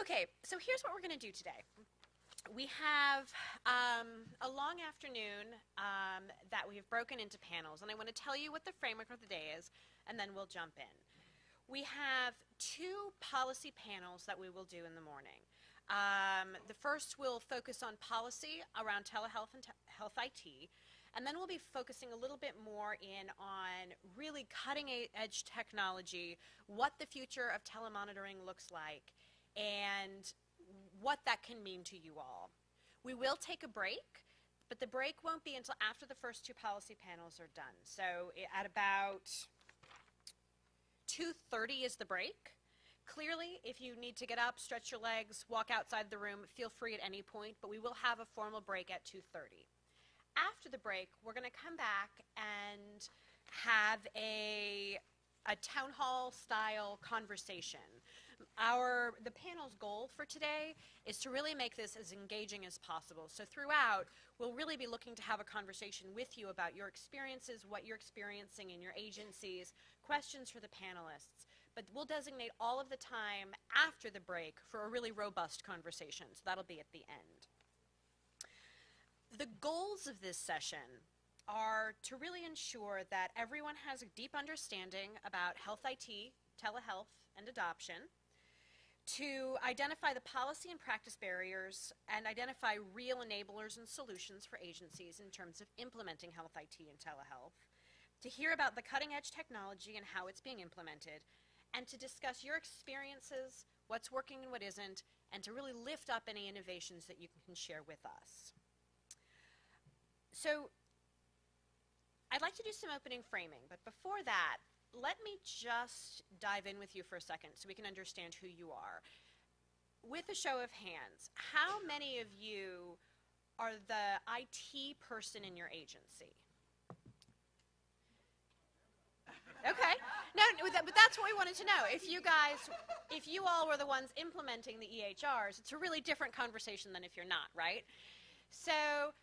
Okay, so here's what we're going to do today. We have um, a long afternoon um, that we have broken into panels, and I want to tell you what the framework of the day is, and then we'll jump in. We have two policy panels that we will do in the morning. Um, the first will focus on policy around telehealth and te- health IT, and then we'll be focusing a little bit more in on really cutting edge technology, what the future of telemonitoring looks like, and what that can mean to you all. We will take a break, but the break won't be until after the first two policy panels are done. So at about 2.30 is the break. Clearly, if you need to get up, stretch your legs, walk outside the room, feel free at any point, but we will have a formal break at 2.30. After the break, we're going to come back and have a, a town hall style conversation our the panel's goal for today is to really make this as engaging as possible. So throughout, we'll really be looking to have a conversation with you about your experiences, what you're experiencing in your agencies, questions for the panelists. But we'll designate all of the time after the break for a really robust conversation. So that'll be at the end. The goals of this session are to really ensure that everyone has a deep understanding about health IT, telehealth, and adoption to identify the policy and practice barriers and identify real enablers and solutions for agencies in terms of implementing health IT and telehealth, to hear about the cutting edge technology and how it's being implemented, and to discuss your experiences, what's working and what isn't, and to really lift up any innovations that you can share with us. So, I'd like to do some opening framing, but before that, let me just dive in with you for a second so we can understand who you are. With a show of hands, how many of you are the IT person in your agency? Okay. No, but that's what we wanted to know. If you guys, if you all were the ones implementing the EHRs, it's a really different conversation than if you're not, right? So,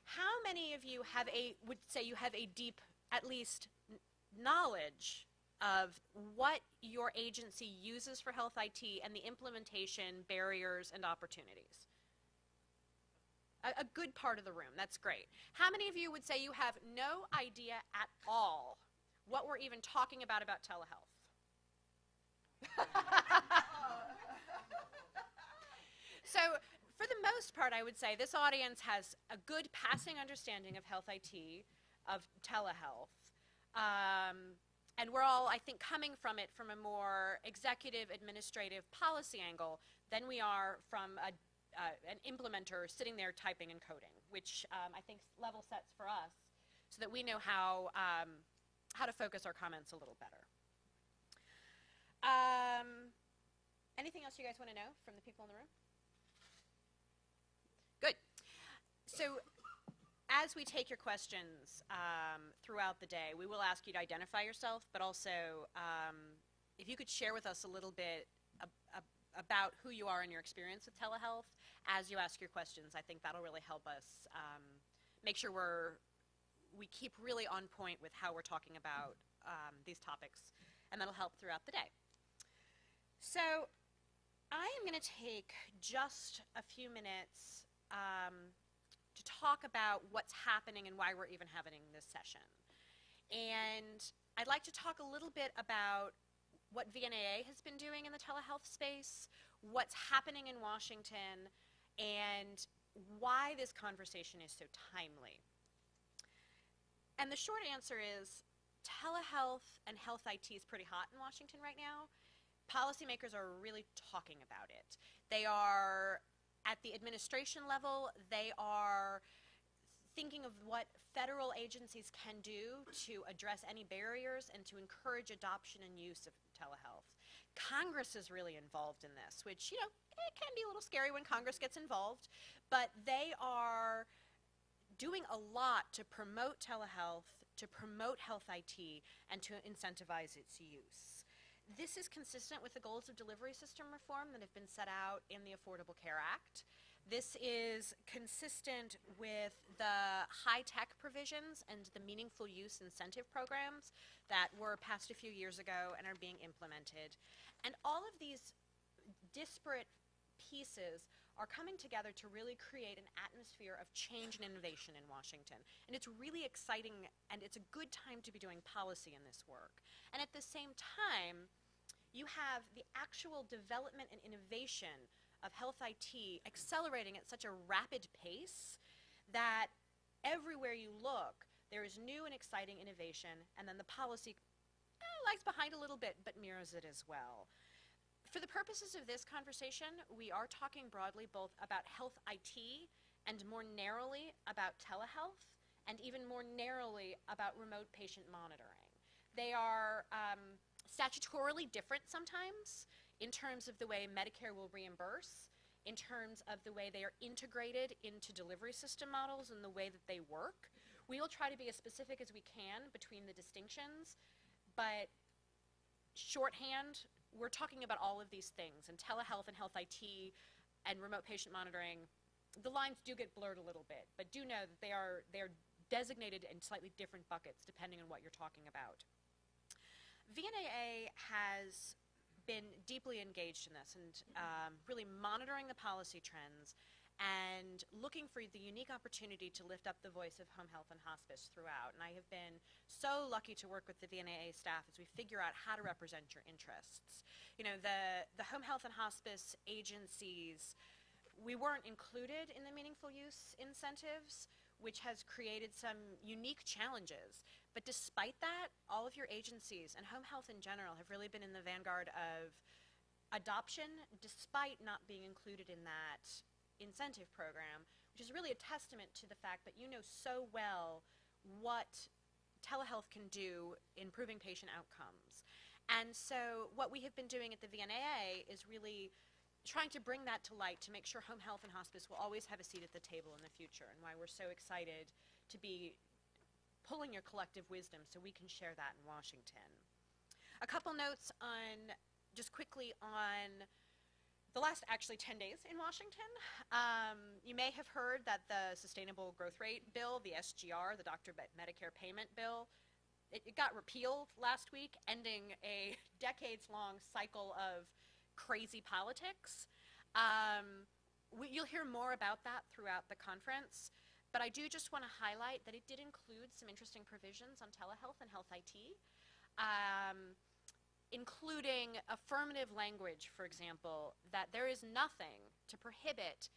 how many of you have a would say you have a deep, at least, knowledge of what your agency uses for health IT and the implementation barriers and opportunities. A, a, good part of the room, that's great. How many of you would say you have no idea at all what we're even talking about about telehealth? so, for the most part, I would say this audience has a good passing understanding of health IT, of telehealth. Um, and we're all, I think, coming from it from a more executive, administrative, policy angle than we are from a, uh, an implementer sitting there typing and coding, which um, I think level sets for us so that we know how, um, how to focus our comments a little better. Um, anything else you guys want to know from the people in the room? Good. So as we take your questions um, throughout the day, we will ask you to identify yourself, but also um, if you could share with us a little bit ab ab about who you are and your experience with telehealth as you ask your questions. I think that'll really help us um, make sure we're we keep really on point with how we're talking about um, these topics, and that'll help throughout the day. So I am going to take just a few minutes um, to talk about what's happening and why we're even having this session. And I'd like to talk a little bit about what VNAA has been doing in the telehealth space, what's happening in Washington, and why this conversation is so timely. And the short answer is telehealth and health IT is pretty hot in Washington right now. Policymakers are really talking about it. They are at the administration level, they are thinking of what federal agencies can do to address any barriers and to encourage adoption and use of telehealth. Congress is really involved in this, which, you know, it can be a little scary when Congress gets involved, but they are doing a lot to promote telehealth, to promote health IT, and to incentivize its use. This is consistent with the goals of delivery system reform that have been set out in the Affordable Care Act. This is consistent with the high-tech provisions and the meaningful use incentive programs that were passed a few years ago and are being implemented. And all of these disparate pieces are coming together to really create an atmosphere of change and innovation in Washington. And it's really exciting and it's a good time to be doing policy in this work. And at the same time, you have the actual development and innovation of health IT accelerating at such a rapid pace that everywhere you look, there is new and exciting innovation, and then the policy eh, lags behind a little bit, but mirrors it as well. For the purposes of this conversation, we are talking broadly both about health IT and more narrowly about telehealth, and even more narrowly about remote patient monitoring. They are um, statutorily different sometimes in terms of the way Medicare will reimburse, in terms of the way they are integrated into delivery system models and the way that they work. We will try to be as specific as we can between the distinctions, but shorthand, we're talking about all of these things, and telehealth and health IT and remote patient monitoring, the lines do get blurred a little bit, but do know that they are, they are designated in slightly different buckets depending on what you're talking about. VNAA has been deeply engaged in this and um, really monitoring the policy trends and looking for the unique opportunity to lift up the voice of home health and hospice throughout. And I have been so lucky to work with the VNAA staff as we figure out how to represent your interests. You know, the, the home health and hospice agencies, we weren't included in the meaningful use incentives, which has created some unique challenges. But despite that, all of your agencies and home health in general have really been in the vanguard of adoption despite not being included in that incentive program, which is really a testament to the fact that you know so well what telehealth can do in improving patient outcomes. And so what we have been doing at the VNAA is really trying to bring that to light to make sure home health and hospice will always have a seat at the table in the future and why we're so excited to be pulling your collective wisdom so we can share that in Washington. A couple notes on, just quickly on the last actually 10 days in Washington. Um, you may have heard that the Sustainable Growth Rate Bill, the SGR, the Doctor Medicare Payment Bill, it, it got repealed last week, ending a decades long cycle of crazy politics. Um, we, you'll hear more about that throughout the conference, but I do just want to highlight that it did include some interesting provisions on telehealth and health IT. Um, including affirmative language, for example, that there is nothing to prohibit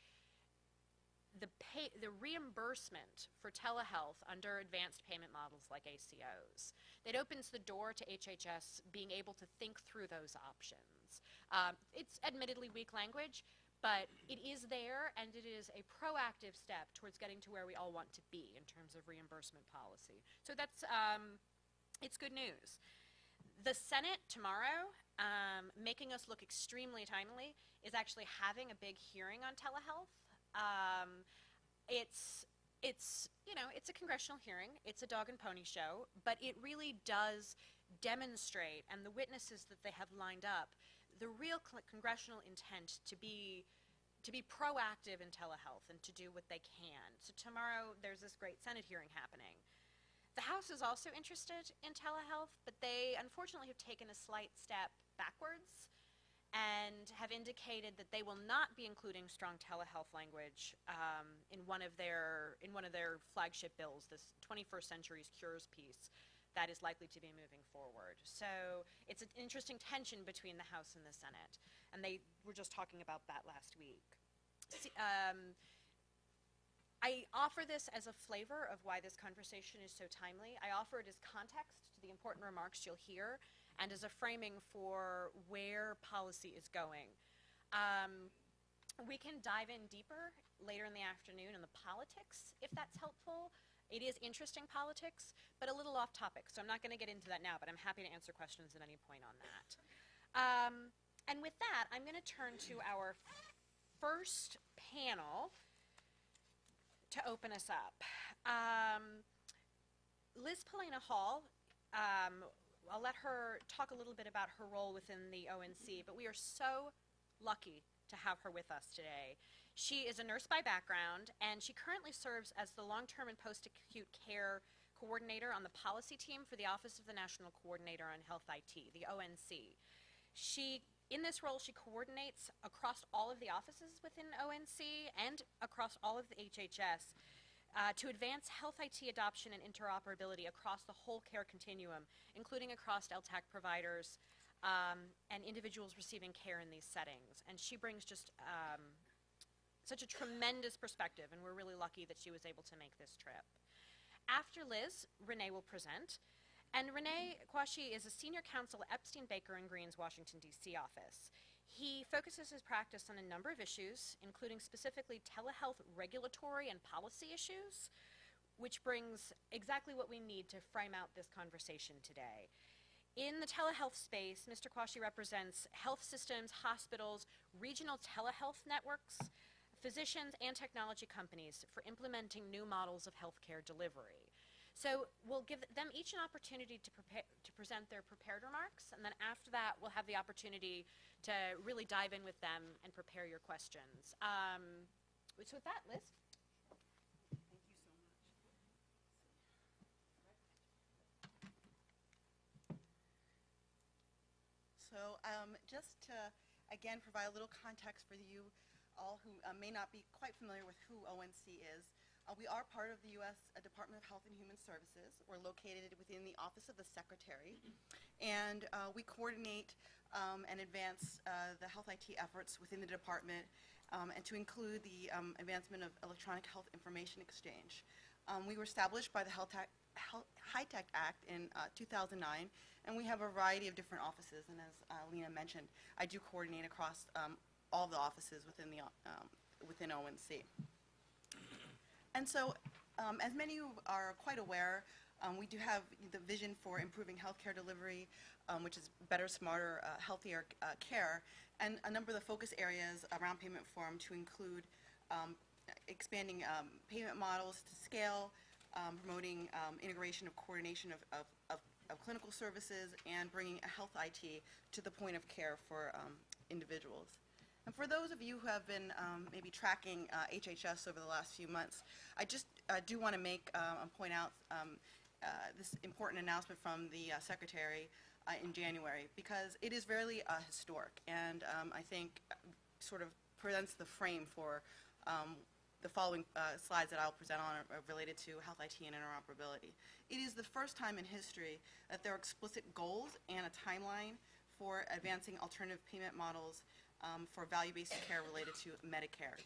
the, pay, the reimbursement for telehealth under advanced payment models like ACOs. It opens the door to HHS being able to think through those options. Um, it's admittedly weak language, but it is there and it is a proactive step towards getting to where we all want to be in terms of reimbursement policy. So that's, um, it's good news. The Senate tomorrow, um, making us look extremely timely, is actually having a big hearing on telehealth. Um, it's it's you know it's a congressional hearing. It's a dog and pony show but it really does demonstrate and the witnesses that they have lined up the real congressional intent to be to be proactive in telehealth and to do what they can. So tomorrow there's this great senate hearing happening the House is also interested in telehealth, but they unfortunately have taken a slight step backwards and have indicated that they will not be including strong telehealth language um, in one of their in one of their flagship bills, this 21st Century's Cures piece that is likely to be moving forward. So it's an interesting tension between the House and the Senate, and they were just talking about that last week. See, um, I offer this as a flavor of why this conversation is so timely. I offer it as context to the important remarks you'll hear and as a framing for where policy is going. Um, we can dive in deeper later in the afternoon in the politics, if that's helpful. It is interesting politics, but a little off topic, so I'm not going to get into that now, but I'm happy to answer questions at any point on that. Um, and with that, I'm going to turn to our first panel, to open us up. Um, Liz Palena Hall, um, I'll let her talk a little bit about her role within the ONC, but we are so lucky to have her with us today. She is a nurse by background, and she currently serves as the long term and post acute care coordinator on the policy team for the Office of the National Coordinator on Health IT, the ONC. She In this role, she coordinates across all of the offices within ONC and across all of the HHS uh, to advance health IT adoption and interoperability across the whole care continuum, including across LTAC providers um, and individuals receiving care in these settings. And she brings just um, such a tremendous perspective, and we're really lucky that she was able to make this trip. After Liz, Rene will present. And Rene Quashie is a senior counsel at Epstein Becker and Green's Washington, D.C. office. He focuses his practice on a number of issues, including specifically telehealth regulatory and policy issues, which brings exactly what we need to frame out this conversation today. In the telehealth space, Mr. Quashie represents health systems, hospitals, regional telehealth networks, physicians, and technology companies for implementing new models of healthcare delivery. So we'll give them each an opportunity to, prepare, to present their prepared remarks, and then after that, we'll have the opportunity to really dive in with them and prepare your questions. Um, so with that, Liz? Thank you so much. So um, just to, again, provide a little context for you all who uh, may not be quite familiar with who ONC is, uh, we are part of the U.S. Department of Health and Human Services. We're located within the Office of the Secretary, and uh, we coordinate um, and advance uh, the health IT efforts within the department, um, and to include the um, advancement of electronic health information exchange. Um, we were established by the Health Tech, Health, HITECH Act in uh, 2009, and we have a variety of different offices. And as uh, Lena mentioned, I do coordinate across um, all the offices within the um, within ONC. And so, um, as many of you are quite aware, um, we do have the vision for improving healthcare delivery, um, which is better, smarter, uh, healthier uh, care, and a number of the focus areas around payment form to include um, expanding um, payment models to scale, um, promoting integration of coordination of, of, of, of, clinical services, and bringing a health IT to the point of care for individuals. And for those of you who have been um, maybe tracking uh, HHS over the last few months, I just uh, do want to make uh, point out um, uh, this important announcement from the uh, Secretary uh, in January because it is really historic and um, I think sort of presents the frame for um, the following slides that I'll present on are related to health IT and interoperability. It is the first time in history that there are explicit goals and a timeline for advancing alternative payment models um, for value-based care related to Medicare.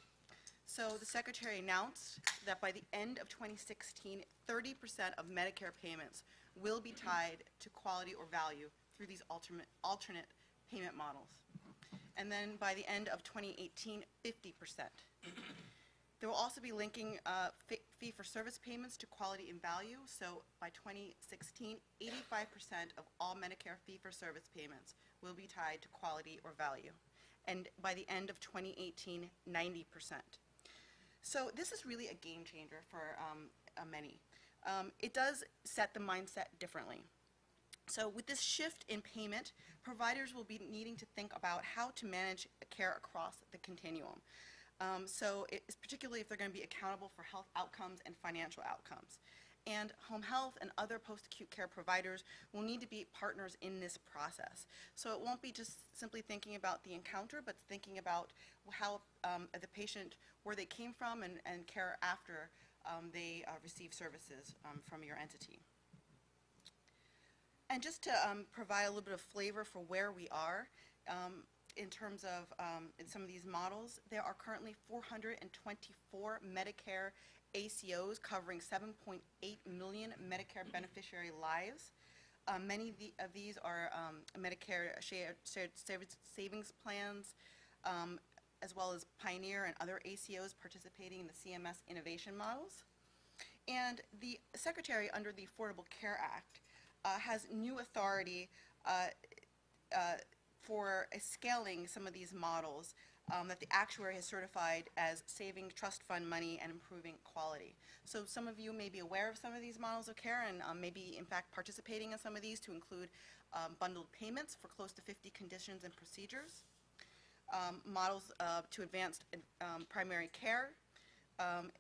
So the Secretary announced that by the end of 2016, 30% of Medicare payments will be tied to quality or value through these alternate, alternate payment models. And then by the end of 2018, 50%. There will also be linking uh, fee-for-service payments to quality and value. So by 2016, 85% of all Medicare fee-for-service payments will be tied to quality or value and by the end of 2018, 90%. So this is really a game changer for um, uh, many. Um, it does set the mindset differently. So with this shift in payment, providers will be needing to think about how to manage care across the continuum. Um, so it's particularly if they're going to be accountable for health outcomes and financial outcomes and home health and other post-acute care providers will need to be partners in this process. So it won't be just simply thinking about the encounter, but thinking about how um, the patient, where they came from and, and care after um, they uh, receive services um, from your entity. And just to um, provide a little bit of flavor for where we are, um, in terms of um, in some of these models, there are currently 424 Medicare ACOs covering 7.8 million Medicare beneficiary lives. Uh, many of, the, of, these are um, Medicare shared, shared, savings plans, um, as well as Pioneer and other ACOs participating in the CMS innovation models. And the Secretary, under the Affordable Care Act, uh, has new authority uh, uh for scaling some of these models um, that the actuary has certified as saving trust fund money and improving quality. So some of you may be aware of some of these models of care and um, maybe in fact participating in some of these to include um, bundled payments for close to 50 conditions and procedures, um, models uh, to advanced um, primary care, um,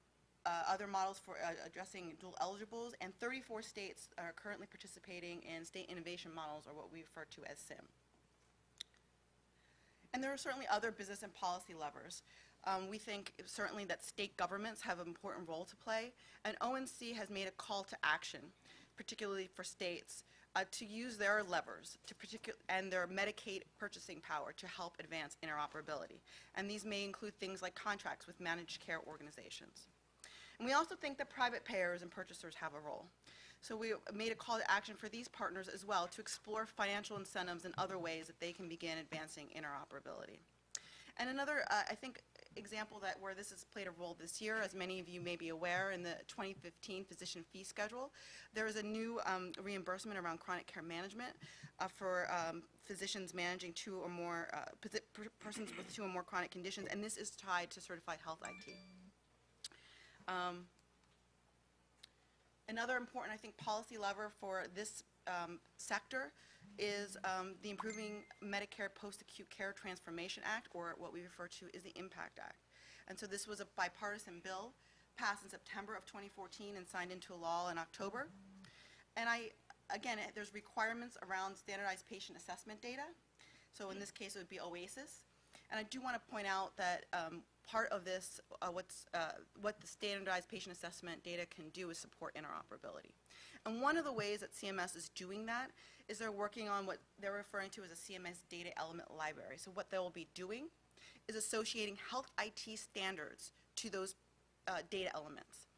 uh, other models for uh, addressing dual eligibles, and 34 states are currently participating in state innovation models, or what we refer to as SIM. And there are certainly other business and policy levers. Um, we think certainly that state governments have an important role to play, and ONC has made a call to action, particularly for states, uh, to use their levers to and their Medicaid purchasing power to help advance interoperability. And these may include things like contracts with managed care organizations. And we also think that private payers and purchasers have a role. So we made a call to action for these partners as well to explore financial incentives and other ways that they can begin advancing interoperability. And another, uh, I think, example that where this has played a role this year, as many of you may be aware, in the 2015 physician fee schedule, there is a new um, reimbursement around chronic care management uh, for um, physicians managing two or more uh, persons with two or more chronic conditions, and this is tied to certified health IT. Um, Another important, I think, policy lever for this um, sector is um, the Improving Medicare Post-Acute Care Transformation Act, or what we refer to as the IMPACT Act. And so this was a bipartisan bill passed in September of 2014 and signed into law in October. And I, again, there's requirements around standardized patient assessment data. So in this case, it would be OASIS. And I do want to point out that um, part of this, uh, what's, uh, what the standardized patient assessment data can do is support interoperability. And one of the ways that CMS is doing that is they're working on what they're referring to as a CMS data element library. So what they will be doing is associating health IT standards to those uh, data elements.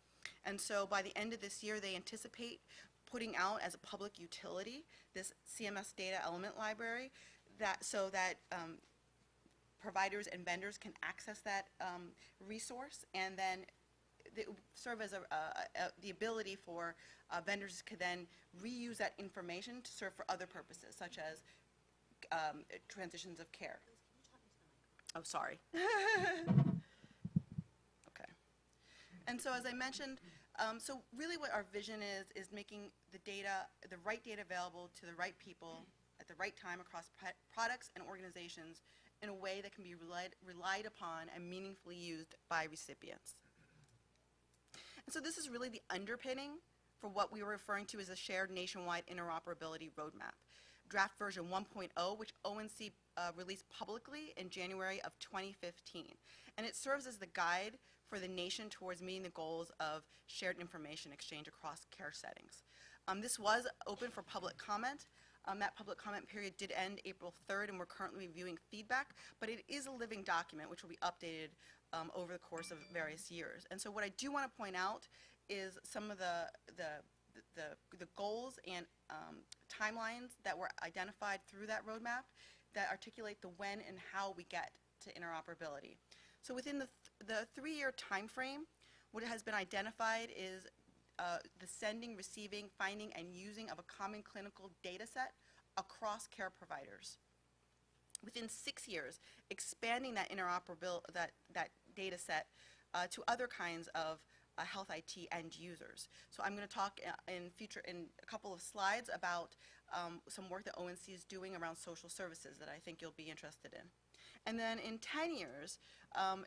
And so by the end of this year, they anticipate putting out as a public utility this CMS data element library that, so that um, providers and vendors can access that um, resource and then serve as a, a, a, the ability for uh, vendors to then reuse that information to serve for other purposes, such as um, transitions of care. Oh, sorry. okay. And so, as I mentioned, um, so really what our vision is, is making the data, the right data available to the right people at the right time across products and organizations in a way that can be relied, relied upon and meaningfully used by recipients. And so this is really the underpinning for what we were referring to as a shared nationwide interoperability roadmap. Draft version 1.0, which ONC uh, released publicly in January of 2015. And it serves as the guide for the nation towards meeting the goals of shared information exchange across care settings. Um, this was open for public comment. Um, that public comment period did end April 3rd, and we're currently reviewing feedback, but it is a living document which will be updated um, over the course of various years. And so what I do want to point out is some of the, the, the, the goals and um, timelines that were identified through that roadmap that articulate the when and how we get to interoperability. So within the, th- the three-year time frame, what has been identified is uh, the sending, receiving, finding, and using of a common clinical data set across care providers. Within six years, expanding that interoperability, that, that data set uh, to other kinds of uh, health IT end users. So I'm going to talk uh, in future, in a couple of slides about um, some work that ONC is doing around social services that I think you'll be interested in. And then in 10 years, um,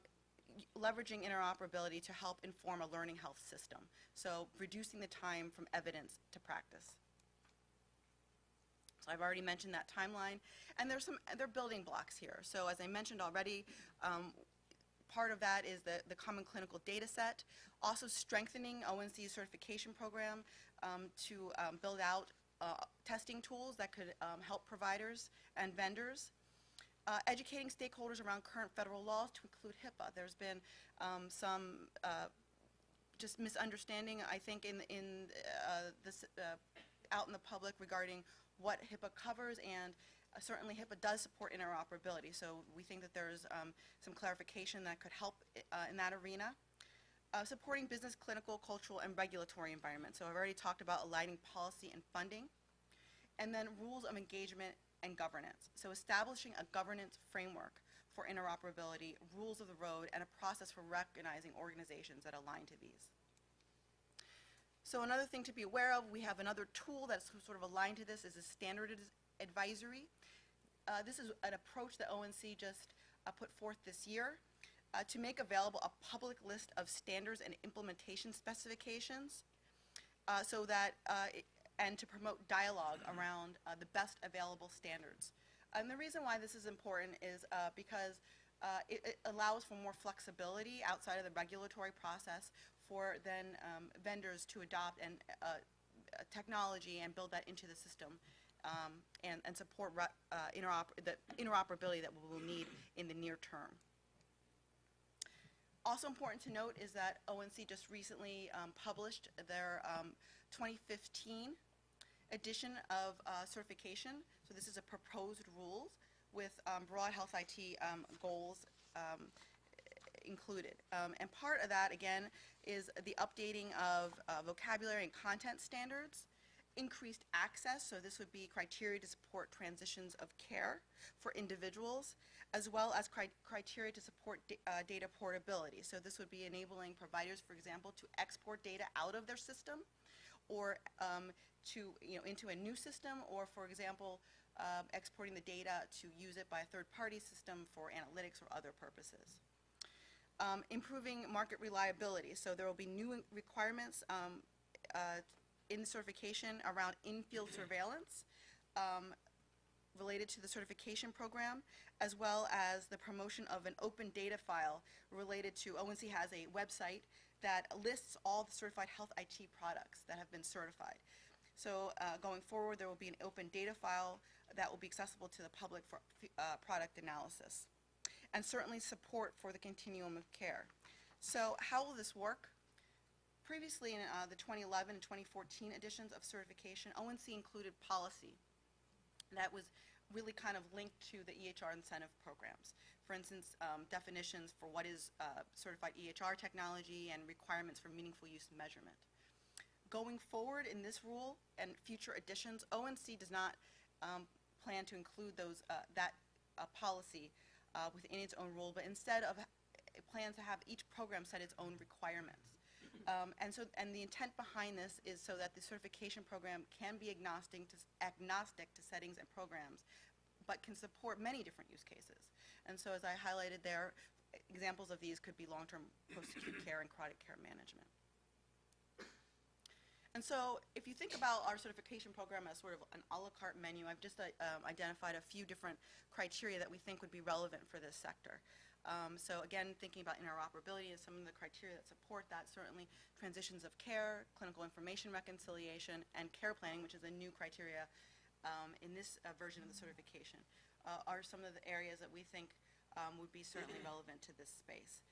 leveraging interoperability to help inform a learning health system. So reducing the time from evidence to practice. So I've already mentioned that timeline, and there's some are building blocks here. So as I mentioned already, um, part of that is the, the common clinical data set, also strengthening ONC's certification program um, to um, build out uh, testing tools that could um, help providers and vendors. Uh, educating stakeholders around current federal laws to include HIPAA. There's been um, some uh, just misunderstanding, I think, in, in uh, this, uh, out in the public regarding what HIPAA covers, and uh, certainly HIPAA does support interoperability. So we think that there's um, some clarification that could help uh, in that arena. Supporting business, clinical, cultural, and regulatory environment. So I've already talked about aligning policy and funding. And then rules of engagement and governance. So establishing a governance framework for interoperability, rules of the road, and a process for recognizing organizations that align to these. So another thing to be aware of, we have another tool that's sort of aligned to this is a standard advisory. Uh, this is an approach that ONC just uh, put forth this year uh, to make available a public list of standards and implementation specifications uh, so that, uh, it- and to promote dialogue around uh, the best available standards. And the reason why this is important is uh, because uh, it, it allows for more flexibility outside of the regulatory process for then um, vendors to adopt and uh, technology and build that into the system um, and, and support uh, interoper- the interoperability that we will need in the near term. Also important to note is that ONC just recently um, published their um, 2015 edition of uh, certification. So this is a proposed rules with um, broad health IT um, goals um, included. Um, and part of that, again, is the updating of uh, vocabulary and content standards, increased access, so this would be criteria to support transitions of care for individuals, as well as cri- criteria to support uh, data portability. So this would be enabling providers, for example, to export data out of their system or um, to, you know, into a new system, or for example, um, exporting the data to use it by a third-party system for analytics or other purposes. Um, improving market reliability. So there will be new requirements um, uh, in certification around in-field surveillance um, related to the certification program, as well as the promotion of an open data file related to, ONC has a website that lists all the certified health IT products that have been certified. So uh, going forward, there will be an open data file that will be accessible to the public for uh, product analysis. And certainly support for the continuum of care. So how will this work? Previously, in uh, the 2011 and 2014 editions of certification, ONC included policy that was really kind of linked to the EHR incentive programs. For instance, um, definitions for what is uh, certified EHR technology and requirements for meaningful use measurement. Going forward in this rule and future additions, ONC does not um, plan to include those uh, that uh, policy uh, within its own rule, but instead of it plans to have each program set its own requirements. Um, and so, and the intent behind this is so that the certification program can be agnostic to, agnostic to settings and programs, but can support many different use cases. And so, as I highlighted there, examples of these could be long-term post-acute care and chronic care management. And so, if you think about our certification program as sort of an a la carte menu, I've just uh, um, identified a few different criteria that we think would be relevant for this sector. Um, so again, thinking about interoperability and some of the criteria that support that, certainly transitions of care, clinical information reconciliation, and care planning, which is a new criteria um, in this uh, version of the certification, uh, are some of the areas that we think um, would be certainly relevant to this space.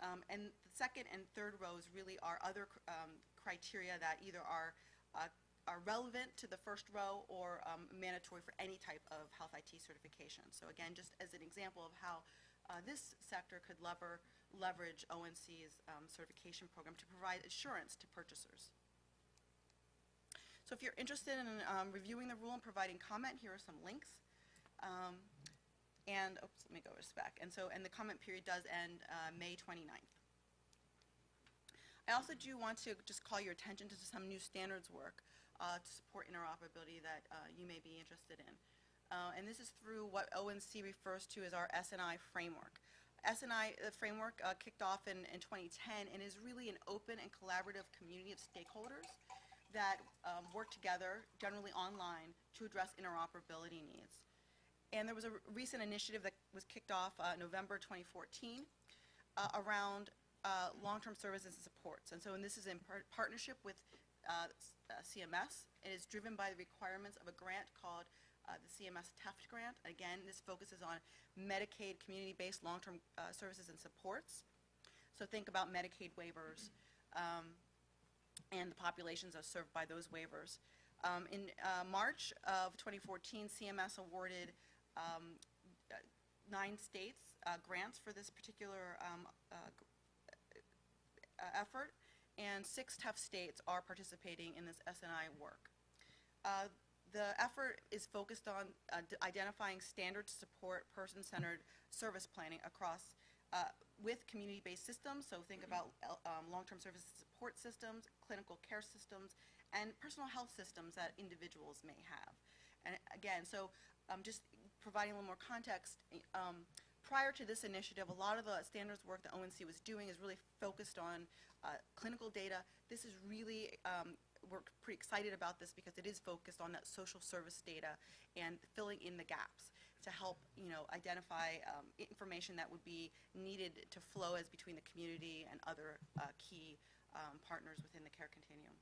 Um, and the second and third rows really are other cr- um, criteria that either are uh, are relevant to the first row or um, mandatory for any type of health IT certification. So again, just as an example of how uh, this sector could lever, leverage ONC's um, certification program to provide assurance to purchasers. So if you're interested in um, reviewing the rule and providing comment, here are some links. Um, and, oops, let me go just back. And so, and the comment period does end uh, May 29th. I also do want to just call your attention to some new standards work uh, to support interoperability that uh, you may be interested in. Uh, and this is through what ONC refers to as our S&I framework. S&I uh, framework uh, kicked off in, in 2010 and is really an open and collaborative community of stakeholders that um, work together, generally online, to address interoperability needs. And there was a recent initiative that was kicked off uh, November 2014 uh, around uh, long-term services and supports. And so, and this is in par- partnership with uh, uh, CMS. It is driven by the requirements of a grant called uh, the CMS TEFT grant. Again, this focuses on Medicaid community-based long-term uh, services and supports. So think about Medicaid waivers um, and the populations are served by those waivers. Um, in uh, March of 2014, CMS awarded um, nine states uh, grants for this particular um, uh, uh, effort, and six TEFT states are participating in this S&I work. Uh, the effort is focused on uh, identifying standards to support person-centered service planning across uh, with community-based systems. So think about um, long-term service support systems, clinical care systems, and personal health systems that individuals may have. And again, so um, just providing a little more context. Um, prior to this initiative, a lot of the standards work that ONC was doing is really focused on uh, clinical data. This is really um, we're pretty excited about this because it is focused on that social service data and filling in the gaps. to help, you know, identify um, information that would be needed to flow as between the community and other uh, key um, partners within the care continuum.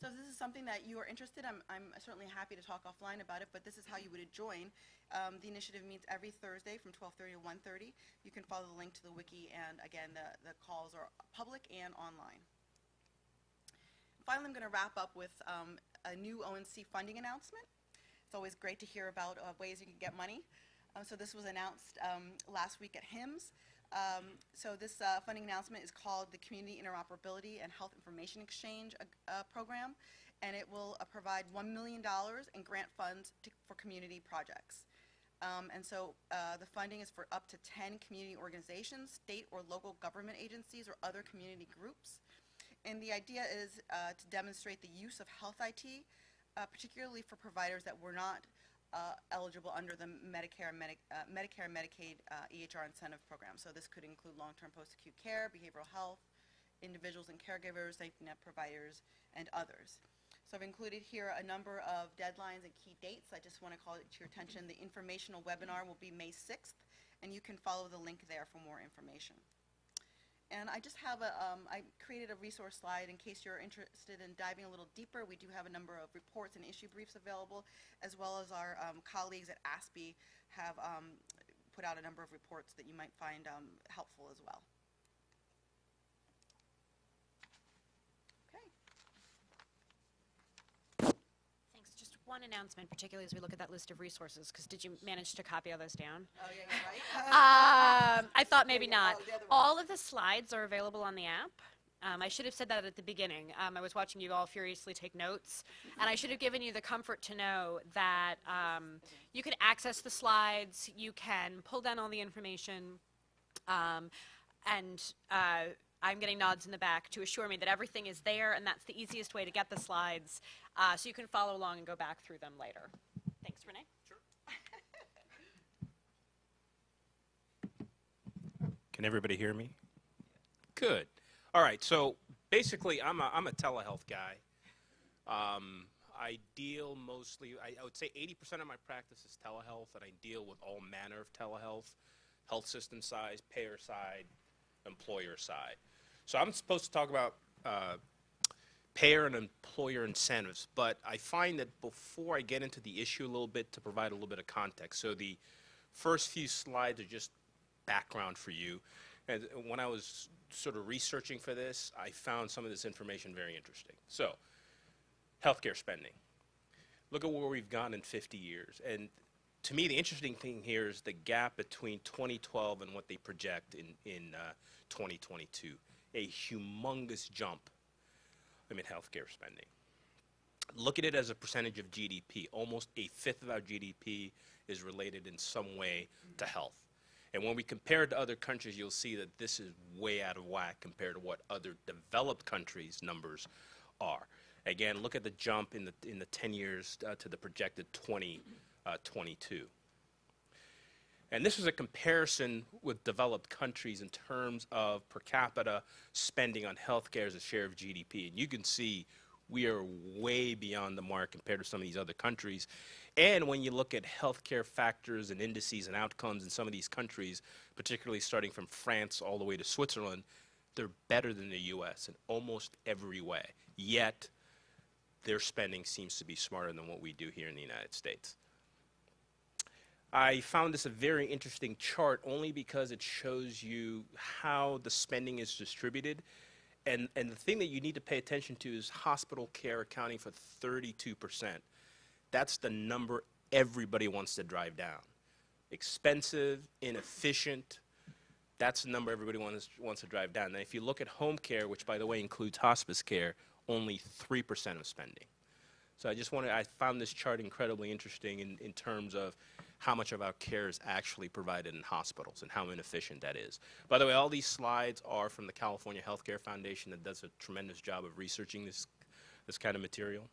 So if this is something that you are interested, I'm, I'm certainly happy to talk offline about it, but this is how you would join. Um, the initiative meets every Thursday from 12:30 to 1:30. You can follow the link to the wiki, and again, the, the calls are public and online. Finally, I'm going to wrap up with um, a new ONC funding announcement. It's always great to hear about uh, ways you can get money. Uh, so this was announced um, last week at HIMSS. Um, so this uh, funding announcement is called the Community Interoperability and Health Information Exchange uh, uh, Program, and it will uh, provide $1 million in grant funds to, for community projects. Um, and so uh, the funding is for up to 10 community organizations, state or local government agencies, or other community groups. And the idea is uh, to demonstrate the use of health IT, particularly for providers that were not uh, eligible under the Medicare, and Medi- uh, Medicare and Medicaid uh, EHR incentive program. So this could include long-term post-acute care, behavioral health, individuals and caregivers, safety net providers, and others. So I've included here a number of deadlines and key dates. I just want to call it to your attention. The informational webinar will be May 6th, and you can follow the link there for more information. And I just have a, um, I created a resource slide in case you're interested in diving a little deeper. We do have a number of reports and issue briefs available, as well as our um, colleagues at ASPE have um, put out a number of reports that you might find um, helpful as well. Okay. Thanks. Just one announcement, particularly as we look at that list of resources, because did you manage to copy all those down? Oh, yeah, right. Um, I thought maybe not. oh, the other one. All of the slides are available on the app. Um, I should have said that at the beginning. Um, I was watching you all furiously take notes, and I should have given you the comfort to know that um, you can access the slides, you can pull down all the information, um, and uh, I'm getting nods in the back to assure me that everything is there, and that's the easiest way to get the slides, uh, so you can follow along and go back through them later. Thanks, Rene. Can everybody hear me? Good. All right. So basically, I'm a, I'm a telehealth guy. Um, I deal mostly, I, I would say 80% of my practice is telehealth, and I deal with all manner of telehealth, health system side, payer side, employer side. So I'm supposed to talk about uh, payer and employer incentives, but I find that before I get into the issue a little bit, to provide a little bit of context. So the first few slides are just background for you. And when I was sort of researching for this, I found some of this information very interesting. So, healthcare spending. Look at where we've gone in 50 years. And to me, the interesting thing here is the gap between 2012 and what they project in, in uh, 2022. A humongous jump in healthcare spending. Look at it as a percentage of GDP. Almost a fifth of our GDP is related in some way to health. And when we compare it to other countries, you'll see that this is way out of whack compared to what other developed countries' numbers are. Again, look at the jump in the, in the 10 years uh, to the projected 2022. And this is a comparison with developed countries in terms of per capita spending on healthcare as a share of GDP. And you can see we are way beyond the mark compared to some of these other countries. And when you look at healthcare factors and indices and outcomes in some of these countries, particularly starting from France all the way to Switzerland, they're better than the US in almost every way. Yet, their spending seems to be smarter than what we do here in the United States. I found this a very interesting chart only because it shows you how the spending is distributed. And, and the thing that you need to pay attention to is hospital care accounting for 32%. That's the number everybody wants to drive down. Expensive, inefficient, that's the number everybody wants, wants to drive down. Now, if you look at home care, which by the way includes hospice care, only 3% of spending. So I just wanted, I found this chart incredibly interesting in, in terms of how much of our care is actually provided in hospitals and how inefficient that is. By the way, all these slides are from the California Healthcare Foundation that does a tremendous job of researching this, this kind of material.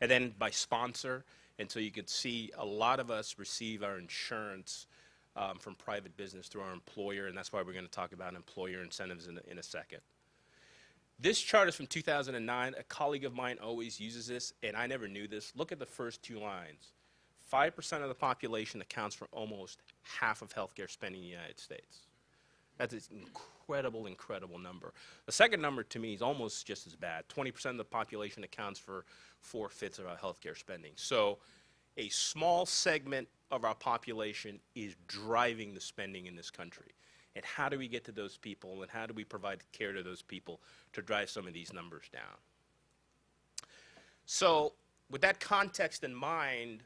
And then by sponsor, and so you can see a lot of us receive our insurance um, from private business through our employer, and that's why we're going to talk about employer incentives in in a second. This chart is from 2009. A colleague of mine always uses this, and I never knew this. Look at the first two lines. 5% of the population accounts for almost half of healthcare spending in the United States. That's an incredible, incredible number. The second number to me is almost just as bad. 20% of the population accounts for four fifths of our healthcare spending. So a small segment of our population is driving the spending in this country. And how do we get to those people and how do we provide care to those people to drive some of these numbers down? So, with that context in mind,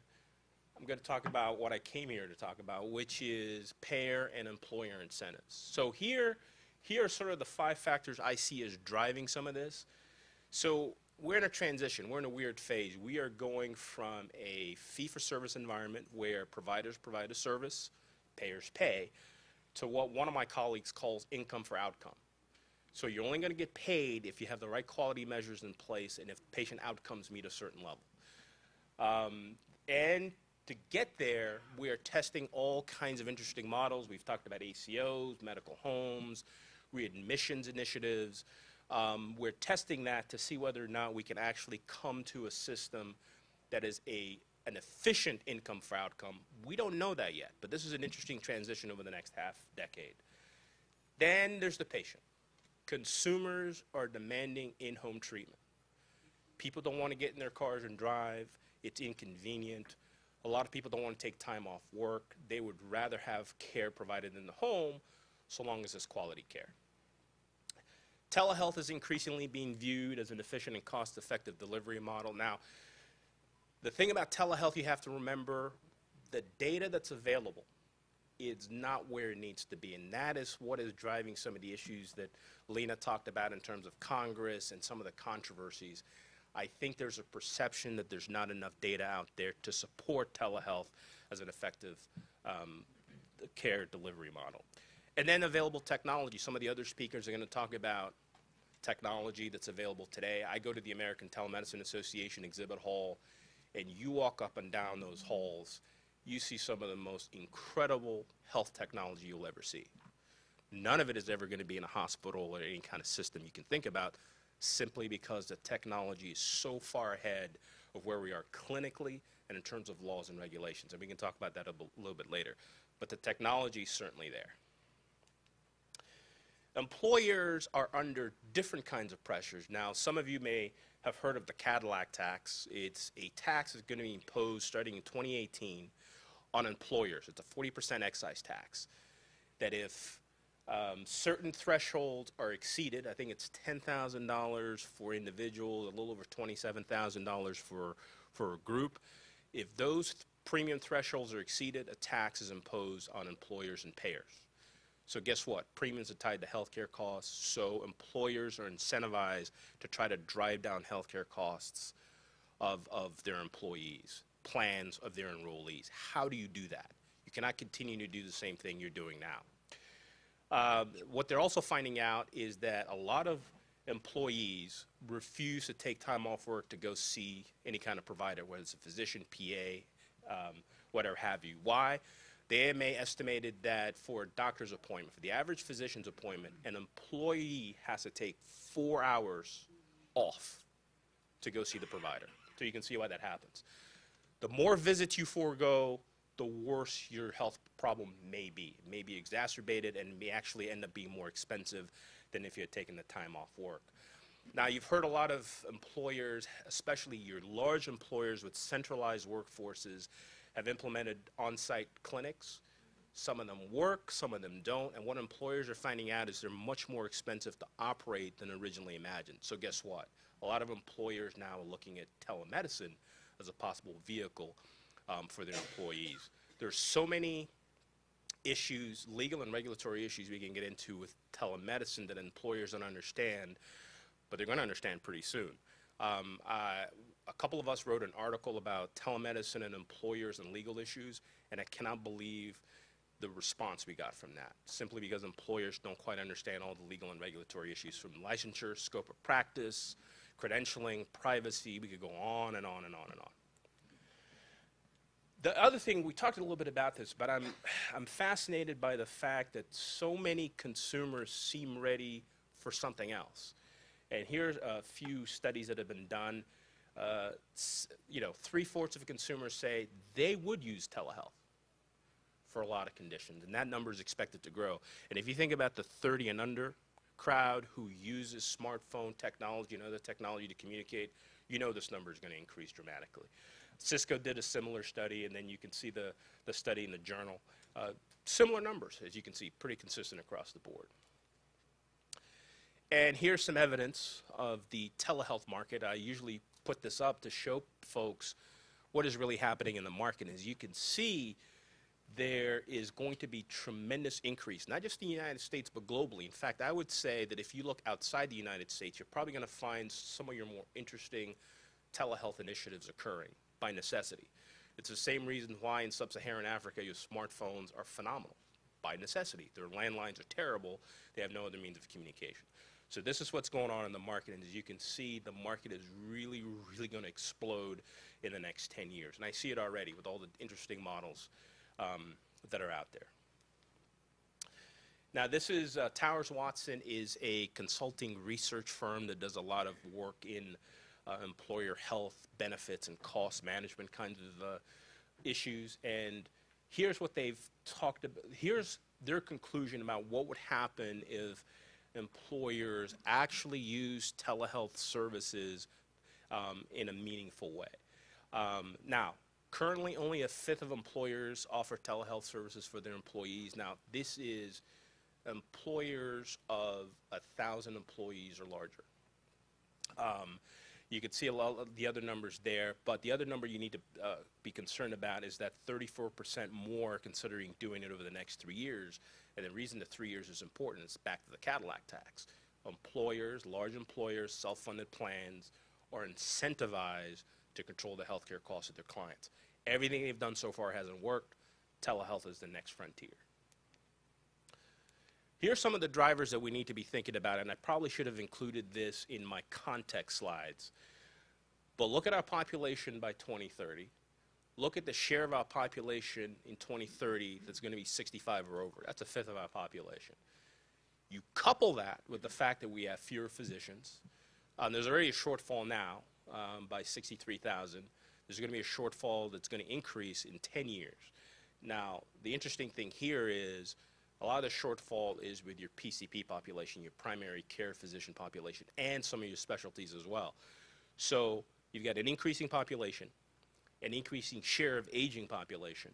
I'm going to talk about what I came here to talk about, which is payer and employer incentives. So here, here are sort of the five factors I see as driving some of this. So we're in a transition. We're in a weird phase. We are going from a fee-for-service environment where providers provide a service, payers pay, to what one of my colleagues calls income for outcome. So you're only going to get paid if you have the right quality measures in place and if patient outcomes meet a certain level. Um, and to get there, we are testing all kinds of interesting models. We've talked about ACOs, medical homes, readmissions initiatives. Um, we're testing that to see whether or not we can actually come to a system that is a an efficient income for outcome. We don't know that yet, but this is an interesting transition over the next half decade. Then there's the patient. Consumers are demanding in-home treatment. People don't want to get in their cars and drive. It's inconvenient. A lot of people don't want to take time off work. They would rather have care provided in the home so long as it's quality care. Telehealth is increasingly being viewed as an efficient and cost-effective delivery model. Now, the thing about telehealth you have to remember, the data that's available is not where it needs to be, and that is what is driving some of the issues that Lena talked about in terms of Congress and some of the controversies. I think there's a perception that there's not enough data out there to support telehealth as an effective um, care delivery model. And then available technology. Some of the other speakers are going to talk about technology that's available today. I go to the American Telemedicine Association exhibit hall, and you walk up and down those halls, you see some of the most incredible health technology you'll ever see. None of it is ever going to be in a hospital or any kind of system you can think about simply because the technology is so far ahead of where we are clinically and in terms of laws and regulations. And we can talk about that a little bit later. But the technology is certainly there. Employers are under different kinds of pressures. Now, some of you may have heard of the Cadillac tax. It's a tax that's going to be imposed starting in 2018 on employers. It's a 40% excise tax. That if um, certain thresholds are exceeded. I think it's $10,000 for individuals, a little over $27,000 for, for a group. If those th- premium thresholds are exceeded, a tax is imposed on employers and payers. So guess what? Premiums are tied to healthcare costs, so employers are incentivized to try to drive down healthcare costs of, of their employees, plans of their enrollees. How do you do that? You cannot continue to do the same thing you're doing now. Uh, what they're also finding out is that a lot of employees refuse to take time off work to go see any kind of provider, whether it's a physician, PA, um, whatever have you. Why? The AMA estimated that for a doctor's appointment, for the average physician's appointment, an employee has to take four hours off to go see the provider. So you can see why that happens. The more visits you forego, the worse your health problem may be. It may be exacerbated and may actually end up being more expensive than if you had taken the time off work. Now, you've heard a lot of employers, especially your large employers with centralized workforces, have implemented on site clinics. Some of them work, some of them don't. And what employers are finding out is they're much more expensive to operate than originally imagined. So, guess what? A lot of employers now are looking at telemedicine as a possible vehicle um, for their employees. There's so many issues, legal and regulatory issues we can get into with telemedicine that employers don't understand, but they're going to understand pretty soon. Um, uh, a couple of us wrote an article about telemedicine and employers and legal issues, and I cannot believe the response we got from that, simply because employers don't quite understand all the legal and regulatory issues from licensure, scope of practice, credentialing, privacy. We could go on and on and on and on. The other thing, we talked a little bit about this, but I'm, I'm fascinated by the fact that so many consumers seem ready for something else. And here's a few studies that have been done. uh, you know, three-fourths of consumers say they would use telehealth for a lot of conditions, and that number is expected to grow. And if you think about the 30 and under crowd who uses smartphone technology and other technology to communicate, you know this number is going to increase dramatically. Cisco did a similar study, and then you can see the, the study in the journal. Uh, similar numbers, as you can see, pretty consistent across the board. And here's some evidence of the telehealth market. I usually put this up to show folks what is really happening in the market. As you can see, there is going to be tremendous increase, not just in the United States, but globally. In fact, I would say that if you look outside the United States, you're probably going to find some of your more interesting telehealth initiatives occurring by necessity. It's the same reason why in sub-Saharan Africa your smartphones are phenomenal by necessity. Their landlines are terrible. They have no other means of communication. So this is what's going on in the market, and as you can see, the market is really, really going to explode in the next 10 years. And I see it already with all the interesting models um, that are out there. Now, this is uh, Towers Watson is a consulting research firm that does a lot of work in uh, employer health benefits and cost management kinds of uh, issues. And here's what they've talked about. Here's their conclusion about what would happen if employers actually use telehealth services um, in a meaningful way. Um, now, currently, only a fifth of employers offer telehealth services for their employees. Now, this is employers of a thousand employees or larger. Um, you can see a lot of the other numbers there, but the other number you need to uh, be concerned about is that 34% more are considering doing it over the next three years. And the reason the three years is important is back to the Cadillac tax. Employers, large employers, self-funded plans are incentivized to control the healthcare costs of their clients. Everything they've done so far hasn't worked. Telehealth is the next frontier. Here are some of the drivers that we need to be thinking about, and I probably should have included this in my context slides. But look at our population by 2030. Look at the share of our population in 2030 that's going to be 65 or over. That's a fifth of our population. You couple that with the fact that we have fewer physicians. Um, there's already a shortfall now um, by 63,000. There's going to be a shortfall that's going to increase in 10 years. Now, the interesting thing here is a lot of the shortfall is with your PCP population, your primary care physician population, and some of your specialties as well. So you've got an increasing population, an increasing share of aging population,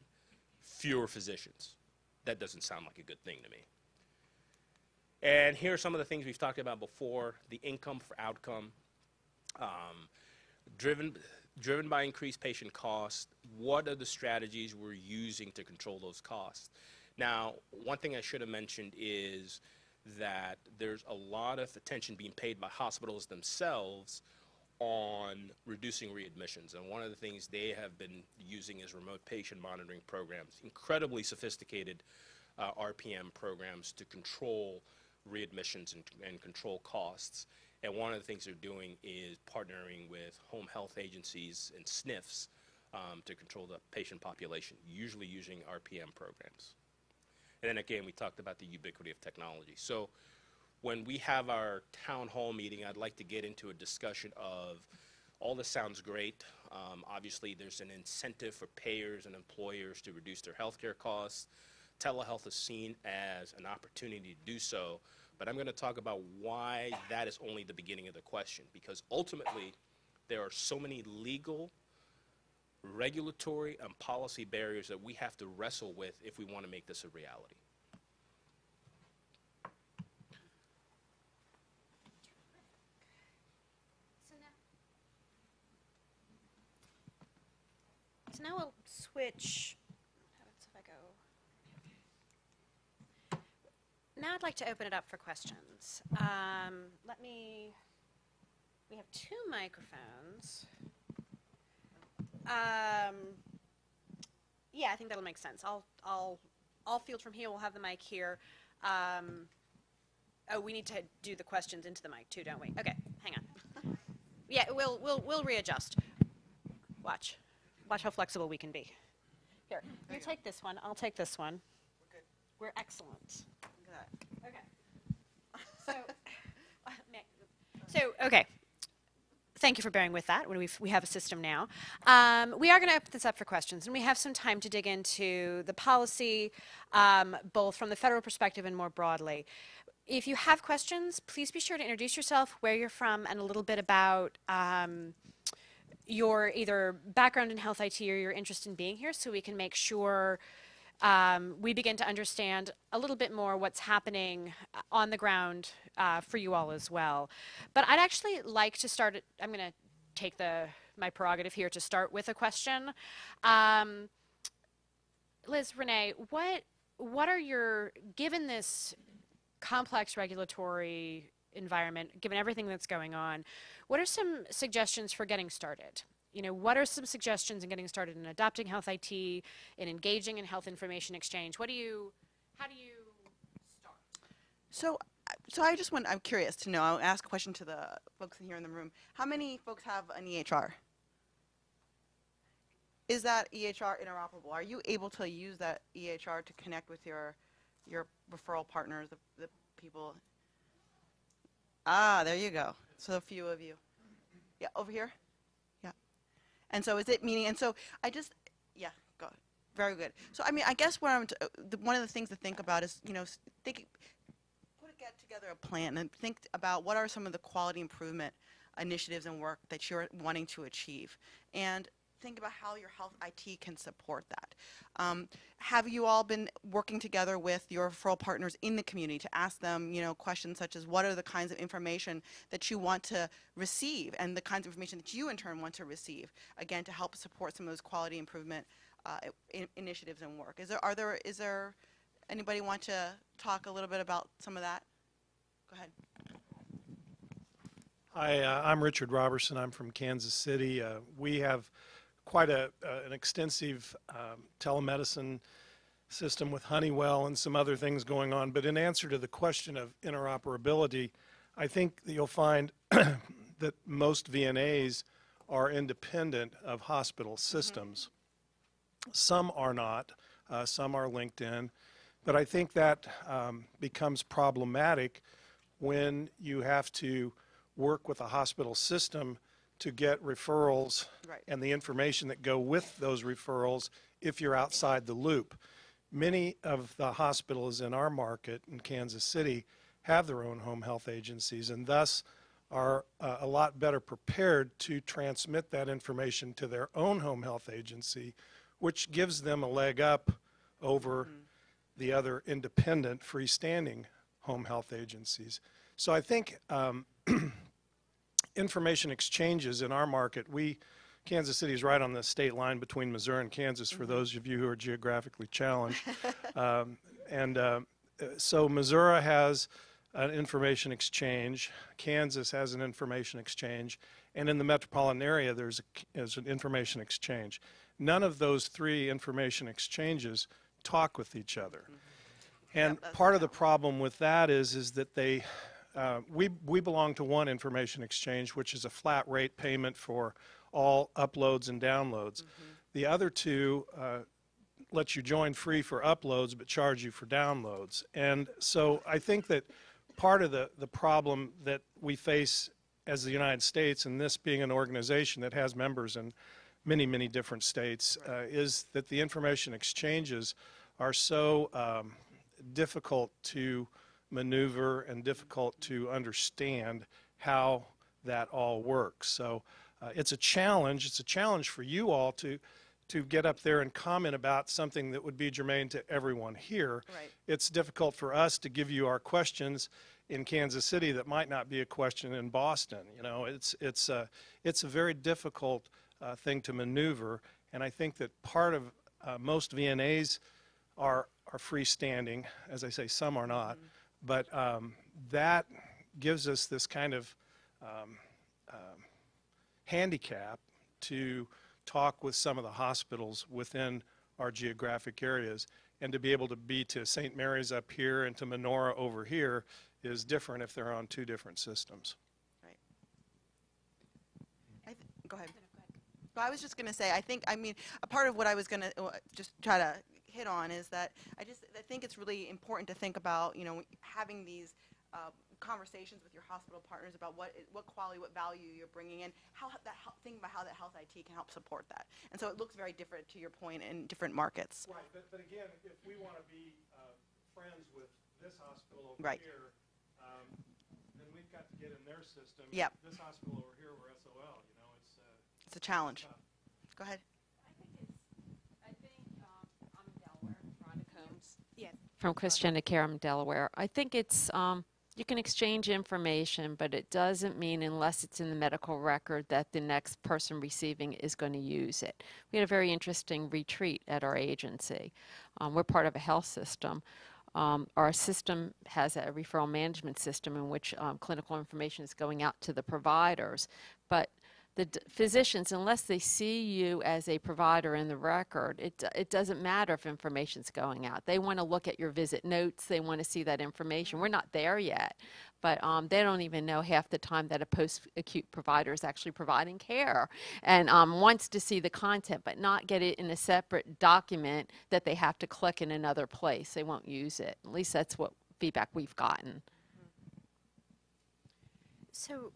fewer physicians. That doesn't sound like a good thing to me. And here are some of the things we've talked about before the income for outcome, um, driven, driven by increased patient costs. What are the strategies we're using to control those costs? Now, one thing I should have mentioned is that there's a lot of attention being paid by hospitals themselves on reducing readmissions. And one of the things they have been using is remote patient monitoring programs, incredibly sophisticated uh, RPM programs to control readmissions and, and control costs. And one of the things they're doing is partnering with home health agencies and SNFs um, to control the patient population, usually using RPM programs. And then again, we talked about the ubiquity of technology. So when we have our town hall meeting, I'd like to get into a discussion of all this sounds great. Um, obviously, there's an incentive for payers and employers to reduce their healthcare costs. Telehealth is seen as an opportunity to do so, but I'm going to talk about why that is only the beginning of the question, because ultimately, there are so many legal, regulatory, and policy barriers that we have to wrestle with if we want to make this a reality. So now, we'll switch. how about if I go? Now I'd like to open it up for questions. Um, let me. We have two microphones. Um, yeah, I think that'll make sense. I'll I'll I'll field from here. We'll have the mic here. Um, oh, we need to do the questions into the mic too, don't we? Okay, hang on. Yeah, we'll, we'll, we'll readjust. Watch. Watch how flexible we can be. Here, you take this one, I'll take this one. We're excellent. Look at that. Okay. So, so, okay. thank you for bearing with that when we've, we have a system now. Um, we are going to open this up for questions, and we have some time to dig into the policy, um, both from the federal perspective and more broadly. If you have questions, please be sure to introduce yourself, where you're from, and a little bit about um, your either background in health IT or your interest in being here so we can make sure um, we begin to understand a little bit more what's happening uh, on the ground uh, for you all as well. But I'd actually like to start, I'm going to take the my prerogative here to start with a question. Um, Liz, Rene, what what are your given this complex regulatory environment, given everything that's going on, what are some suggestions for getting started? You know, what are some suggestions in getting started in adopting health IT, in engaging in health information exchange? What do you, how do you start? So, so I just want, I'm curious to know, I'll ask a question to the folks in here in the room. How many folks have an EHR? Is that EHR interoperable? Are you able to use that EHR to connect with your, your referral partners, the, the people? Ah, there you go. So a few of you. Yeah, over here? And so is it meaning, and so I just, yeah, go, very good. So I mean, I guess what I'm, t- the, one of the things to think about is, you know, think, put get together a plan and think about what are some of the quality improvement initiatives and work that you're wanting to achieve. And think about how your health IT can support that. Um, have you all been working together with your referral partners in the community to ask them, you know, questions such as what are the kinds of information that you want to receive and the kinds of information that you in turn want to receive, again, to help support some of those quality improvement uh, i- initiatives and work. Is there, are there, is there, anybody want to talk a little bit about some of that? Go ahead. Hi, uh, I'm Richard Robertson. I'm from Kansas City. Uh, we have quite a, uh, an extensive um, telemedicine system with Honeywell and some other things going on. But in answer to the question of interoperability, I think that you'll find that most VNAs are independent of hospital systems. Some are not, uh, some are linked in. But I think that um, becomes problematic when you have to work with a hospital system to get referrals Right. and the information that go with those referrals if you're outside the loop. Many of the hospitals in our market in Kansas City have their own home health agencies and thus are uh, a lot better prepared to transmit that information to their own home health agency, which gives them a leg up over the other independent freestanding home health agencies. So I think um, information exchanges in our market, we, Kansas City is right on the state line between Missouri and Kansas for those of you who are geographically challenged. Um, And uh, so Missouri has an information exchange, Kansas has an information exchange, and in the metropolitan area, there's, a, there's an information exchange. None of those three information exchanges talk with each other. And that's part of the problem with that is, is that they, uh, we, we belong to one information exchange, which is a flat rate payment for all uploads and downloads. The other two uh, let you join free for uploads but charge you for downloads. And so I think that part of the, the problem that we face as the United States, and this being an organization that has members in many, many different states, uh, is that the information exchanges are so um, difficult to maneuver and difficult to understand how that all works. So uh, it's a challenge. It's a challenge for you all to to get up there and comment about something that would be germane to everyone here. Right. It's difficult for us to give you our questions in Kansas City that might not be a question in Boston. You know, it's it's a it's a very difficult uh, thing to maneuver, and I think that part of uh, most VNAs are are freestanding. As I say, some are not, but um, that gives us this kind of um, um, handicap to talk with some of the hospitals within our geographic areas. And to be able to be to St. Mary's up here and to Menorah over here is different if they're on two different systems. Right. I Go ahead. Well, I was just going to say, I think, I mean, a part of what I was going to just try to hit on is that I just, I think it's really important to think about, you know, having these uh, conversations with your hospital partners about what, what quality, what value you're bringing in, how that, help- think about how that health IT can help support that. And so it looks very different, to your point, in different markets. Right, but, but again, if we want to be uh, friends with this hospital over Right. here, um, then we've got to get in their system. Yep. This hospital over here, we're SOL, you know, it's, uh, It's a challenge. Go ahead. I think, um, I'm in Delaware, Rhonda Combs. Yes. From Christiana Care, I'm Delaware. I think it's, um, you can exchange information, but it doesn't mean unless it's in the medical record that the next person receiving is going to use it. We had a very interesting retreat at our agency. Um, we're part of a health system. Um, our system has a referral management system in which um, clinical information is going out to the providers, the physicians, unless they see you as a provider in the record, it, it doesn't matter if information's going out. They want to look at your visit notes, they want to see that information. We're not there yet, but um, they don't even know half the time that a post-acute provider is actually providing care and um, wants to see the content, but not get it in a separate document that they have to click in another place. They won't use it. At least that's what feedback we've gotten. So,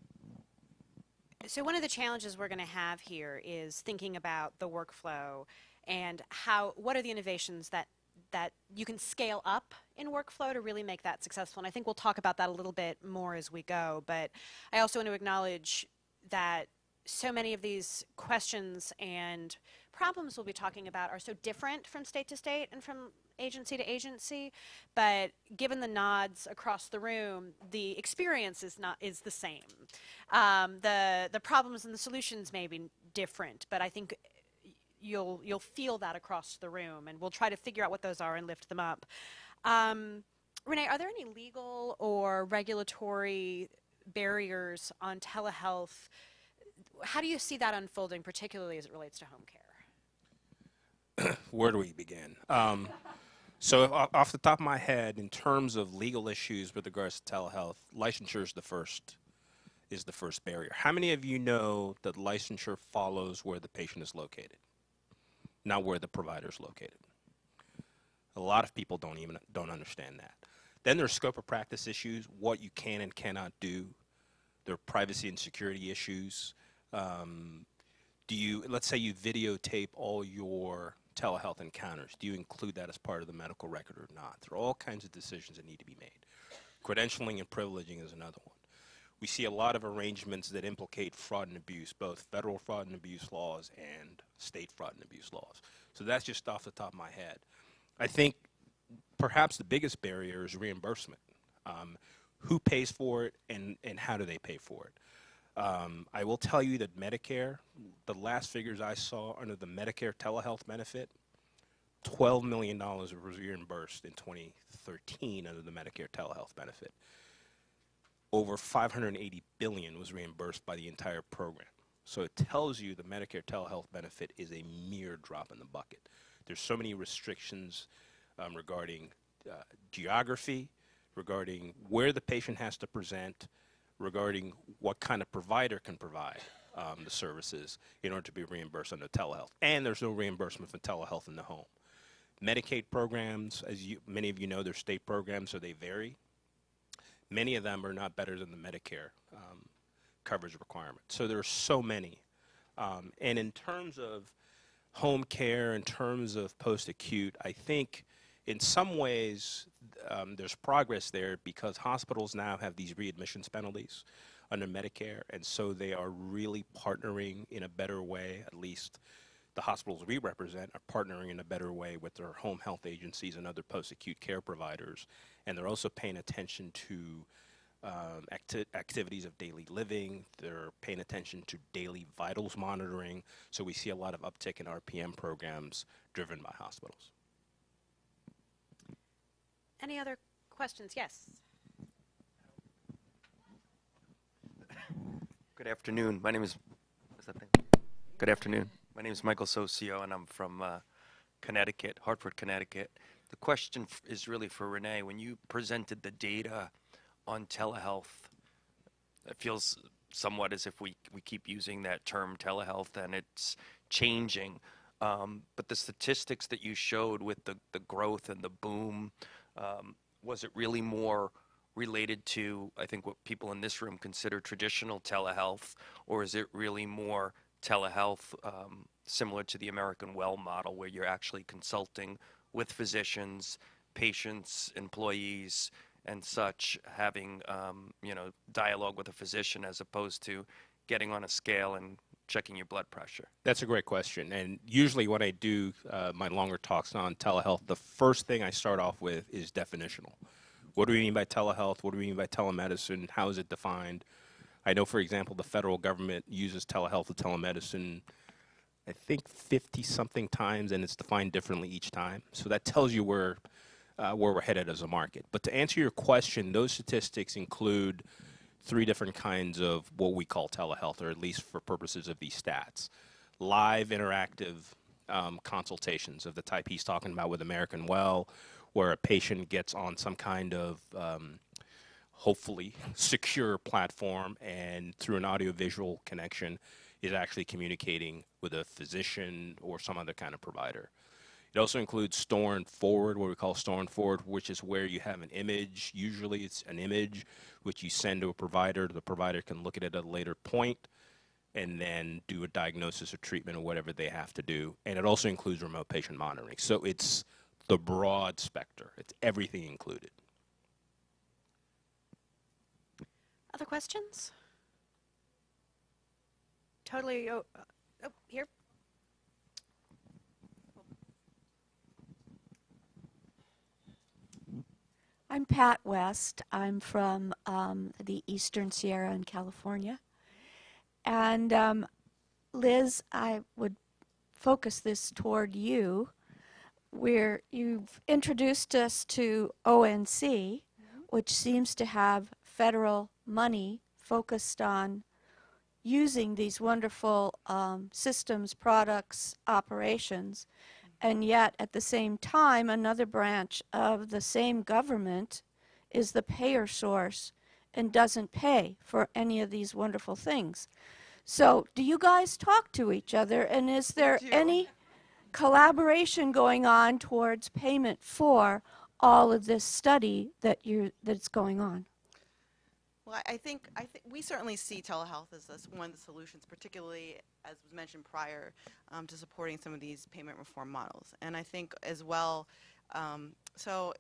so one of the challenges we're going to have here is thinking about the workflow and how what are the innovations that that you can scale up in workflow to really make that successful. And I think we'll talk about that a little bit more as we go. But I also want to acknowledge that so many of these questions and problems we'll be talking about are so different from state to state and from agency to agency but given the nods across the room the experience is not is the same. Um, the the problems and the solutions may be different but i think you'll you'll feel that across the room and we'll try to figure out what those are and lift them up. Um, Rene are there any legal or regulatory barriers on telehealth? How do you see that unfolding particularly as it relates to home care? Where do we begin? Um, so, off the top of my head, in terms of legal issues with regards to telehealth, licensure is the first is the first barrier. How many of you know that licensure follows where the patient is located, not where the provider is located? A lot of people don't even don't understand that. Then there's scope of practice issues, what you can and cannot do. There are privacy and security issues. Um, do you let's say you videotape all your telehealth encounters do you include that as part of the medical record or not? There are all kinds of decisions that need to be made. Credentialing and privileging is another one. We see a lot of arrangements that implicate fraud and abuse both federal fraud and abuse laws and state fraud and abuse laws. So that's just off the top of my head. I think perhaps the biggest barrier is reimbursement. Um, who pays for it and, and how do they pay for it um, I will tell you that Medicare, the last figures I saw under the Medicare telehealth benefit, $12 million was reimbursed in 2013 under the Medicare telehealth benefit. Over 580 billion was reimbursed by the entire program. So it tells you the Medicare telehealth benefit is a mere drop in the bucket. There's so many restrictions um, regarding uh, geography, regarding where the patient has to present, regarding what kind of provider can provide um, the services in order to be reimbursed under telehealth. And there's no reimbursement for telehealth in the home. Medicaid programs, as you, many of you know, they're state programs, so they vary. Many of them are not better than the Medicare um, coverage requirement. So there are so many. Um, and in terms of home care, in terms of post-acute, I think in some ways um, there's progress there because hospitals now have these readmissions penalties under Medicare, and so they are really partnering in a better way, at least the hospitals we represent are partnering in a better way with their home health agencies and other post-acute care providers, and they're also paying attention to um, acti- activities of daily living. They're paying attention to daily vitals monitoring. So we see a lot of uptick in RPM programs driven by hospitals. Any other questions yes Good afternoon. My name is. Good afternoon. My name is Michael Socio, and I'm from uh, Connecticut, Hartford, Connecticut. The question is really for Rene. When you presented the data on telehealth, it feels somewhat as if we we keep using that term telehealth, and it's changing. Um, but the statistics that you showed with the the growth and the boom, um, was it really more related to, I think, what people in this room consider traditional telehealth, or is it really more telehealth um, similar to the American Well model, where you're actually consulting with physicians, patients, employees, and such, having um, you know dialogue with a physician as opposed to getting on a scale and checking your blood pressure? That's a great question. And usually, when I do uh, my longer talks on telehealth, the first thing I start off with is definitional. What do we mean by telehealth? What do we mean by telemedicine? How is it defined? I know, for example, the federal government uses telehealth and telemedicine, I think 50 something times, and it's defined differently each time. So that tells you where, uh, where we're headed as a market. But to answer your question, those statistics include three different kinds of what we call telehealth, or at least for purposes of these stats. Live interactive um, consultations of the type he's talking about with American Well, where a patient gets on some kind of um, hopefully secure platform and through an audiovisual connection is actually communicating with a physician or some other kind of provider. It also includes store and forward, what we call store and forward, which is where you have an image. Usually it's an image which you send to a provider. The provider can look at it at a later point and then do a diagnosis or treatment or whatever they have to do. And it also includes remote patient monitoring. So it's the broad spectrum. It's everything included. Other questions? Totally, oh, oh, here. I'm Pat West. I'm from um, the Eastern Sierra in California. And um, Liz, I would focus this toward you, where you've introduced us to ONC, which seems to have federal money focused on using these wonderful um, systems, products, operations and yet, at the same time, another branch of the same government is the payer source and doesn't pay for any of these wonderful things. So, do you guys talk to each other? And is there any collaboration going on towards payment for all of this study that you that's going on? Well, I- think, I think, we certainly see telehealth as, as one of the solutions, particularly, as was mentioned prior, um, to supporting some of these payment reform models. And I think as well, um, so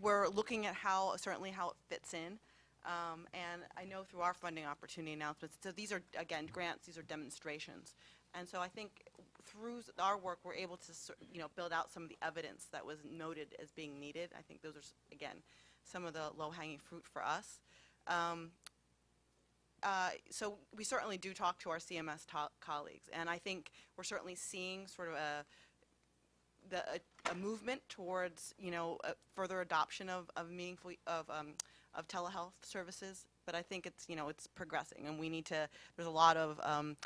we're looking at how, certainly how it fits in. Um, and I know through our funding opportunity announcements, so these are, again, grants, these are demonstrations. And so I think through our work, we're able to, you know, build out some of the evidence that was noted as being needed. I think those are, again, some of the low-hanging fruit for us. Um, uh, so we certainly do talk to our CMS to- colleagues, and I think we're certainly seeing sort of a the a, a movement towards you know further adoption of, of meaningful of um, of telehealth services. But I think it's you know it's progressing, and we need to. There's a lot of um,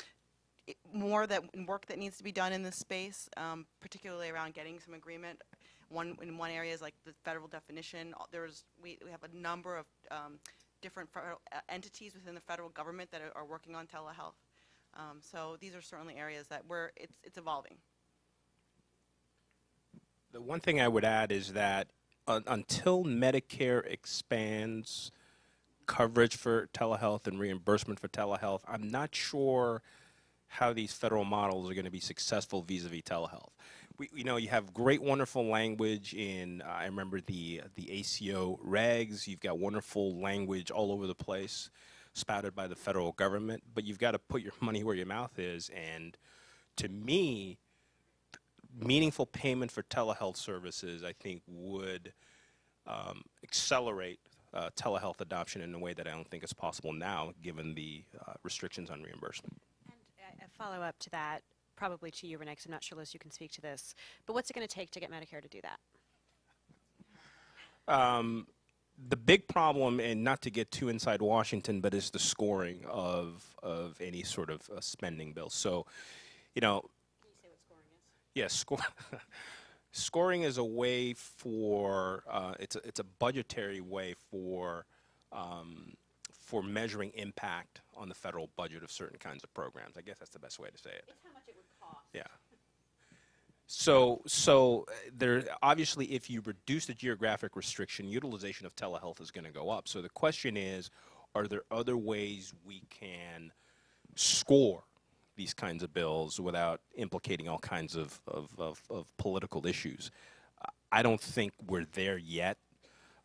more that work that needs to be done in this space, um, particularly around getting some agreement. One in one area is like the federal definition. There's we, we have a number of um, different uh, entities within the federal government that are, are working on telehealth. Um, so these are certainly areas that we're it's it's evolving. The one thing I would add is that un until Medicare expands coverage for telehealth and reimbursement for telehealth, I'm not sure how these federal models are going to be successful vis-a-vis telehealth. You know, you have great, wonderful language in. Uh, I remember the the ACO regs. You've got wonderful language all over the place, spouted by the federal government. But you've got to put your money where your mouth is. And to me, meaningful payment for telehealth services, I think, would um, accelerate uh, telehealth adoption in a way that I don't think is possible now, given the uh, restrictions on reimbursement. And a- a follow-up to that, probably to you, Rene, because I'm not sure, Liz, you can speak to this. But what's it going to take to get Medicare to do that? Um, the big problem, and not to get too inside Washington, but is the scoring of of any sort of uh, spending bill. So, you know, Can you say what scoring is? Yes, score, scoring is a way for uh, it's a, it's a budgetary way for um, for measuring impact on the federal budget of certain kinds of programs. I guess that's the best way to say it. Yeah. So, so uh, there obviously, if you reduce the geographic restriction, utilization of telehealth is going to go up. So the question is, are there other ways we can score these kinds of bills without implicating all kinds of, of, of, of political issues? I don't think we're there yet.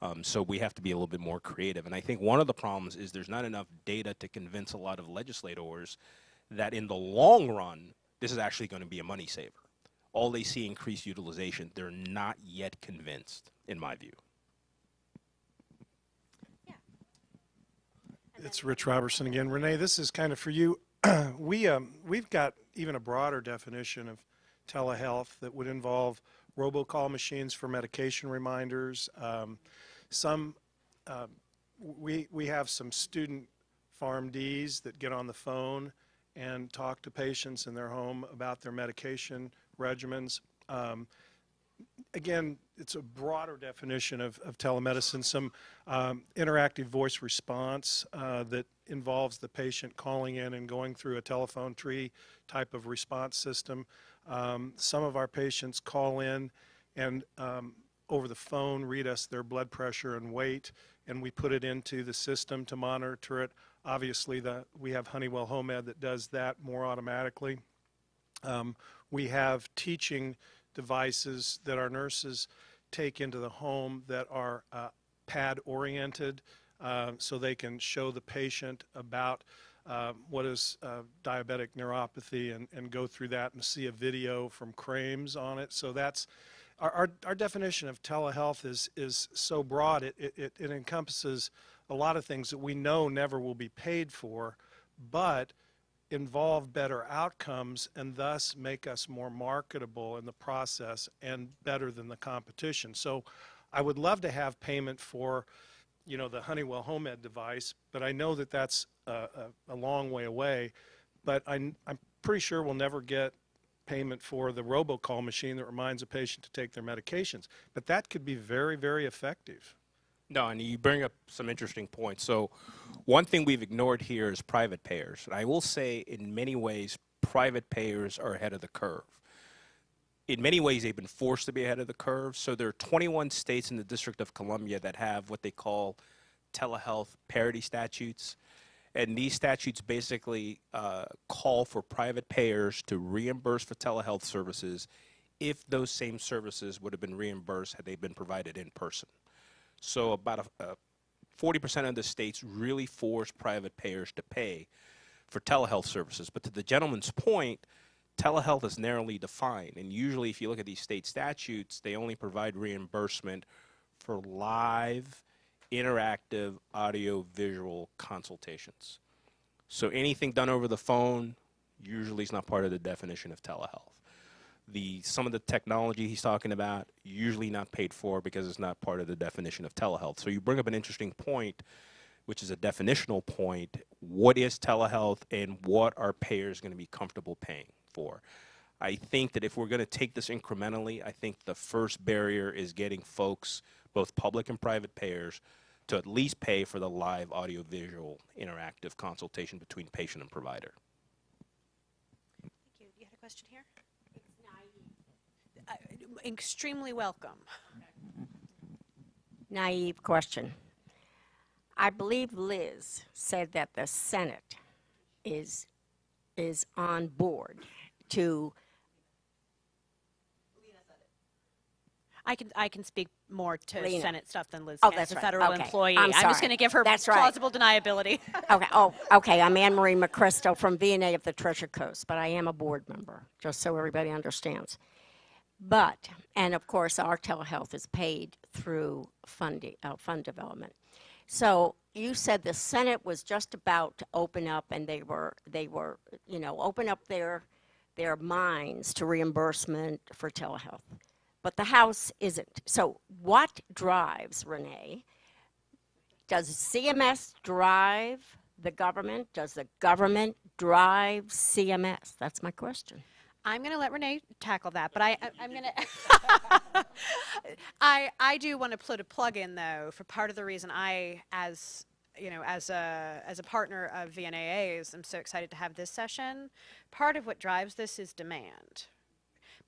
Um, so we have to be a little bit more creative. And I think one of the problems is there's not enough data to convince a lot of legislators that in the long run, this is actually going to be a money saver. All they see increased utilization. They're not yet convinced, in my view. It's Rich Robertson again. Rene, this is kind of for you. we, um, we've got even a broader definition of telehealth that would involve robocall machines for medication reminders. Um, some, uh, we, we have some student PharmDs that get on the phone and talk to patients in their home about their medication regimens. Um, again, it's a broader definition of, of telemedicine, some um, interactive voice response uh, that involves the patient calling in and going through a telephone tree type of response system. Um, some of our patients call in and um, over the phone read us their blood pressure and weight, and we put it into the system to monitor it. Obviously, the, we have Honeywell HomMed that does that more automatically. Um, we have teaching devices that our nurses take into the home that are uh, pad oriented uh, so they can show the patient about uh, what is uh, diabetic neuropathy and, and go through that and see a video from Krames on it. So that's our, our, our definition of telehealth is, is so broad, it, it, it encompasses a lot of things that we know never will be paid for, but involve better outcomes and thus make us more marketable in the process and better than the competition. So I would love to have payment for, you know, the Honeywell HomMed device, but I know that that's a, a, a long way away. But I'm, I'm pretty sure we'll never get payment for the robocall machine that reminds a patient to take their medications. But that could be very, very effective. No, and you bring up some interesting points. So, one thing we've ignored here is private payers. And I will say, in many ways, private payers are ahead of the curve. In many ways, they've been forced to be ahead of the curve. So, there are 21 states in the District of Columbia that have what they call telehealth parity statutes. And these statutes basically uh, call for private payers to reimburse for telehealth services if those same services would have been reimbursed had they been provided in person. So about a, a 40% of the states really force private payers to pay for telehealth services. But to the gentleman's point, telehealth is narrowly defined. And usually, if you look at these state statutes, they only provide reimbursement for live, interactive, audio visual consultations. So anything done over the phone usually is not part of the definition of telehealth the some of the technology he's talking about usually not paid for because it's not part of the definition of telehealth. So you bring up an interesting point, which is a definitional point. What is telehealth, and what are payers going to be comfortable paying for? I think that if we're going to take this incrementally, I think the first barrier is getting folks, both public and private payers, to at least pay for the live audiovisual interactive consultation between patient and provider. Thank you. You had a question here? Uh, Extremely welcome. naive question. I believe Liz said that the Senate is, is on board to, I can, I can speak more to Lena. Senate stuff than Liz Oh, can that's a right. federal Okay. employee. I'm just going to give her That's right. plausible deniability. okay, oh, okay, I'm Anne Marie McChrystal from VNA of the Treasure Coast, but I am a board member, just so everybody understands. But, and of course, our telehealth is paid through funding, uh, fund development. So you said the Senate was just about to open up and they were, they were, you know, open up their, their minds to reimbursement for telehealth. But the House isn't. So what drives, Rene? Does CMS drive the government? Does the government drive CMS? That's my question. I'm going to let Rene tackle that, but I, I, I'm going to. I I do want to put a plug in though for part of the reason I, as you know, as a as a partner of VNAAs, I'm so excited to have this session. Part of what drives this is demand.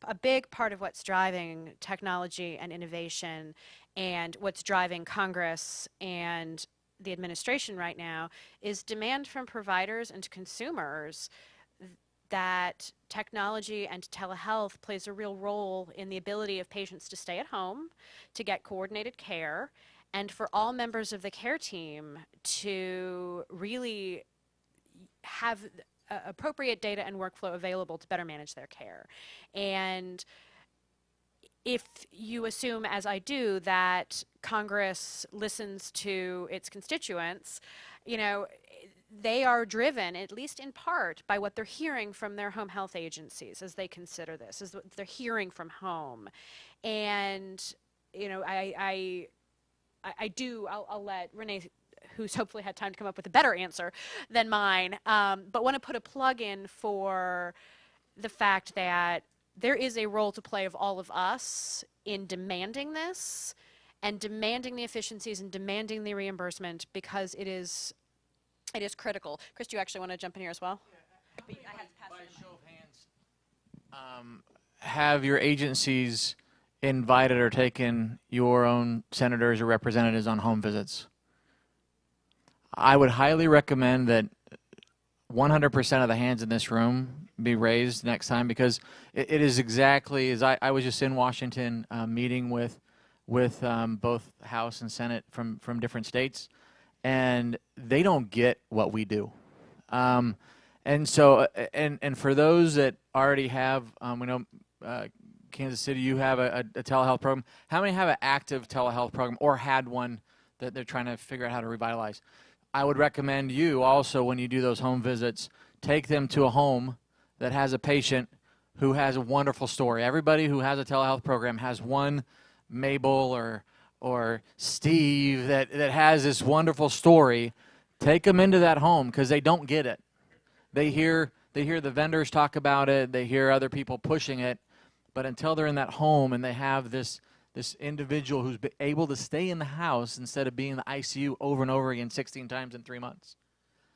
a big part of what's driving technology and innovation and what's driving Congress and the administration right now is demand from providers and consumers that technology and telehealth plays a real role in the ability of patients to stay at home, to get coordinated care, and for all members of the care team to really have appropriate data and workflow available to better manage their care. And if you assume, as I do, that Congress listens to its constituents, you know, they are driven, at least in part, by what they're hearing from their home health agencies as they consider this, as what they're hearing from home. And, you know, I, I, I, I do, I'll, I'll let Rene who's hopefully had time to come up with a better answer than mine, um, but want to put a plug in for the fact that there is a role to play of all of us in demanding this and demanding the efficiencies and demanding the reimbursement because it is it is critical. Chris, do you actually want to jump in here as well? By show of hands, um, have your agencies invited or taken your own senators or representatives on home visits? I would highly recommend that 100% of the hands in this room be raised next time because it, it is exactly as I, I was just in Washington uh, meeting with with um, both House and Senate from from different states, and they don't get what we do. Um, and so, uh, and and for those that already have, um, we know uh, Kansas City, you have a, a, a telehealth program. How many have an active telehealth program or had one that they're trying to figure out how to revitalize? I would recommend you also when you do those home visits, take them to a home that has a patient who has a wonderful story. Everybody who has a telehealth program has one Mabel or or Steve that, that has this wonderful story. Take them into that home because they don't get it. They hear they hear the vendors talk about it, they hear other people pushing it, but until they're in that home and they have this this individual who's be able to stay in the house instead of being in the ICU over and over again 16 times in three months.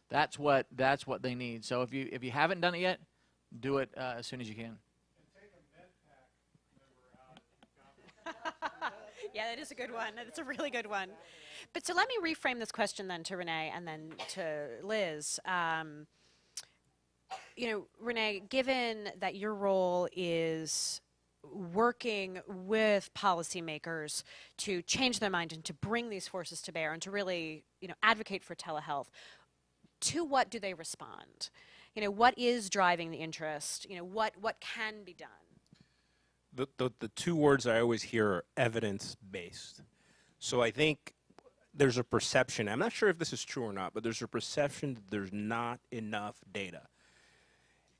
That's what that's what they need. So if you if you haven't done it yet, do it uh, as soon as you can. yeah, that is a good one. That's a really good one. But so let me reframe this question then to Rene and then to Liz. Um, you know, Rene, given that your role is working with policymakers to change their mind and to bring these forces to bear and to really, you know, advocate for telehealth, to what do they respond? You know, what is driving the interest? You know, what, what can be done? The, the, the two words I always hear are evidence based. So I think there's a perception, I'm not sure if this is true or not, but there's a perception that there's not enough data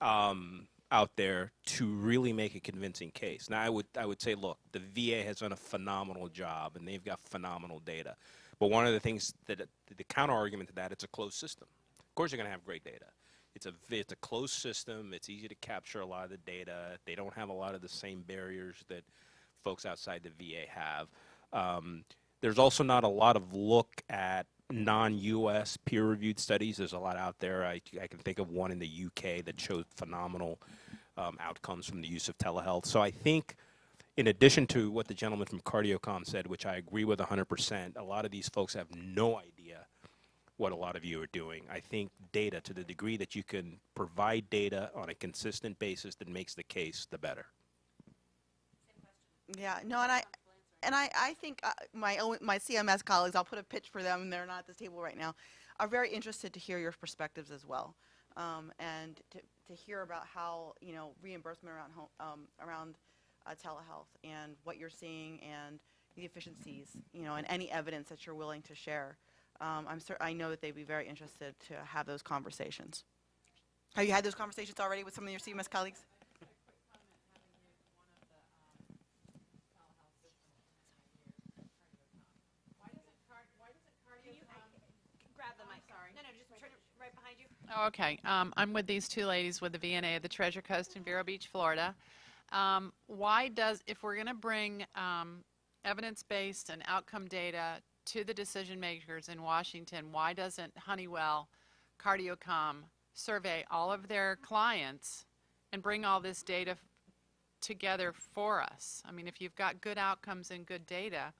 um, out there to really make a convincing case. Now, I would, I would say, look, the VA has done a phenomenal job and they've got phenomenal data. But one of the things that the counter argument to that, it's a closed system. Of course, you're going to have great data. It's a it's a closed system. It's easy to capture a lot of the data. They don't have a lot of the same barriers that folks outside the VA have. Um, there's also not a lot of look at non-U.S. peer-reviewed studies. There's a lot out there. I, I can think of one in the U.K. that showed phenomenal um, outcomes from the use of telehealth. So I think, in addition to what the gentleman from Cardiocom said, which I agree with 100%, a lot of these folks have no idea what a lot of you are doing. I think data, to the degree that you can provide data on a consistent basis that makes the case, the better. Yeah, no, and I, and I, I think uh, my own, my CMS colleagues, I'll put a pitch for them, and they're not at this table right now, are very interested to hear your perspectives as well, um, and to, to hear about how you know reimbursement around home, um, around uh, telehealth and what you're seeing and the efficiencies, you know, and any evidence that you're willing to share. Um, I'm cer- I know that they'd be very interested to have those conversations. Have you had those conversations already with some of your CMS colleagues? Grab the mic. Sorry. No, no, just right behind you. Oh, okay. Um, I'm with these two ladies with the VNA of the Treasure Coast in Vero Beach, Florida. Um, why does, if we're going to bring um, evidence-based and outcome data to the decision makers in Washington, why doesn't Honeywell, Cardiocom survey all of their clients and bring all this data together for us. I mean, if you've got good outcomes and good data,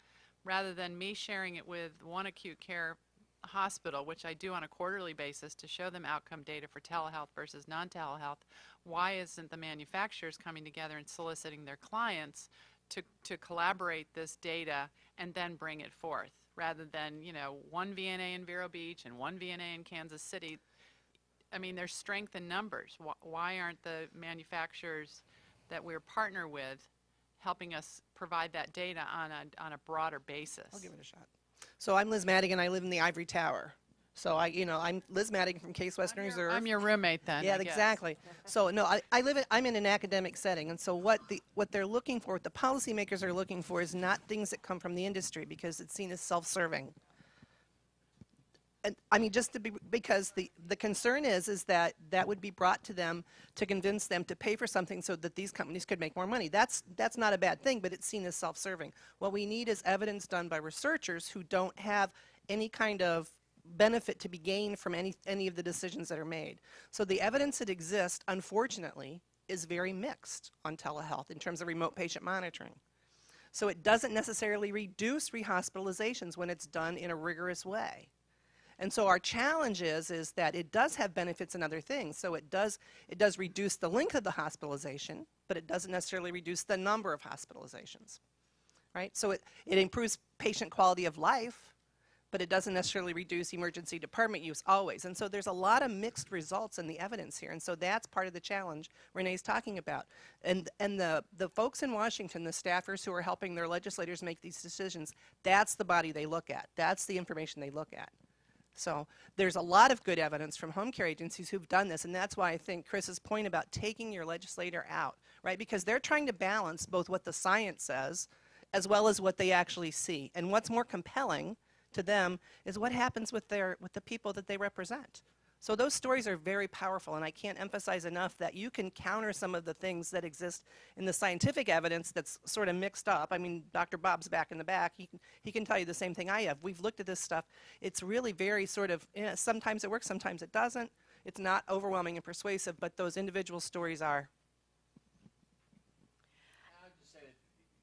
rather than me sharing it with one acute care hospital, which I do on a quarterly basis to show them outcome data for telehealth versus non-telehealth, why isn't the manufacturers coming together and soliciting their clients to, to collaborate this data and then bring it forth, rather than, you know, one VNA in Vero Beach and one VNA in Kansas City? I mean, there's strength in numbers. Why aren't the manufacturers that we're partner with helping us provide that data on a, on a broader basis? I'll give it a shot. So I'm Liz Madigan. I live in the Ivory Tower. So I, you know, I'm Liz Madigan from Case Western Reserve. I'm your roommate then. yeah, I guess. exactly. So no, I, I live. In, I'm in an academic setting, and so what the what they're looking for, what the policymakers are looking for, is not things that come from the industry because it's seen as self-serving. And I mean, just to be because the the concern is is that that would be brought to them to convince them to pay for something so that these companies could make more money. That's that's not a bad thing, but it's seen as self-serving. What we need is evidence done by researchers who don't have any kind of benefit to be gained from any any of the decisions that are made. So the evidence that exists, unfortunately, is very mixed on telehealth in terms of remote patient monitoring. So it doesn't necessarily reduce rehospitalizations when it's done in a rigorous way. And so our challenge is, is that it does have benefits in other things. So it does, it does reduce the length of the hospitalization, but it doesn't necessarily reduce the number of hospitalizations, right? So it, it improves patient quality of life, but it doesn't necessarily reduce emergency department use always. And so there's a lot of mixed results in the evidence here. And so that's part of the challenge Rene's talking about. And, and the, the folks in Washington, the staffers who are helping their legislators make these decisions, that's the body they look at. That's the information they look at. So there's a lot of good evidence from home care agencies who've done this, and that's why I think Chris's point about taking your legislator out, right? Because they're trying to balance both what the science says as well as what they actually see. And what's more compelling to them is what happens with their with the people that they represent. So those stories are very powerful, and I can't emphasize enough that you can counter some of the things that exist in the scientific evidence that's sort of mixed up. I mean, Dr. Bob's back in the back. He can, he can tell you the same thing I have. We've looked at this stuff. It's really very sort of, eh, sometimes it works, sometimes it doesn't. It's not overwhelming and persuasive, but those individual stories are. I would just say that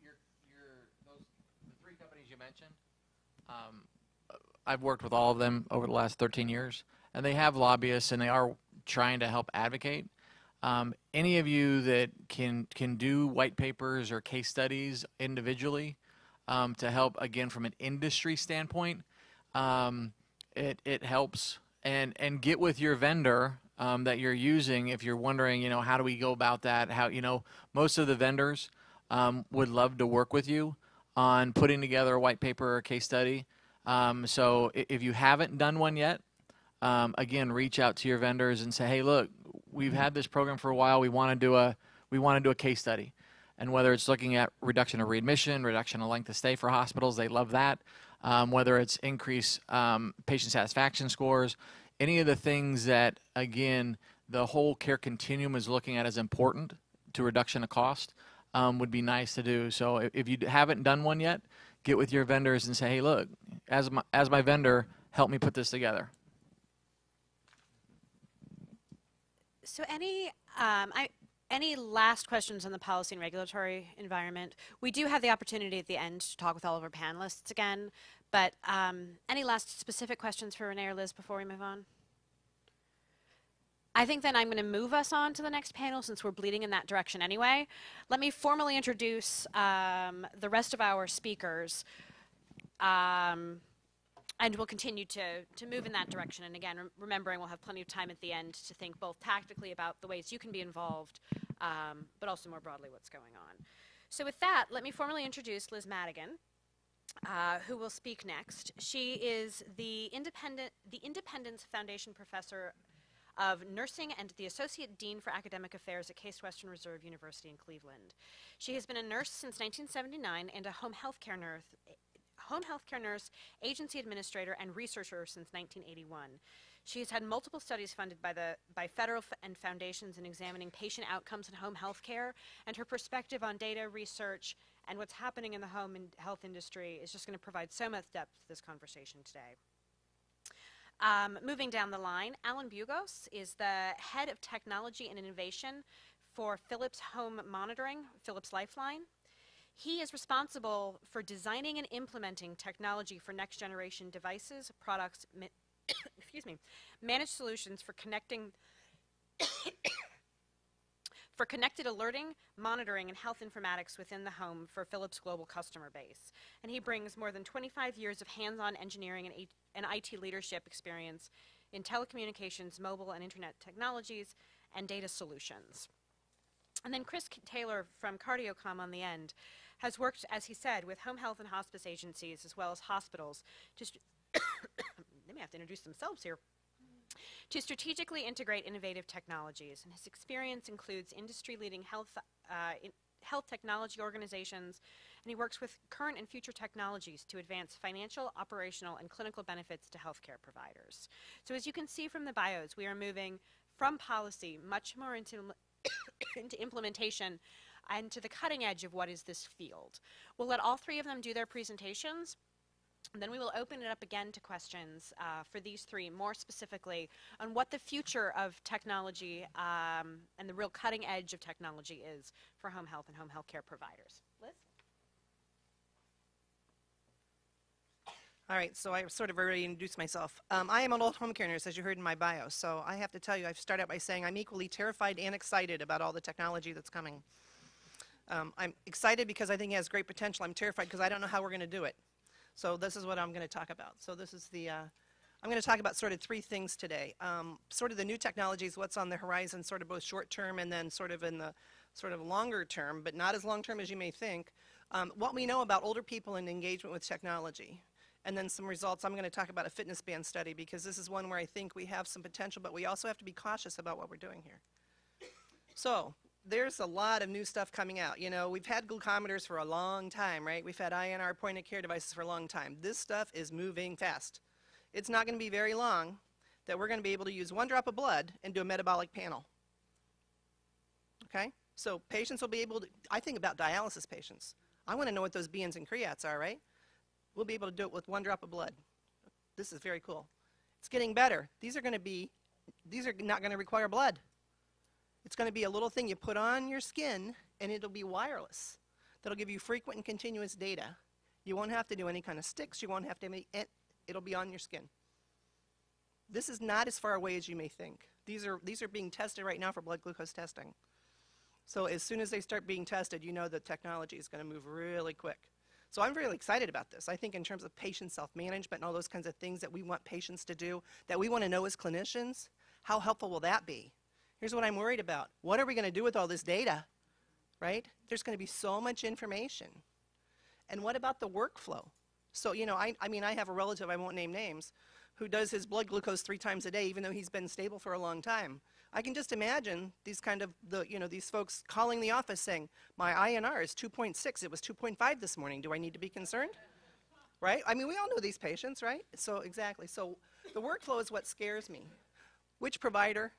your, your, those, the three companies you mentioned, um, I've worked with all of them over the last 13 years, and they have lobbyists and they are trying to help advocate. Um, any of you that can can do white papers or case studies individually um, to help again from an industry standpoint, um, it it helps and and get with your vendor um, that you're using if you're wondering you know how do we go about that how you know most of the vendors um, would love to work with you on putting together a white paper or a case study. Um, so if you haven't done one yet, um, again, reach out to your vendors and say, hey, look, we've had this program for a while. We want to do a we want to do a case study, and whether it's looking at reduction of readmission, reduction of length of stay for hospitals, they love that. Um, whether it's increase um, patient satisfaction scores, any of the things that again the whole care continuum is looking at as important to reduction of cost um, would be nice to do. So if, if you haven't done one yet, get with your vendors and say, hey, look, as my, as my vendor, help me put this together. So any, um, I, any last questions on the policy and regulatory environment? We do have the opportunity at the end to talk with all of our panelists again, but um, any last specific questions for Rene or Liz before we move on? I think then I'm going to move us on to the next panel since we're bleeding in that direction anyway. Let me formally introduce um, the rest of our speakers. Um, and we'll continue to, to move in that direction. And again, rem- remembering we'll have plenty of time at the end to think both tactically about the ways you can be involved, um, but also more broadly what's going on. So with that, let me formally introduce Liz Madigan, uh, who will speak next. She is the independent, the Independence Foundation Professor of Nursing and the Associate Dean for Academic Affairs at Case Western Reserve University in Cleveland. She has been a nurse since 1979 and a home health care nurse, home health care nurse, agency administrator, and researcher since 1981. She has had multiple studies funded by, the, by federal and foundations in examining patient outcomes in home health care, and her perspective on data research and what's happening in the home and health industry is just going to provide so much depth to this conversation today. Um, moving down the line, Alan Bugos is the head of technology and innovation for Philips Home Monitoring, Philips Lifeline. He is responsible for designing and implementing technology for next generation devices, products, excuse me, managed solutions for connecting for connected alerting, monitoring, and health informatics within the home for Philips' global customer base. And he brings more than 25 years of hands-on engineering and, and IT leadership experience in telecommunications, mobile and internet technologies, and data solutions. And then Chris Taylor from Cardiocom on the end has worked, as he said, with home health and hospice agencies as well as hospitals to. St- they may have to introduce themselves here to strategically integrate innovative technologies. And his experience includes industry-leading health, uh, in health technology organizations, and he works with current and future technologies to advance financial, operational, and clinical benefits to healthcare providers. So as you can see from the bios, we are moving from policy much more into, into implementation and to the cutting edge of what is this field. We'll let all three of them do their presentations. And then we will open it up again to questions uh, for these three, more specifically on what the future of technology um, and the real cutting edge of technology is for home health and home health care providers. Liz? All right, so I sort of already introduced myself. Um, I am an old home care nurse, as you heard in my bio. So I have to tell you, I start out by saying I'm equally terrified and excited about all the technology that's coming. Um, I'm excited because I think it has great potential. I'm terrified because I don't know how we're going to do it. So this is what I'm going to talk about. So this is the, uh, I'm going to talk about sort of three things today. Um, sort of the new technologies, what's on the horizon, sort of both short term and then sort of in the sort of longer term, but not as long term as you may think. Um, what we know about older people and engagement with technology. And then some results. I'm going to talk about a fitness band study because this is one where I think we have some potential, but we also have to be cautious about what we're doing here. So there's a lot of new stuff coming out. You know, we've had glucometers for a long time, right? We've had INR point of care devices for a long time. This stuff is moving fast. It's not going to be very long that we're going to be able to use one drop of blood and do a metabolic panel. Okay? So patients will be able to, I think about dialysis patients. I want to know what those BNs and creats are, right? We'll be able to do it with one drop of blood. This is very cool. It's getting better. These are going to be, these are not going to require blood. It's going to be a little thing you put on your skin, and it'll be wireless. That'll give you frequent and continuous data. You won't have to do any kind of sticks. You won't have to, it'll be on your skin. This is not as far away as you may think. These are, these are being tested right now for blood glucose testing. So as soon as they start being tested, you know the technology is going to move really quick. So I'm really excited about this. I think in terms of patient self-management and all those kinds of things that we want patients to do, that we want to know as clinicians, how helpful will that be? Here's what I'm worried about. What are we going to do with all this data? Right? There's going to be so much information. And what about the workflow? So, you know, I, I mean, I have a relative, I won't name names, who does his blood glucose three times a day, even though he's been stable for a long time. I can just imagine these kind of, the, you know, these folks calling the office saying, my INR is 2.6, it was 2.5 this morning, do I need to be concerned? Right? I mean, we all know these patients, right? So, exactly. So, the workflow is what scares me. Which provider?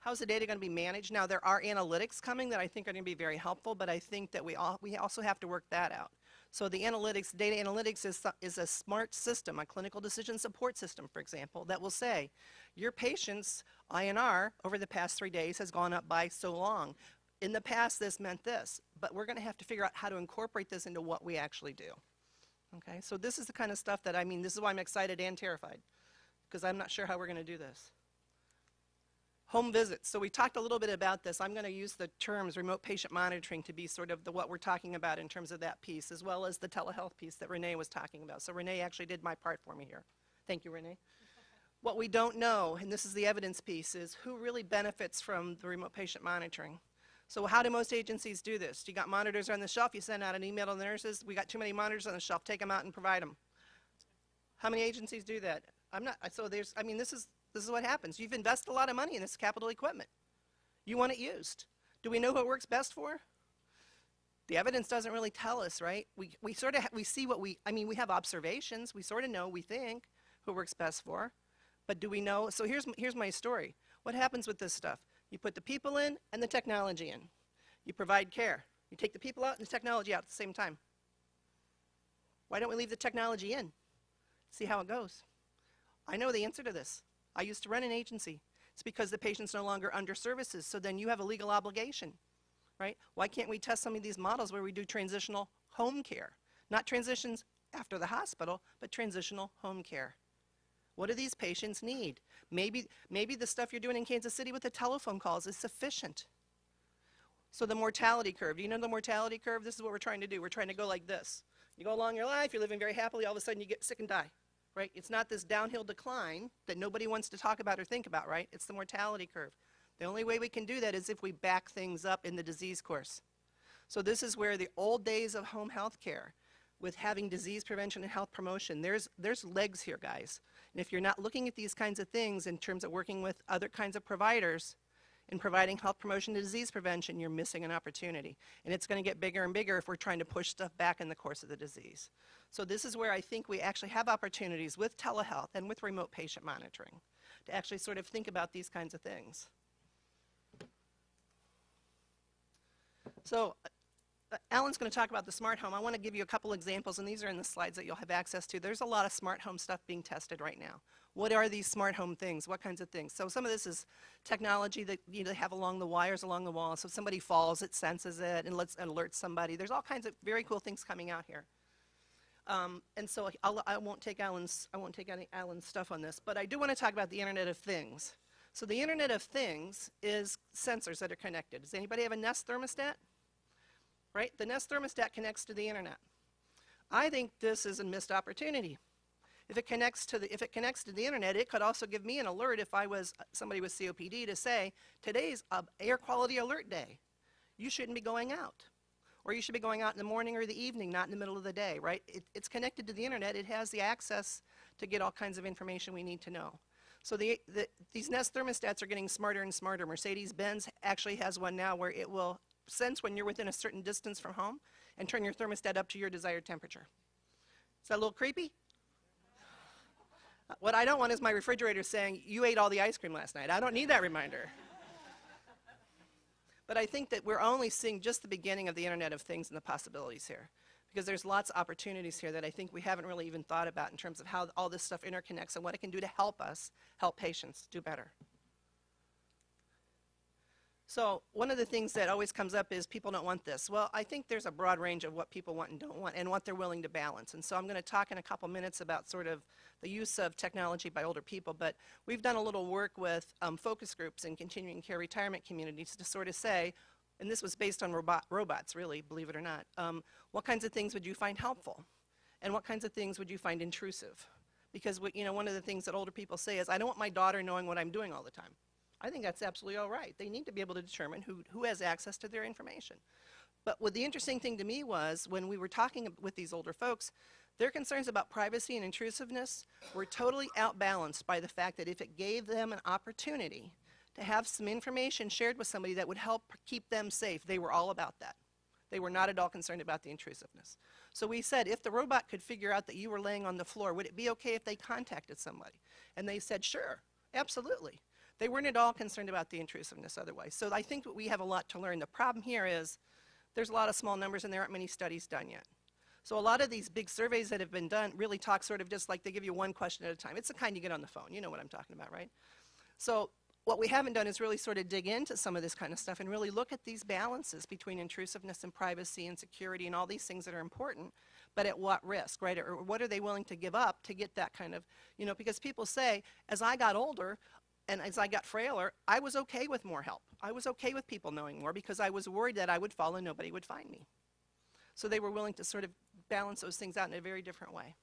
How's the data going to be managed? Now, there are analytics coming that I think are going to be very helpful, but I think that we, all, we also have to work that out. So the analytics, data analytics is, is a smart system, a clinical decision support system, for example, that will say, your patient's INR over the past three days has gone up by so long. In the past, this meant this, but we're going to have to figure out how to incorporate this into what we actually do. Okay, so this is the kind of stuff that, I mean, this is why I'm excited and terrified, because I'm not sure how we're going to do this. Home visits. So we talked a little bit about this. I'm going to use the terms remote patient monitoring to be sort of the, what we're talking about in terms of that piece, as well as the telehealth piece that Rene was talking about. So Rene actually did my part for me here. Thank you, Rene. What we don't know, and this is the evidence piece, is who really benefits from the remote patient monitoring. So how do most agencies do this? You got monitors on the shelf, you send out an email to the nurses, we got too many monitors on the shelf, take them out and provide them. How many agencies do that? I'm not, so there's, I mean, this is, this is what happens. You've invested a lot of money in this capital equipment. You want it used. Do we know what works best for? The evidence doesn't really tell us, right? We, we sort of, we see what we, I mean, we have observations. We sort of know, we think, who works best for. But do we know? So here's, here's my story. What happens with this stuff? You put the people in and the technology in. You provide care. You take the people out and the technology out at the same time. Why don't we leave the technology in? See how it goes. I know the answer to this. I used to run an agency. It's because the patient's no longer under services, so then you have a legal obligation. right? Why can't we test some of these models where we do transitional home care? Not transitions after the hospital, but transitional home care. What do these patients need? Maybe, maybe the stuff you're doing in Kansas City with the telephone calls is sufficient. So the mortality curve, do you know the mortality curve? This is what we're trying to do. We're trying to go like this. You go along your life, you're living very happily, all of a sudden you get sick and die, right? It's not this downhill decline that nobody wants to talk about or think about, right? It's the mortality curve. The only way we can do that is if we back things up in the disease course. So this is where the old days of home health care with having disease prevention and health promotion, there's, there's legs here, guys. And if you're not looking at these kinds of things in terms of working with other kinds of providers in providing health promotion and disease prevention, you're missing an opportunity. And it's going to get bigger and bigger if we're trying to push stuff back in the course of the disease. So this is where I think we actually have opportunities with telehealth and with remote patient monitoring to actually sort of think about these kinds of things. So Alan's going to talk about the smart home. I want to give you a couple examples, and these are in the slides that you'll have access to. There's a lot of smart home stuff being tested right now. What are these smart home things? What kinds of things? So some of this is technology that you know, they have along the wires along the wall. So if somebody falls, it senses it and lets and alerts somebody. There's all kinds of very cool things coming out here. Um, and so I'll, I won't take Alan's I won't take any Alan's stuff on this, but I do want to talk about the Internet of Things. So the Internet of Things is sensors that are connected. Does anybody have a Nest thermostat? Right? The Nest thermostat connects to the internet. I think this is a missed opportunity. If it connects to the if it connects to the internet, it could also give me an alert if I was somebody with COPD to say today's a air quality alert day. You shouldn't be going out, or you should be going out in the morning or the evening, not in the middle of the day. Right? It, it's connected to the internet. It has the access to get all kinds of information we need to know. So the, the, these Nest thermostats are getting smarter and smarter. Mercedes-Benz actually has one now where it will sense when you're within a certain distance from home and turn your thermostat up to your desired temperature. Is that a little creepy? Uh, what I don't want is my refrigerator saying, you ate all the ice cream last night. I don't need that reminder. but I think that we're only seeing just the beginning of the Internet of Things and the possibilities here. Because there's lots of opportunities here that I think we haven't really even thought about in terms of how all this stuff interconnects and what it can do to help us help patients do better. So one of the things that always comes up is people don't want this. Well, I think there's a broad range of what people want and don't want and what they're willing to balance. And so I'm going to talk in a couple minutes about sort of the use of technology by older people. But we've done a little work with um, focus groups and continuing care retirement communities to sort of say, and this was based on robot, robots, really, believe it or not, um, what kinds of things would you find helpful? And what kinds of things would you find intrusive? Because, you know, one of the things that older people say is, I don't want my daughter knowing what I'm doing all the time. I think that's absolutely all right. They need to be able to determine who, who has access to their information. But what the interesting thing to me was when we were talking with these older folks, their concerns about privacy and intrusiveness were totally outbalanced by the fact that if it gave them an opportunity to have some information shared with somebody that would help keep them safe, they were all about that. They were not at all concerned about the intrusiveness. So we said, if the robot could figure out that you were laying on the floor, would it be okay if they contacted somebody? And they said, sure, absolutely. They weren't at all concerned about the intrusiveness otherwise. So I think we have a lot to learn. The problem here is there's a lot of small numbers and there aren't many studies done yet. So a lot of these big surveys that have been done really talk sort of just like they give you one question at a time. It's the kind you get on the phone. You know what I'm talking about, right? So what we haven't done is really sort of dig into some of this kind of stuff and really look at these balances between intrusiveness and privacy and security and all these things that are important, but at what risk, right? Or what are they willing to give up to get that kind of, you know, because people say, as I got older, and as I got frailer, I was okay with more help. I was okay with people knowing more because I was worried that I would fall and nobody would find me. So they were willing to sort of balance those things out in a very different way.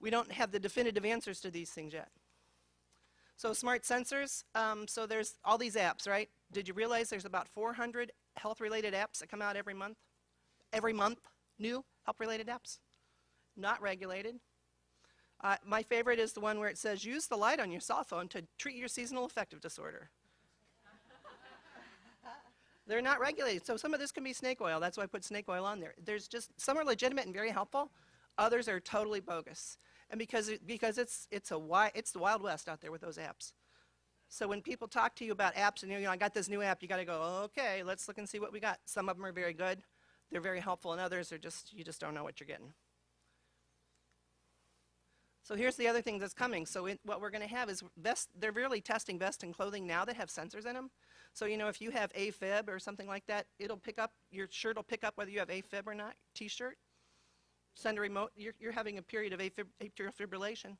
We don't have the definitive answers to these things yet. So smart sensors, um, so there's all these apps, right? Did you realize there's about 400 health-related apps that come out every month? Every month, new health-related apps? Not regulated, uh, my favorite is the one where it says, use the light on your cell phone to treat your seasonal affective disorder. They're not regulated. So some of this can be snake oil. That's why I put snake oil on there. There's just, some are legitimate and very helpful. Others are totally bogus. And because, it, because it's, it's, a wi- it's the Wild West out there with those apps. So when people talk to you about apps and you know, I got this new app, you got to go, okay, let's look and see what we got. Some of them are very good. They're very helpful and others are just, you just don't know what you're getting. So here's the other thing that's coming. So in, what we're going to have is vest, they're really testing vests and clothing now that have sensors in them. So, you know, if you have AFib or something like that, it'll pick up, your shirt will pick up whether you have AFib or not, t-shirt. Send a remote, you're, you're having a period of AFib, atrial fibrillation.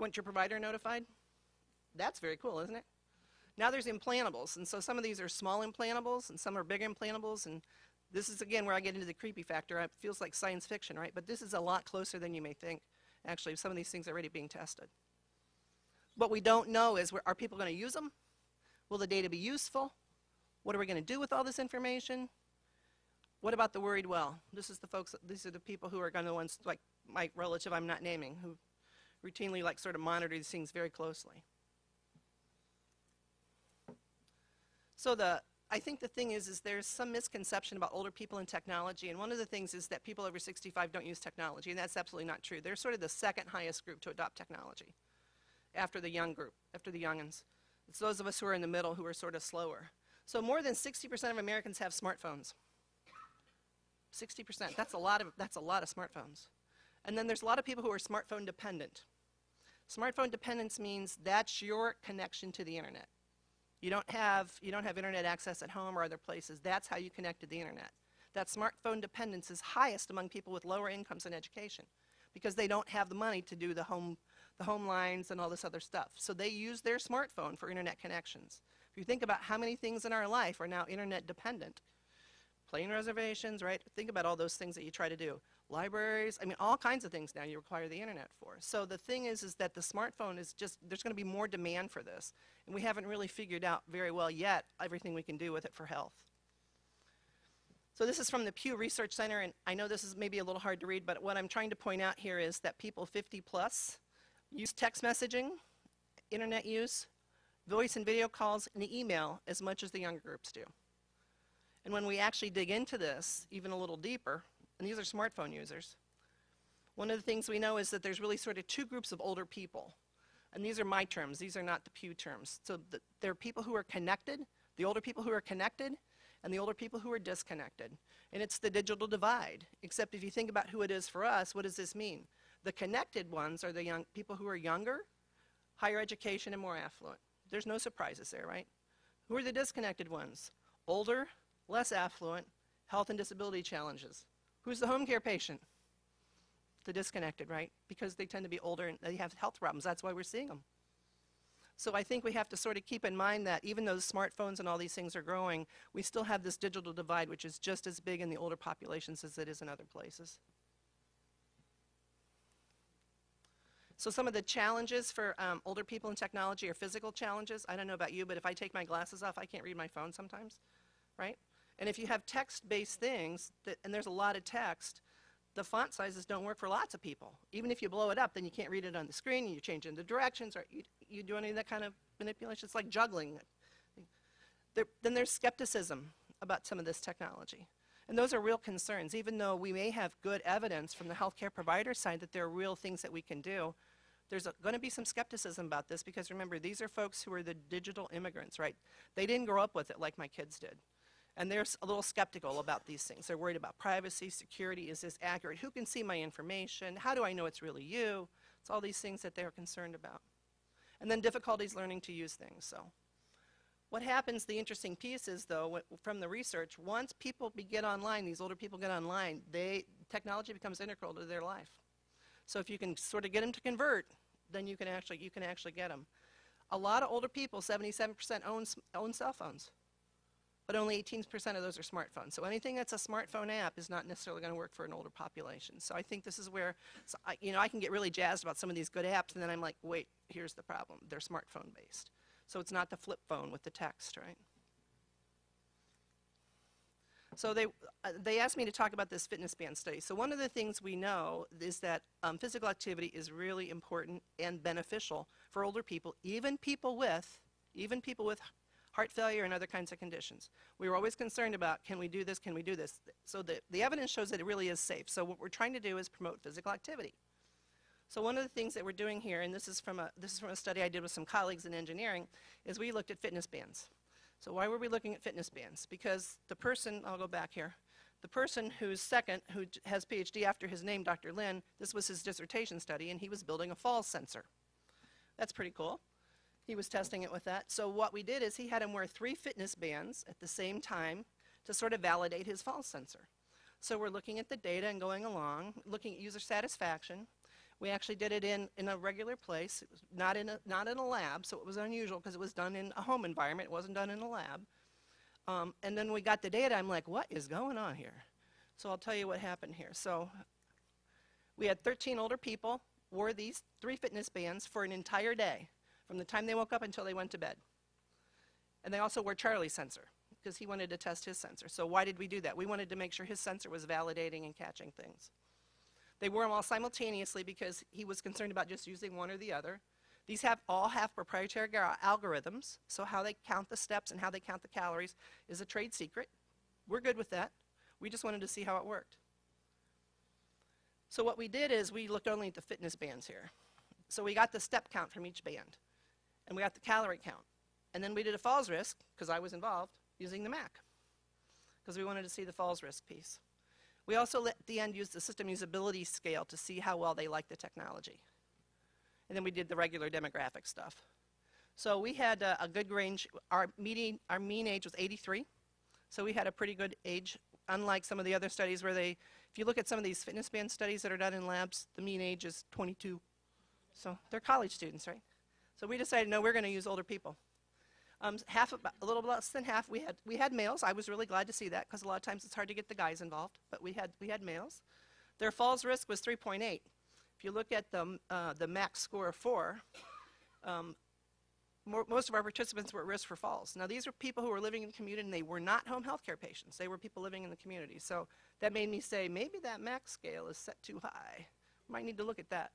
Want your provider notified? That's very cool, isn't it? Now there's implantables, and so some of these are small implantables, and some are big implantables, and this is again where I get into the creepy factor. It feels like science fiction, right? But this is a lot closer than you may think. Actually, some of these things are already being tested. What we don't know is, are people going to use them? Will the data be useful? What are we going to do with all this information? What about the worried well? This is the folks, these are the people who are going to the ones, like my relative I'm not naming, who routinely like sort of monitor these things very closely. So the, I think the thing is, is there's some misconception about older people and technology, and one of the things is that people over 65 don't use technology, and that's absolutely not true. They're sort of the second highest group to adopt technology, after the young group, after the youngins. It's those of us who are in the middle who are sort of slower. So more than 60% of Americans have smartphones. 60%. That's a lot of that's a lot of smartphones. And then there's a lot of people who are smartphone dependent. Smartphone dependence means that's your connection to the internet. You don't have you don't have internet access at home or other places. That's how you connect to the internet. That smartphone dependence is highest among people with lower incomes and education because they don't have the money to do the home the home lines and all this other stuff. So they use their smartphone for internet connections. If you think about how many things in our life are now internet dependent, plane reservations, right? Think about all those things that you try to do. Libraries, I mean, all kinds of things now you require the internet for. So the thing is, is that the smartphone is just, there's going to be more demand for this. And we haven't really figured out very well yet everything we can do with it for health. So this is from the Pew Research Center, and I know this is maybe a little hard to read, but what I'm trying to point out here is that people 50 plus use text messaging, internet use, voice and video calls, and email as much as the younger groups do. And when we actually dig into this even a little deeper, and these are smartphone users, one of the things we know is that there's really sort of two groups of older people. And these are my terms, these are not the Pew terms. So the, there are people who are connected, the older people who are connected, and the older people who are disconnected. And it's the digital divide. Except if you think about who it is for us, what does this mean? The connected ones are the young people who are younger, higher education, and more affluent. There's no surprises there, right? Who are the disconnected ones? Older, less affluent, health and disability challenges. Who's the home care patient? The disconnected, right? Because they tend to be older and they have health problems. That's why we're seeing them. So I think we have to sort of keep in mind that even though smartphones and all these things are growing, we still have this digital divide, which is just as big in the older populations as it is in other places. So some of the challenges for um, older people in technology are physical challenges. I don't know about you, but if I take my glasses off, I can't read my phone sometimes, right? And if you have text-based things, that, and there's a lot of text, the font sizes don't work for lots of people. Even if you blow it up, then you can't read it on the screen, and you change the directions, or you, you do any of that kind of manipulation. It's like juggling. There, then there's skepticism about some of this technology. And those are real concerns. Even though we may have good evidence from the healthcare provider side that there are real things that we can do, there's going to be some skepticism about this because remember, these are folks who are the digital immigrants, right? They didn't grow up with it like my kids did. And they're a little skeptical about these things. They're worried about privacy, security, is this accurate? Who can see my information? How do I know it's really you? It's all these things that they're concerned about. And then difficulties learning to use things. So what happens, the interesting piece is though, from the research, once people get online, these older people get online, they, technology becomes integral to their life. So if you can sort of get them to convert, then you can actually, you can actually get them. A lot of older people, 77% own, own cell phones but only 18% of those are smartphones. So anything that's a smartphone app is not necessarily going to work for an older population. So I think this is where, so I, you know, I can get really jazzed about some of these good apps, and then I'm like, wait, here's the problem. They're smartphone based. So it's not the flip phone with the text, right? So they, uh, they asked me to talk about this fitness band study. So one of the things we know is that um, physical activity is really important and beneficial for older people, even people with, even people with heart failure and other kinds of conditions. We were always concerned about, can we do this, can we do this? So the, the evidence shows that it really is safe. So what we're trying to do is promote physical activity. So one of the things that we're doing here, and this is from a, this is from a study I did with some colleagues in engineering, is we looked at fitness bands. So why were we looking at fitness bands? Because the person, I'll go back here, the person who's second, who has PhD after his name, Dr. Lin, this was his dissertation study, and he was building a fall sensor. That's pretty cool. He was testing it with that. So what we did is he had him wear three fitness bands at the same time to sort of validate his falls sensor. So we're looking at the data and going along, looking at user satisfaction. We actually did it in, in a regular place, not in a, not in a lab, so it was unusual because it was done in a home environment, it wasn't done in a lab. Um, and then we got the data, I'm like, what is going on here? So I'll tell you what happened here. So we had 13 older people wore these three fitness bands for an entire day, from the time they woke up until they went to bed. And they also wore Charlie's sensor, because he wanted to test his sensor. So why did we do that? We wanted to make sure his sensor was validating and catching things. They wore them all simultaneously because he was concerned about just using one or the other. These have all have proprietary algorithms, so how they count the steps and how they count the calories is a trade secret. We're good with that. We just wanted to see how it worked. So what we did is we looked only at the fitness bands here. So we got the step count from each band, and we got the calorie count. And then we did a falls risk, because I was involved, using the MAHC, because we wanted to see the falls risk piece. We also let the end use the system usability scale to see how well they like the technology. And then we did the regular demographic stuff. So we had uh, a good range. Our, median, our mean age was 83. So we had a pretty good age, unlike some of the other studies where they, if you look at some of these fitness band studies that are done in labs, the mean age is 22. So they're college students, right? So we decided, no, we're going to use older people. Um, half, a little less than half, we had, we had males. I was really glad to see that because a lot of times it's hard to get the guys involved, but we had, we had males. Their falls risk was 3.8. If you look at the, uh, the max score of four, um, most of our participants were at risk for falls. Now, these were people who were living in the community and they were not home health care patients. They were people living in the community. So that made me say, maybe that max scale is set too high. Might need to look at that.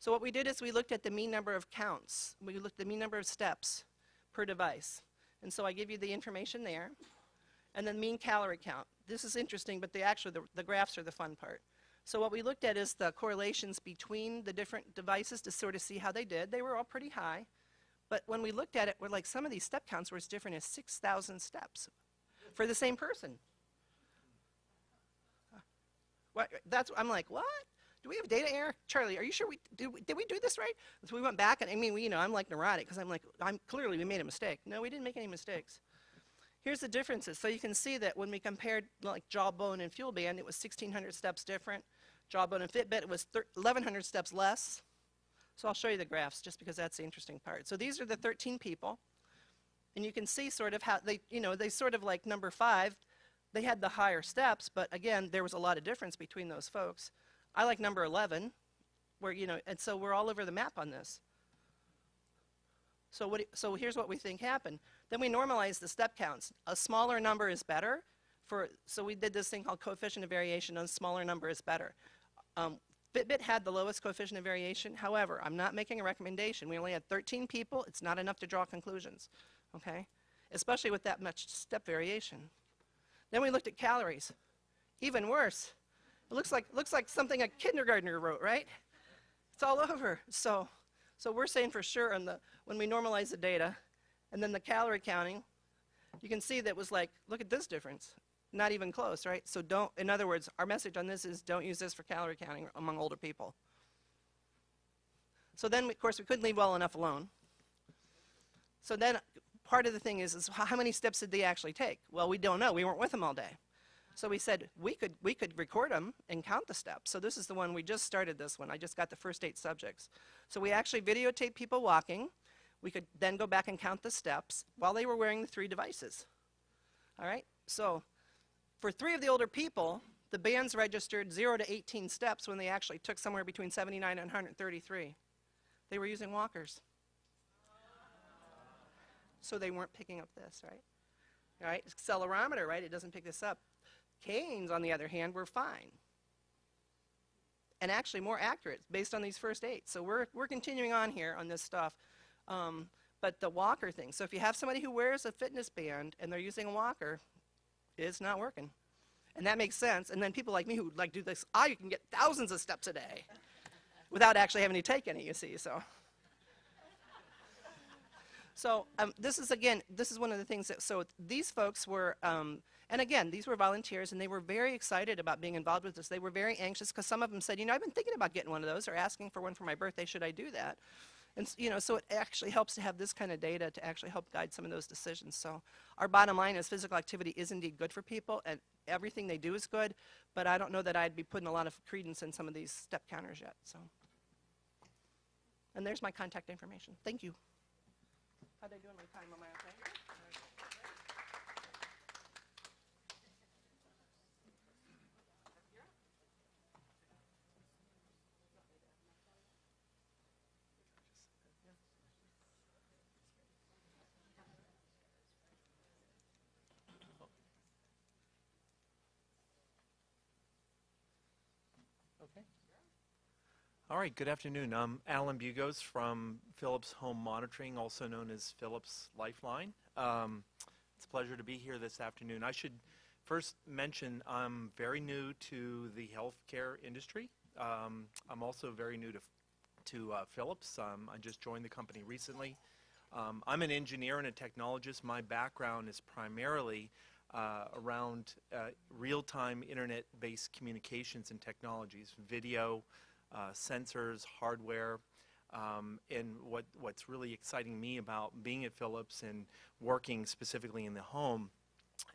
So what we did is we looked at the mean number of counts. We looked at the mean number of steps per device. And so I give you the information there. And then mean calorie count. This is interesting, but the actually the, the graphs are the fun part. So what we looked at is the correlations between the different devices to sort of see how they did. They were all pretty high. But when we looked at it, we're like some of these step counts were as different as 6,000 steps for the same person. What, that's, I'm like, what? Do we have data error? Charlie, are you sure we did, we did we do this right? So we went back, and I mean, we, you know, I'm like neurotic because I'm like, I'm clearly we made a mistake. No, we didn't make any mistakes. Here's the differences. So you can see that when we compared like Jawbone and FuelBand, it was 1,600 steps different. Jawbone and Fitbit, it was 1,100 steps less. So I'll show you the graphs just because that's the interesting part. So these are the 13 people. And you can see sort of how they, you know, they sort of like number five, they had the higher steps, but again, there was a lot of difference between those folks. I like number 11, where, you know, and so we're all over the map on this. So, what, so here's what we think happened. Then we normalized the step counts. A smaller number is better. For, so we did this thing called coefficient of variation. A smaller number is better. Um, Fitbit had the lowest coefficient of variation. However, I'm not making a recommendation. We only had 13 people. It's not enough to draw conclusions, okay? Especially with that much step variation. Then we looked at calories. Even worse. It looks like, looks like something a kindergartner wrote, right? It's all over. So, so we're saying for sure on the, when we normalize the data, and then the calorie counting, you can see that was like, look at this difference. Not even close, right? So don't, in other words, our message on this is don't use this for calorie counting among older people. So then, of course, we couldn't leave well enough alone. So then part of the thing is, is how how many steps did they actually take? Well, we don't know. We weren't with them all day. So we said we could, we could record them and count the steps. So this is the one, we just started this one. I just got the first eight subjects. So we actually videotaped people walking. We could then go back and count the steps while they were wearing the three devices. All right? So for three of the older people, the bands registered 0 to 18 steps when they actually took somewhere between 79 and 133. They were using walkers. So they weren't picking up this, right? All right, accelerometer, right? It doesn't pick this up. Canes, on the other hand, were fine. And actually more accurate based on these first eight. So we're, we're continuing on here on this stuff. Um, but the walker thing. So if you have somebody who wears a fitness band and they're using a walker, it's not working. And that makes sense. And then people like me who like do this, I can get thousands of steps a day without actually having to take any, you see. So so um, this is again, this is one of the things that. So these folks were, um, and again, these were volunteers, and they were very excited about being involved with this. They were very anxious because some of them said, you know, I've been thinking about getting one of those or asking for one for my birthday. Should I do that? And, you know, so it actually helps to have this kind of data to actually help guide some of those decisions. So our bottom line is physical activity is indeed good for people, and everything they do is good, but I don't know that I'd be putting a lot of credence in some of these step counters yet, so. And there's my contact information. Thank you. How'd I do on my time? Am I okay? All right, good afternoon. I'm Alan Bugos from Philips Home Monitoring, also known as Philips Lifeline. Um, it's a pleasure to be here this afternoon. I should first mention I'm very new to the healthcare industry. Um, I'm also very new to, to uh, Philips. Um, I just joined the company recently. Um, I'm an engineer and a technologist. My background is primarily uh, around uh, real-time internet-based communications and technologies, video, uh, sensors, hardware. Um, and what, what's really exciting me about being at Philips and working specifically in the home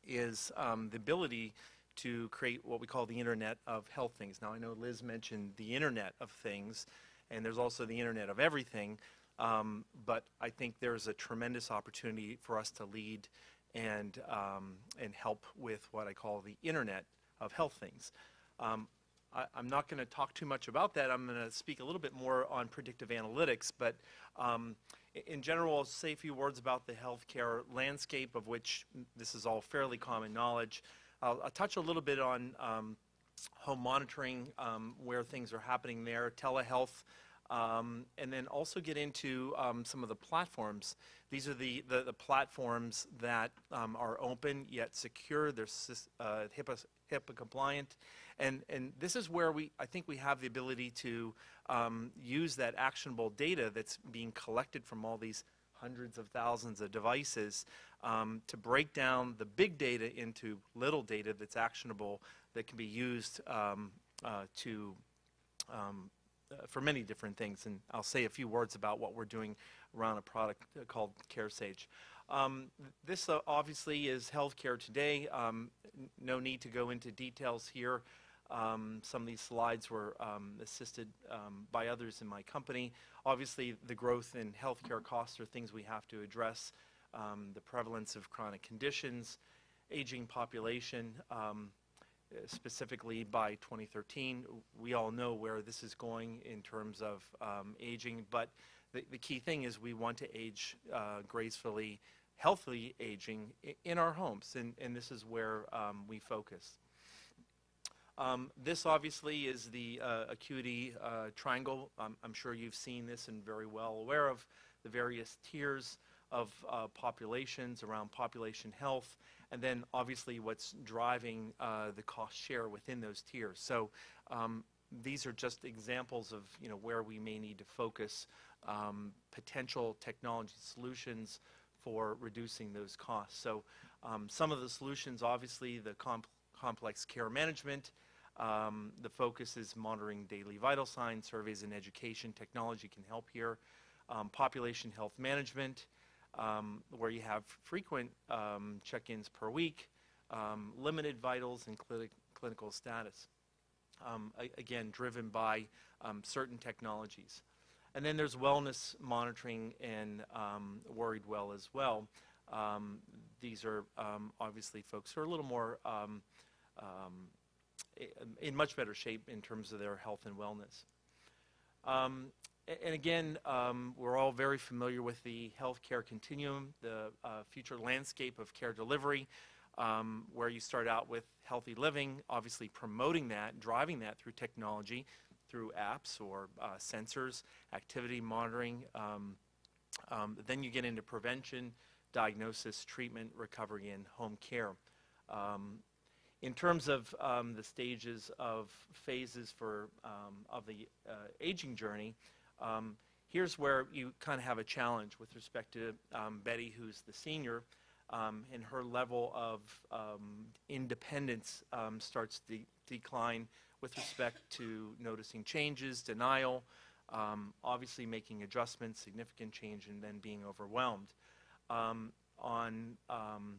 is um, the ability to create what we call the Internet of Health Things. Now, I know Liz mentioned the Internet of Things, and there's also the Internet of Everything, um, but I think there's a tremendous opportunity for us to lead and, um, and help with what I call the Internet of Health Things. Um, I, I'm not going to talk too much about that. I'm going to speak a little bit more on predictive analytics, but um, in general, I'll say a few words about the healthcare landscape, of which this is all fairly common knowledge. I'll, I'll touch a little bit on um, home monitoring, um, where things are happening there, telehealth, um, and then also get into um, some of the platforms. These are the, the, the platforms that um, are open yet secure. They're uh, HIPAA, HIPAA compliant. And, and this is where we, I think we have the ability to um, use that actionable data that's being collected from all these hundreds of thousands of devices um, to break down the big data into little data that's actionable that can be used um, uh, to um, uh, for many different things. And I'll say a few words about what we're doing around a product called CareSage. Um, this uh, obviously is healthcare today. Um, no need to go into details here. Um, some of these slides were um, assisted um, by others in my company. Obviously, the growth in healthcare costs are things we have to address. Um, the prevalence of chronic conditions, aging population, specifically by 2013. We all know where this is going in terms of aging, but the, the key thing is we want to age uh, gracefully, healthily aging in our homes, and, and this is where um, we focus. Um, this obviously is the uh, acuity uh, triangle. Um, I'm sure you've seen this and very well aware of the various tiers of uh, populations around population health, and then obviously what's driving uh, the cost share within those tiers. So um, these are just examples of you know where we may need to focus um, potential technology solutions for reducing those costs. So um, some of the solutions, obviously, the comp- complex care management. Um, the focus is monitoring daily vital signs, surveys, and education. Technology can help here. Um, population health management, um, where you have frequent um, check-ins per week, um, limited vitals, and clinic- clinical status. Again, driven by certain technologies. And then there's wellness monitoring and um, Worried Well as well. Um, these are um, obviously folks who are a little more um, um, in much better shape in terms of their health and wellness. Um, and again, we're all very familiar with the healthcare continuum, the uh, future landscape of care delivery, where you start out with healthy living, obviously promoting that, driving that through technology, through apps or uh, sensors, activity monitoring. Um, um, then you get into prevention, diagnosis, treatment, recovery, and home care. Um, in terms of um, the stages of phases for um, of the uh, aging journey, here's where you kind of have a challenge with respect to Betty, who's the senior, um, and her level of um, independence um, starts to decline with respect to noticing changes, denial, um, obviously making adjustments, significant change, and then being overwhelmed. Um, on, um,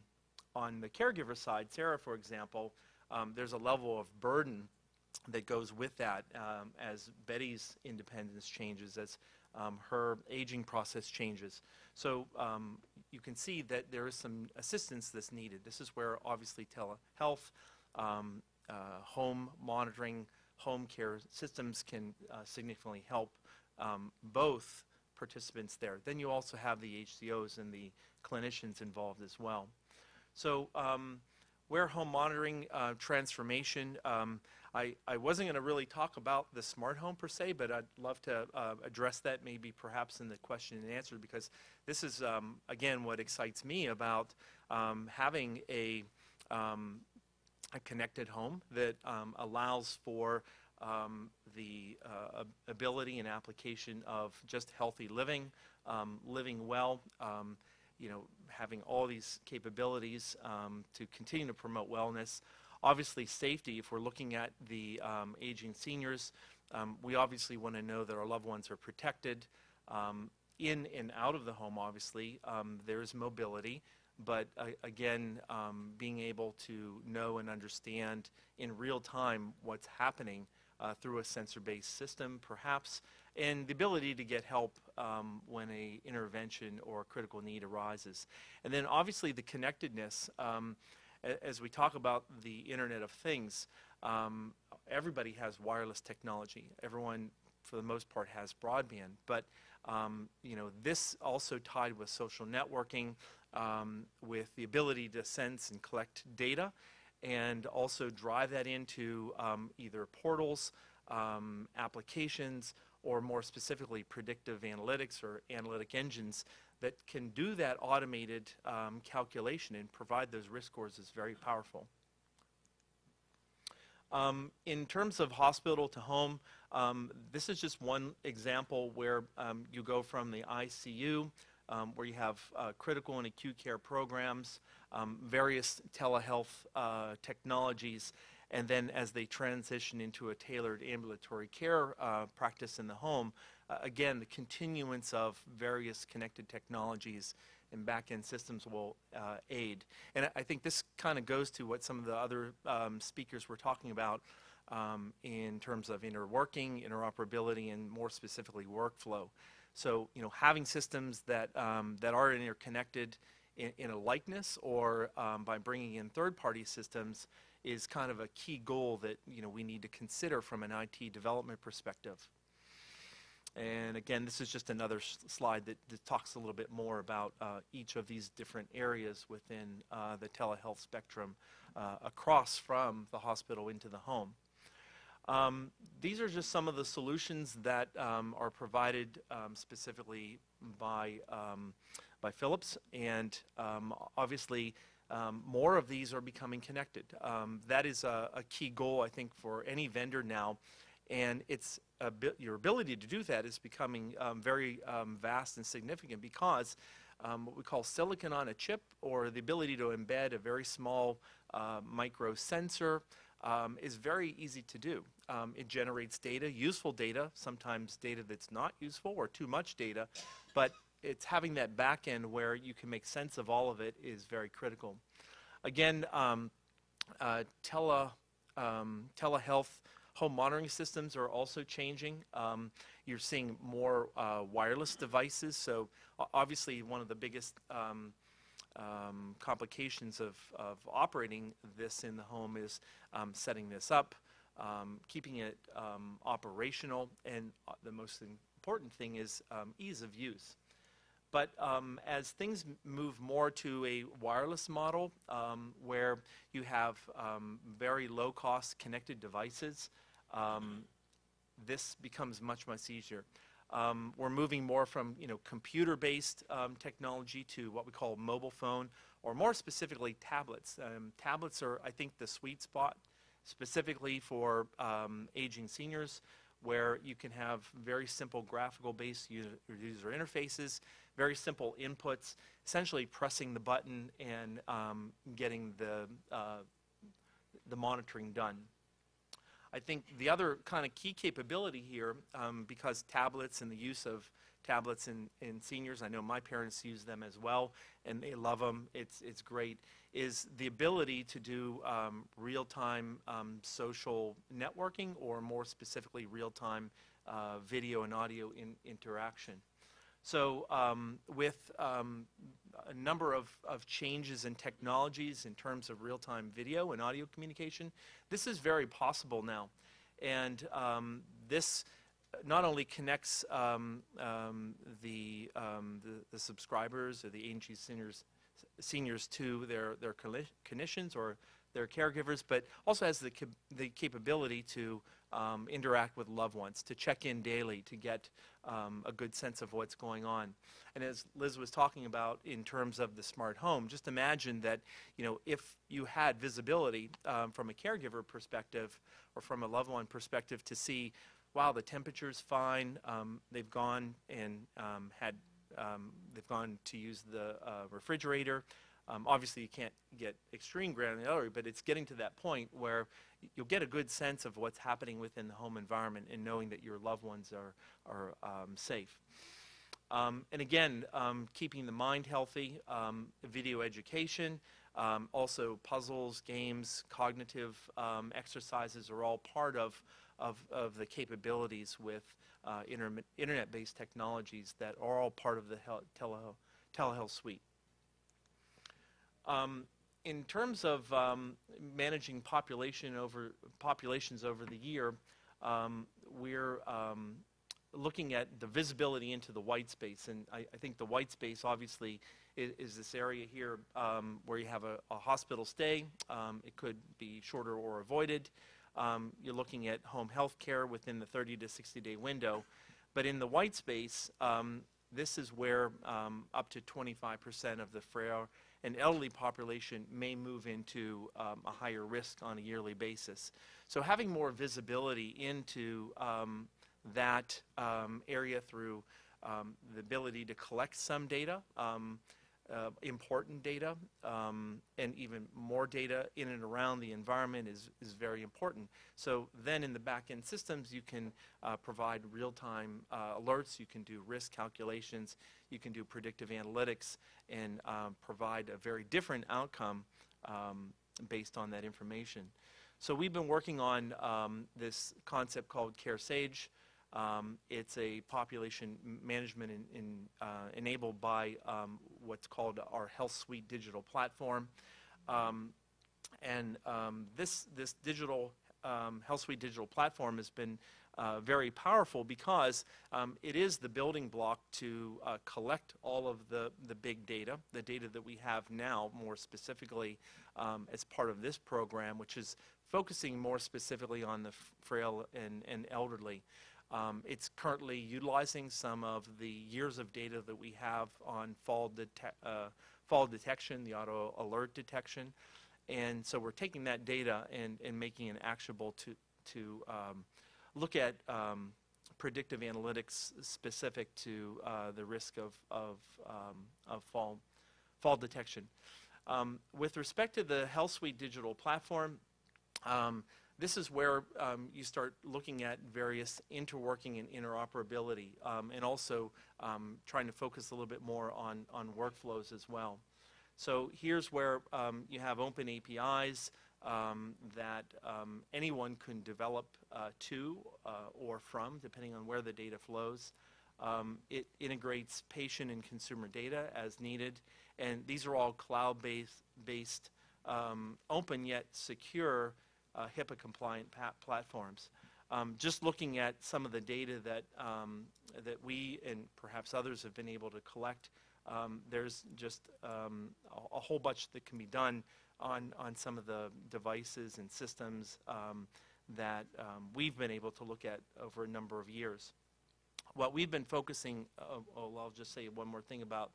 on the caregiver side, Sarah, for example, um, there's a level of burden that goes with that um, as Betty's independence changes, as um, her aging process changes. So you can see that there is some assistance that's needed. This is where obviously telehealth, um, uh, home monitoring, home care systems can uh, significantly help um, both participants there. Then you also have the HCOs and the clinicians involved as well. So um, where home monitoring uh, transformation, um, I, I wasn't going to really talk about the smart home per se, but I'd love to uh, address that maybe perhaps in the question and answer because this is, um, again, what excites me about um, having a, um, a connected home that um, allows for um, the uh, ability and application of just healthy living, um, living well, um, you know, having all these capabilities um, to continue to promote wellness. Obviously, safety, if we're looking at the um, aging seniors, we obviously want to know that our loved ones are protected. in and out of the home, obviously, there's mobility but uh, again, um, being able to know and understand in real time what's happening uh, through a sensor-based system, perhaps, and the ability to get help um, when a intervention or critical need arises. And then obviously the connectedness, um, as we talk about the Internet of Things, um, everybody has wireless technology. Everyone, for the most part, has broadband. But um, you know, this also tied with social networking, um, with the ability to sense and collect data, and also drive that into um, either portals, um, applications, or more specifically predictive analytics or analytic engines that can do that automated um, calculation and provide those risk scores is very powerful. Um, in terms of hospital to home, um, this is just one example where um, you go from the ICU um, where you have uh, critical and acute care programs, um, various telehealth uh, technologies, and then as they transition into a tailored ambulatory care uh, practice in the home, uh, again, the continuance of various connected technologies and back-end systems will uh, aid. And I think this kind of goes to what some of the other um, speakers were talking about um, in terms of interworking, interoperability, and more specifically workflow. So, you know, having systems that, um, that are interconnected in, in a likeness or um, by bringing in third-party systems is kind of a key goal that, you know, we need to consider from an IT development perspective. And again, this is just another slide that, that, talks a little bit more about uh, each of these different areas within uh, the telehealth spectrum uh, across from the hospital into the home. Um, these are just some of the solutions that um, are provided um, specifically by, um, by Philips, and um, obviously um, more of these are becoming connected. that is a, a, key goal, I think, for any vendor now, and it's your ability to do that is becoming very vast and significant because what we call silicon on a chip, or the ability to embed a very small uh, micro sensor, um, is very easy to do. Um, it generates data, useful data, sometimes data that's not useful or too much data, but it's having that back end where you can make sense of all of it is very critical. Again, um, uh, tele, um, telehealth home monitoring systems are also changing. Um, you're seeing more uh, wireless devices, so obviously one of the biggest um, um, complications of, of operating this in the home is um, setting this up, um, keeping it um, operational, and uh, the most important thing is um, ease of use. But um, as things move more to a wireless model where you have very low cost connected devices, this becomes much, much easier. Um, we're moving more from you know computer-based um, technology to what we call mobile phone, or more specifically tablets. Um, tablets are, I think, the sweet spot, specifically for um, aging seniors, where you can have very simple graphical-based user, user, interfaces, very simple inputs, essentially pressing the button and um, getting the uh, the monitoring done. I think the other kind of key capability here, um, because tablets and the use of tablets in, in seniors, I know my parents use them as well, and they love them. It's, it's great. Is the ability to do um, real-time um, social networking, or more specifically, real-time uh, video and audio in, interaction. So um, with um, a number of, of changes in technologies in terms of real-time video and audio communication, this is very possible now. And um, this not only connects um, um, the, um, the, the subscribers or the A&G seniors, seniors to their, their clinicians or their caregivers, but also has the, cap- the capability to interact with loved ones, to check in daily, to get um, a good sense of what's going on. And as Liz was talking about in terms of the smart home, just imagine that, you know, if you had visibility um, from a caregiver perspective or from a loved one perspective to see, wow, the temperature's fine, um, they've gone and um, had, um, they've gone to use the uh, refrigerator, um, obviously, you can't get extreme granularity, but it's getting to that point where you'll get a good sense of what's happening within the home environment and knowing that your loved ones are, are um, safe. Um, and again, um, keeping the mind healthy, um, video education, um, also puzzles, games, cognitive exercises are all part of, of, of the capabilities with uh, internet- internet-based technologies that are all part of the telehealth suite. Um, in terms of um, managing population over populations over the year, um, we're um, looking at the visibility into the white space, and I, I think the white space obviously is, is this area here um, where you have a, a hospital stay. Um, it could be shorter or avoided. Um, you're looking at home health care within the 30 to 60 day window, but in the white space, this is where up to 25% of the frail an elderly population may move into um, a higher risk on a yearly basis. So having more visibility into um, that um, area through um, the ability to collect some data, um, uh, important data, um, and even more data in and around the environment is, is very important. So then in the back-end systems, you can uh, provide real-time uh, alerts, you can do risk calculations, you can do predictive analytics, and um, provide a very different outcome um, based on that information. So we've been working on um, this concept called CareSage. Um, it's a population management in, in, uh, enabled by um, what's called our HealthSuite digital platform. Um, and um, this, this digital um, HealthSuite digital platform has been uh, very powerful because um, it is the building block to uh, collect all of the, the big data, the data that we have now more specifically as part of this program, which is focusing more specifically on the frail and, and elderly. Um, it's currently utilizing some of the years of data that we have on fall, dete- uh, fall detection, the auto alert detection. And so we're taking that data and, and making it actionable to, to um, look at um, predictive analytics specific to uh, the risk of, of, um, of fall, fall detection. Um, with respect to the HealthSuite digital platform, um, this is where um, you start looking at various interworking and interoperability, um, and also um, trying to focus a little bit more on, on workflows as well. So here's where um, you have open APIs um, that um, anyone can develop uh, to uh, or from, depending on where the data flows. it integrates patient and consumer data as needed, and these are all cloud-based, based, open yet secure uh, HIPAA compliant platforms. Um, just looking at some of the data that, um, that we and perhaps others have been able to collect, um, there's just um, a, a, whole bunch that can be done on, on some of the devices and systems um, that um, we've been able to look at over a number of years. What we've been focusing, uh, oh, I'll just say one more thing about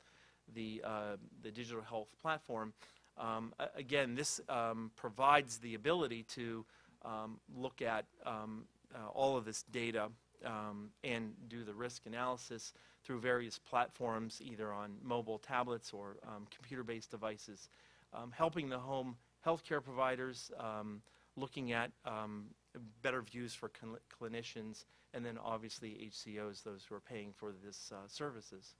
the, uh, the digital health platform. Um, again, this um, provides the ability to um, look at um, uh, all of this data um, and do the risk analysis through various platforms, either on mobile tablets or um, computer-based devices, helping the home healthcare providers looking at better views for cl- clinicians, and then obviously HCOs, those who are paying for this uh, services.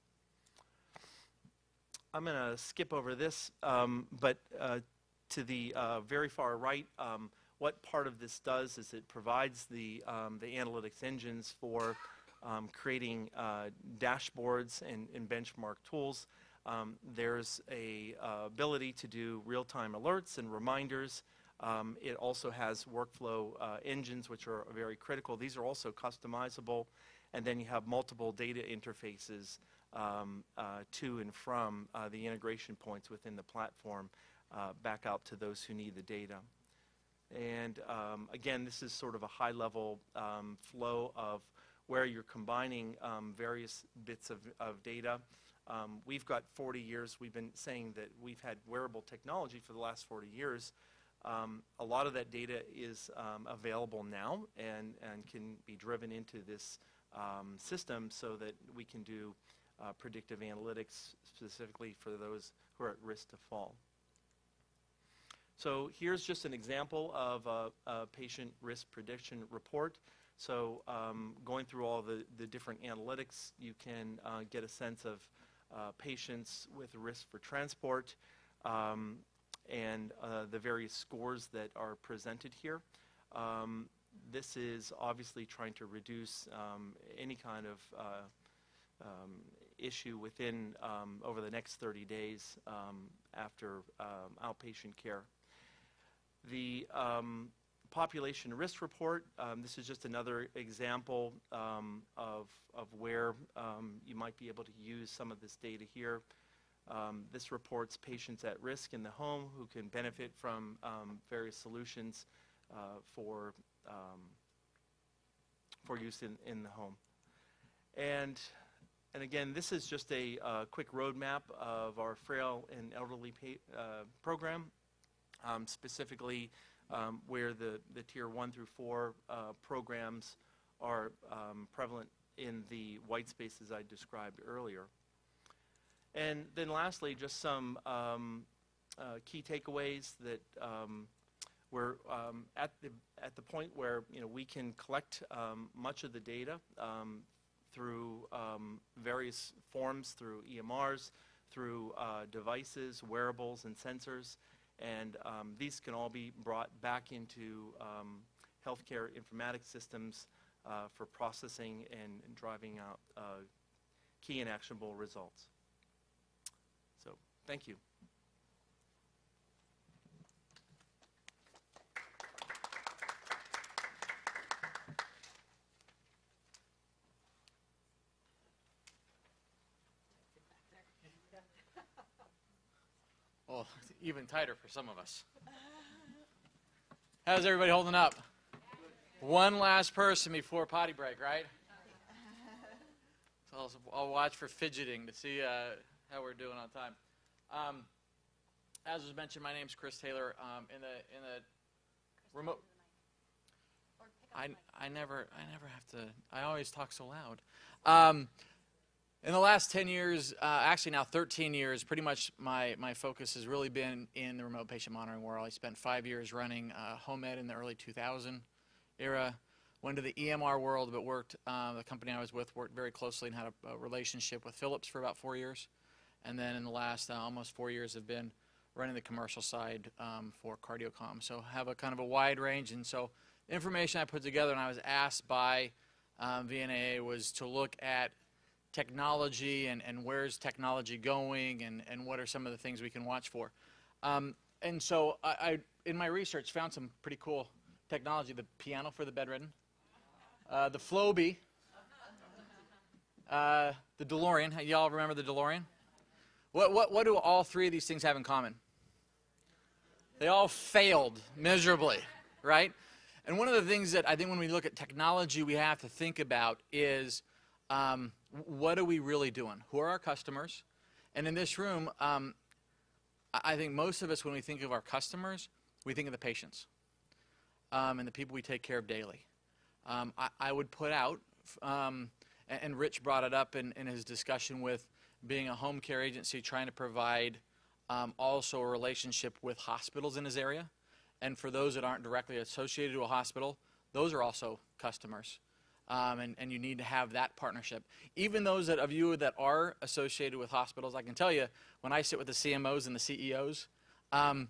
I'm going to skip over this, um, but uh, to the uh, very far right, um, what part of this does is it provides the, um, the analytics engines for um, creating uh, dashboards and, and benchmark tools. Um, there's a uh, ability to do real-time alerts and reminders. It also has workflow uh, engines, which are very critical. These are also customizable. And then you have multiple data interfaces um, uh, to and from uh, the integration points within the platform uh, back out to those who need the data. And um, again, this is sort of a high level um, flow of where you're combining um, various bits of, of data. Um, we've got 40 years, we've been saying that we've had wearable technology for the last 40 years. Um, a lot of that data is um, available now and, and can be driven into this system so that we can do uh, predictive analytics specifically for those who are at risk to fall. So here's just an example of a, a patient risk prediction report. So um, going through all the, the different analytics, you can uh, get a sense of uh, patients with risk for transport um, and uh, the various scores that are presented here. Um, this is obviously trying to reduce um, any kind of uh, um, issue within um, over the next 30 days um, after um, outpatient care. The um, population risk report, um, this is just another example of, of where you might be able to use some of this data here. This reports patients at risk in the home who can benefit from various solutions uh, for, for use in, in the home. And, and again, this is just a uh, quick roadmap of our frail and elderly uh, program um, specifically um, where the, the tier one through four uh, programs are um, prevalent in the white spaces I described earlier. And then lastly, just some um, uh, key takeaways that um, we're um, at the at the point where you know we can collect um, much of the data um, through um, various forms, through EMRs, through uh, devices, wearables, and sensors, and um, these can all be brought back into um, healthcare informatics systems uh, for processing and, and driving out uh, key and actionable results. So, thank you. Well, even tighter for some of us. How's everybody holding up? One last person before potty break, right? So I'll, I'll watch for fidgeting to see uh, how we're doing on time. Um, as was mentioned, my name's Chris Taylor. Um, in the in the remote. I, I never I never have to. I always talk so loud. Um, in the last 10 years, uh, actually now 13 years, pretty much my, my focus has really been in the remote patient monitoring world. I spent five years running uh, HomMed in the early 2000 era. Went to the EMR world, but worked, uh, the company I was with worked very closely and had a, a, relationship with Philips for about four years. And then in the last uh, almost four years have been running the commercial side um, for Cardiocom. So have a kind of a wide range. And so information I put together and I was asked by um, VNAA was to look at technology and, and where's technology going and, and what are some of the things we can watch for. Um, and so I, I, in my research, found some pretty cool technology. The piano for the bedridden, uh, the Flowbee, uh, the DeLorean. Y'all remember the DeLorean? What, what, what do all three of these things have in common? They all failed miserably, right? And one of the things that I think when we look at technology we have to think about is um, what are we really doing? Who are our customers? And in this room, um, I think most of us, when we think of our customers, we think of the patients um, and the people we take care of daily. Um, I, I, would put out, um, and, and, Rich brought it up in, in, his discussion with being a home care agency trying to provide um, also a relationship with hospitals in his area. And for those that aren't directly associated to a hospital, those are also customers. Um, and, and you need to have that partnership. Even those that, of you that are associated with hospitals, I can tell you, when I sit with the CMOs and the CEOs, um,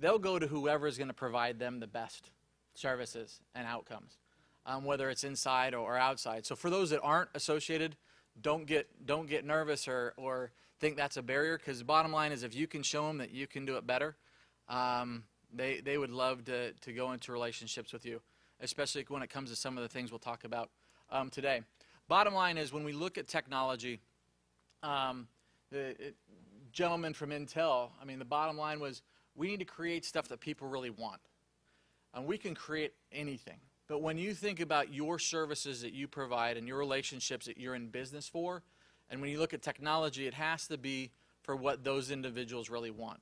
they'll go to whoever is going to provide them the best services and outcomes, um, whether it's inside or outside. So for those that aren't associated, don't get don't get nervous or or think that's a barrier because the bottom line is if you can show them that you can do it better, um, they they would love to to go into relationships with you, especially when it comes to some of the things we'll talk about um, today. Bottom line is when we look at technology, um, the it, gentleman from Intel, I mean the bottom line was we need to create stuff that people really want. And we can create anything. But when you think about your services that you provide and your relationships that you're in business for, and when you look at technology, it has to be for what those individuals really want.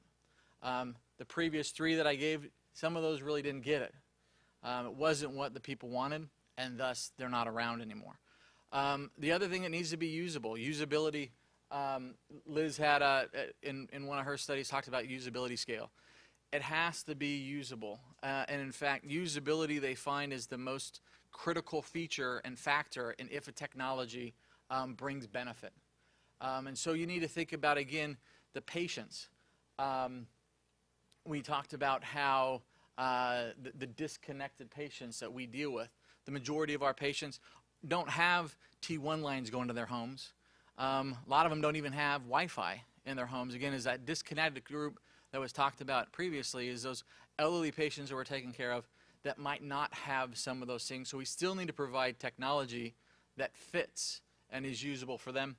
Um, the previous three that I gave, some of those really didn't get it. Um, it wasn't what the people wanted, and thus they're not around anymore. Um, the other thing that needs to be usable, usability. Um, Liz had a, in, in one of her studies talked about usability scale it has to be usable. Uh, and in fact, usability they find is the most critical feature and factor in if a technology um, brings benefit. Um, and so you need to think about, again, the patients. Um, we talked about how uh, the, the disconnected patients that we deal with, the majority of our patients don't have T1 lines going to their homes. Um, a lot of them don't even have Wi Fi in their homes. Again, is that disconnected group that was talked about previously is those elderly patients that we're taking care of that might not have some of those things. So we still need to provide technology that fits and is usable for them.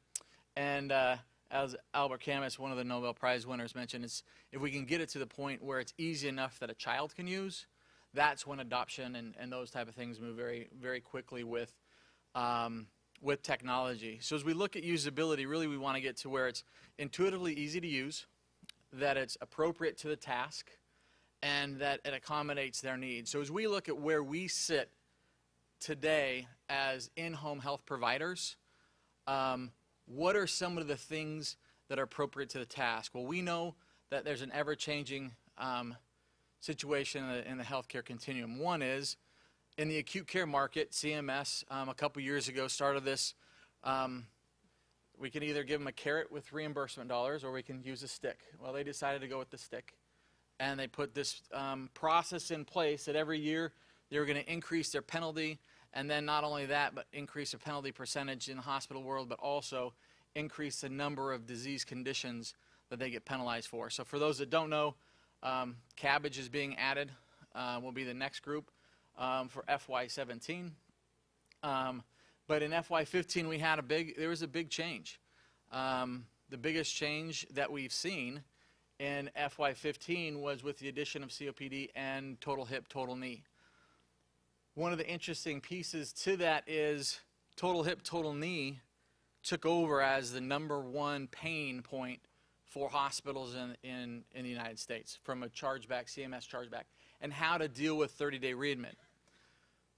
And uh, as Albert Camus, one of the Nobel Prize winners, mentioned, is if we can get it to the point where it's easy enough that a child can use, that's when adoption and, and those type of things move very, very quickly with, um, with technology. So as we look at usability, really we want to get to where it's intuitively easy to use, that it's appropriate to the task, and that it accommodates their needs. So as we look at where we sit today as in-home health providers, um, what are some of the things that are appropriate to the task? Well, we know that there's an ever-changing um, situation in the, in the, healthcare continuum. One is in the acute care market, CMS um, a couple years ago started this um, we can either give them a carrot with reimbursement dollars or we can use a stick. Well, they decided to go with the stick. And they put this um, process in place that every year they were going to increase their penalty. And then not only that, but increase the penalty percentage in the hospital world, but also increase the number of disease conditions that they get penalized for. So for those that don't know, um, CABG is being added, uh, will be the next group um, for FY17. Um, but in FY15, we had a big, there was a big change. Um, the biggest change that we've seen in FY15 was with the addition of COPD and total hip, total knee. One of the interesting pieces to that is total hip, total knee took over as the number one pain point for hospitals in, in, in the United States from a chargeback, CMS chargeback, and how to deal with 30 day readmit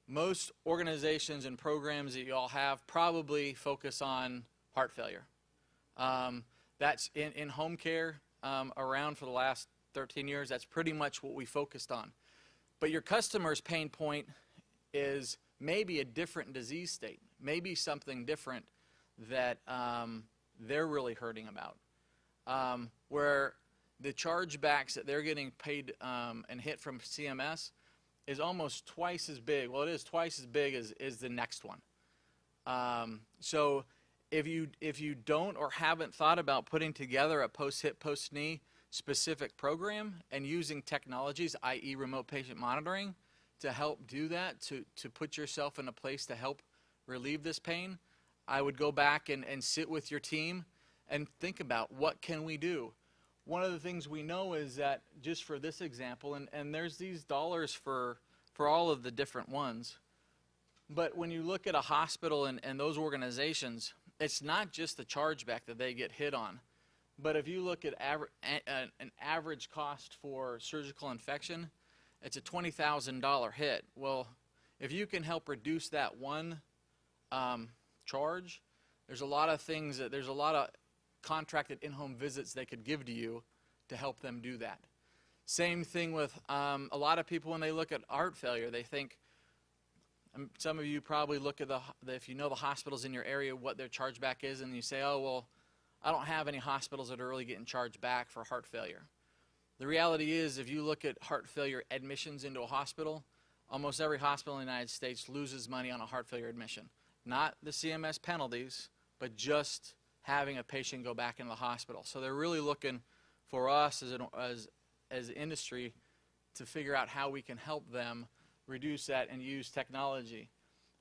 most organizations and programs that you all have probably focus on heart failure. Um, that's in, in home care um, around for the last 13 years. That's pretty much what we focused on. But your customer's pain point is maybe a different disease state, maybe something different that um, they're really hurting about. Um, where the chargebacks that they're getting paid um, and hit from CMS is almost twice as big. Well, it is twice as big as, as the next one. Um, so if you if you don't or haven't thought about putting together a post hip post knee specific program and using technologies, i.e., remote patient monitoring, to help do that, to to put yourself in a place to help relieve this pain, I would go back and, and sit with your team and think about what can we do one of the things we know is that just for this example, and, and there's these dollars for, for all of the different ones, but when you look at a hospital and, and those organizations, it's not just the chargeback that they get hit on. But if you look at aver- an average cost for surgical infection, it's a $20,000 hit. Well, if you can help reduce that one um, charge, there's a lot of things that there's a lot of contracted in-home visits they could give to you to help them do that. Same thing with um, a lot of people when they look at heart failure, they think, um, some of you probably look at the, the if you know the hospitals in your area, what their chargeback is, and you say, oh well, I don't have any hospitals that are really getting charged back for heart failure. The reality is, if you look at heart failure admissions into a hospital, almost every hospital in the United States loses money on a heart failure admission. Not the CMS penalties, but just having a patient go back into the hospital. So they're really looking for us as an as as industry to figure out how we can help them reduce that and use technology.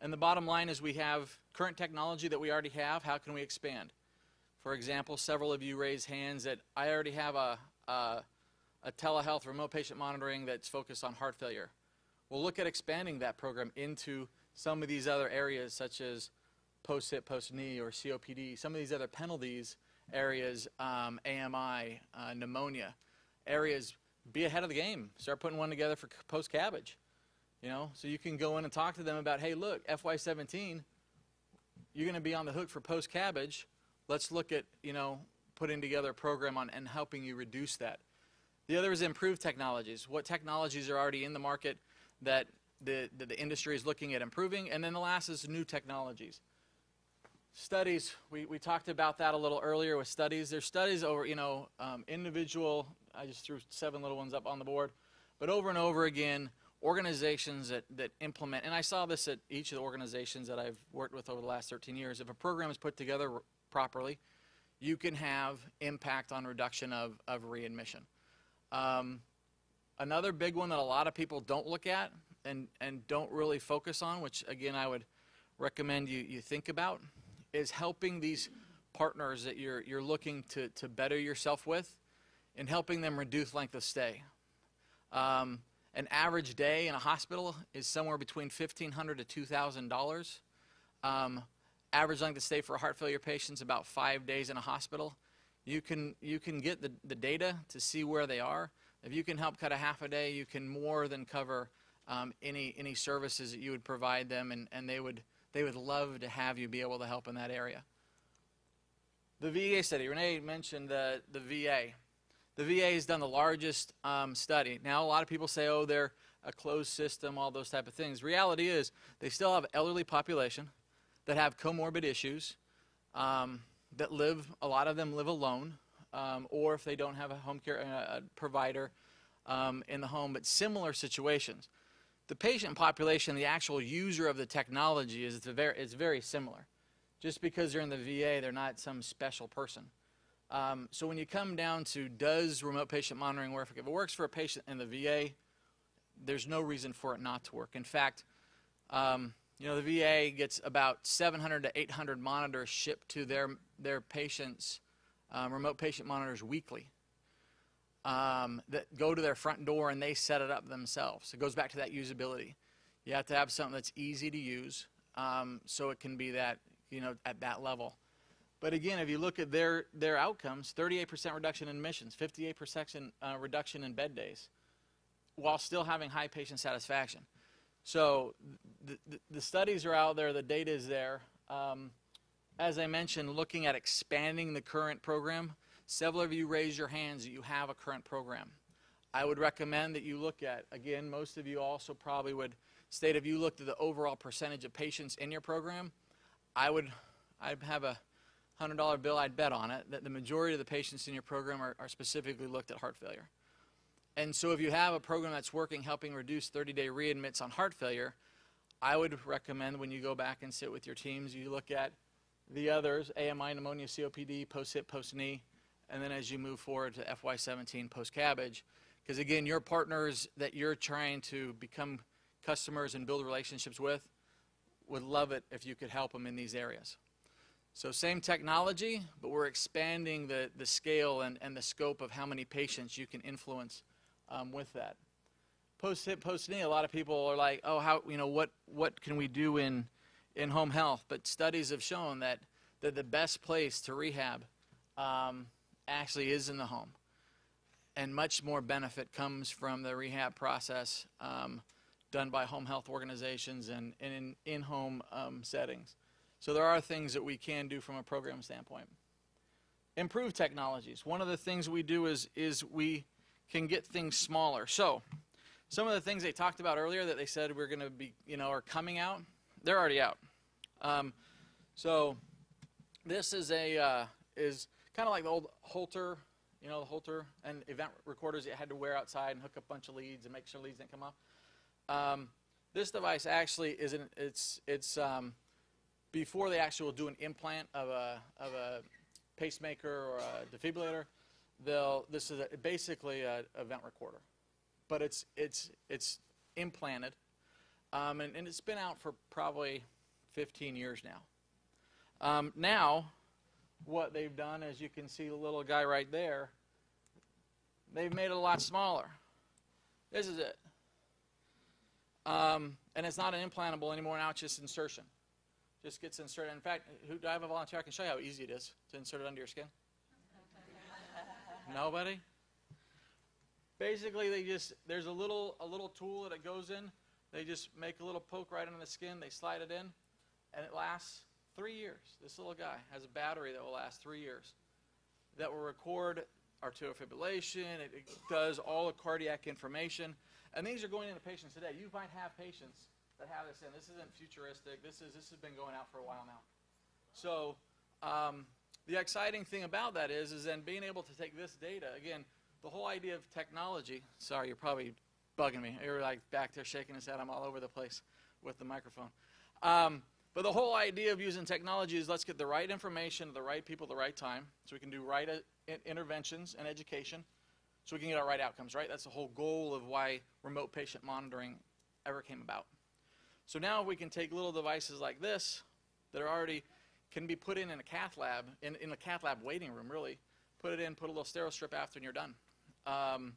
And the bottom line is we have current technology that we already have. How can we expand? For example, several of you raised hands that I already have a, a, a telehealth remote patient monitoring that's focused on heart failure. We'll look at expanding that program into some of these other areas, such as post hip, post knee, or COPD, some of these other penalties areas, um, AMI, uh, pneumonia, areas. Be ahead of the game. Start putting one together for post CABG. You know, so you can go in and talk to them about, hey, look, FY17, you're going to be on the hook for post CABG. Let's look at, you know, putting together a program on and helping you reduce that. The other is improved technologies. What technologies are already in the market that the, the, the industry is looking at improving? And then the last is new technologies. Studies, we, we talked about that a little earlier with studies. There's studies over, you know, um, individual, I just threw seven little ones up on the board, but over and over again, organizations that, that implement, and I saw this at each of the organizations that I've worked with over the last 13 years, if a program is put together properly, you can have impact on reduction of, of readmission. Um, another big one that a lot of people don't look at and, and don't really focus on, which again I would recommend you, you think about, is helping these partners that you're, you're looking to, to better yourself with and helping them reduce length of stay. Um, an average day in a hospital is somewhere between 1,500 to $2,000. Um, average length of stay for heart failure patients about five days in a hospital. You can, you can get the, the data to see where they are. If you can help cut a half a day, you can more than cover um, any, any services that you would provide them, and, and they, would, they would love to have you be able to help in that area. The VA study, Rene mentioned the, the VA. The VA has done the largest um, study. Now, a lot of people say, oh, they're a closed system, all those type of things. Reality is, they still have elderly population that have comorbid issues, um, that live, a lot of them live alone, um, or if they don't have a home care uh, provider um, in the home, but similar situations. The patient population, the actual user of the technology, is very, very similar. Just because they're in the VA, they're not some special person. Um, so when you come down to does remote patient monitoring work, if it works for a patient in the VA, there's no reason for it not to work. In fact, um, you know, the VA gets about 700 to 800 monitors shipped to their, their patients, um, remote patient monitors weekly, um, that go to their front door and they set it up themselves. It goes back to that usability. You have to have something that's easy to use um, so it can be that, you know, at that level. But again, if you look at their, their outcomes, 38% reduction in admissions, 58% uh, reduction in bed days, while still having high patient satisfaction. So the, the, the studies are out there, the data is there. Um, as I mentioned, looking at expanding the current program, several of you raised your hands that you have a current program. I would recommend that you look at, again, most of you also probably would state if you looked at the overall percentage of patients in your program, I would I'd have a $100 bill, I'd bet on it, that the majority of the patients in your program are, are specifically looked at heart failure. And so if you have a program that's working helping reduce 30-day readmits on heart failure, I would recommend when you go back and sit with your teams, you look at the others, AMI, pneumonia, COPD, post-hip, post-knee, and then as you move forward to FY17, post-CABG, because again, your partners that you're trying to become customers and build relationships with would love it if you could help them in these areas. So same technology, but we're expanding the, the scale and, and the scope of how many patients you can influence um, with that. Post hip, post knee, a lot of people are like, oh, how, you know, what, what can we do in, in home health? But studies have shown that, that the best place to rehab um, actually is in the home. And much more benefit comes from the rehab process um, done by home health organizations and, and in in home um, settings. So there are things that we can do from a program standpoint. Improve technologies. One of the things we do is, is we can get things smaller. So some of the things they talked about earlier that they said we're going to be, you know, are coming out, they're already out. Um, so this is a uh, is kind of like the old Holter, you know, the Holter and event recorders you had to wear outside and hook up a bunch of leads and make sure leads didn't come off. Um, this device actually isn't. it's it's um, before they actually will do an implant of a of a pacemaker or a defibrillator. They'll this is a, basically an event recorder, but it's it's it's implanted, um, and, and it's been out for probably 15 years now. Um, now, what they've done, as you can see the little guy right there, they've made it a lot smaller. This is it. Um, and it's not an implantable anymore now, it's just insertion. Just gets inserted. In fact, who, do I have a volunteer? I can show you how easy it is to insert it under your skin. Nobody? Basically, they just, there's a little, a little tool that it goes in. They just make a little poke right into the skin, they slide it in, and it lasts three years. This little guy has a battery that will last three years that will record atrial fibrillation. It, it does all the cardiac information. And these are going into patients today. You might have patients that have this in. This isn't futuristic. This is this has been going out for a while now. So um, the exciting thing about that is is then being able to take this data again. The whole idea of technology. Sorry, you're probably bugging me. You're like back there shaking his head. I'm all over the place with the microphone. Um, but the whole idea of using technology is let's get the right information to the right people at the right time so we can do right uh, interventions and education so we can get our right outcomes, right? That's the whole goal of why remote patient monitoring ever came about. So now we can take little devices like this that are already can be put in in a cath lab, in, in a cath lab waiting room, really. Put it in, put a little Steri-Strip after, and you're done. Um,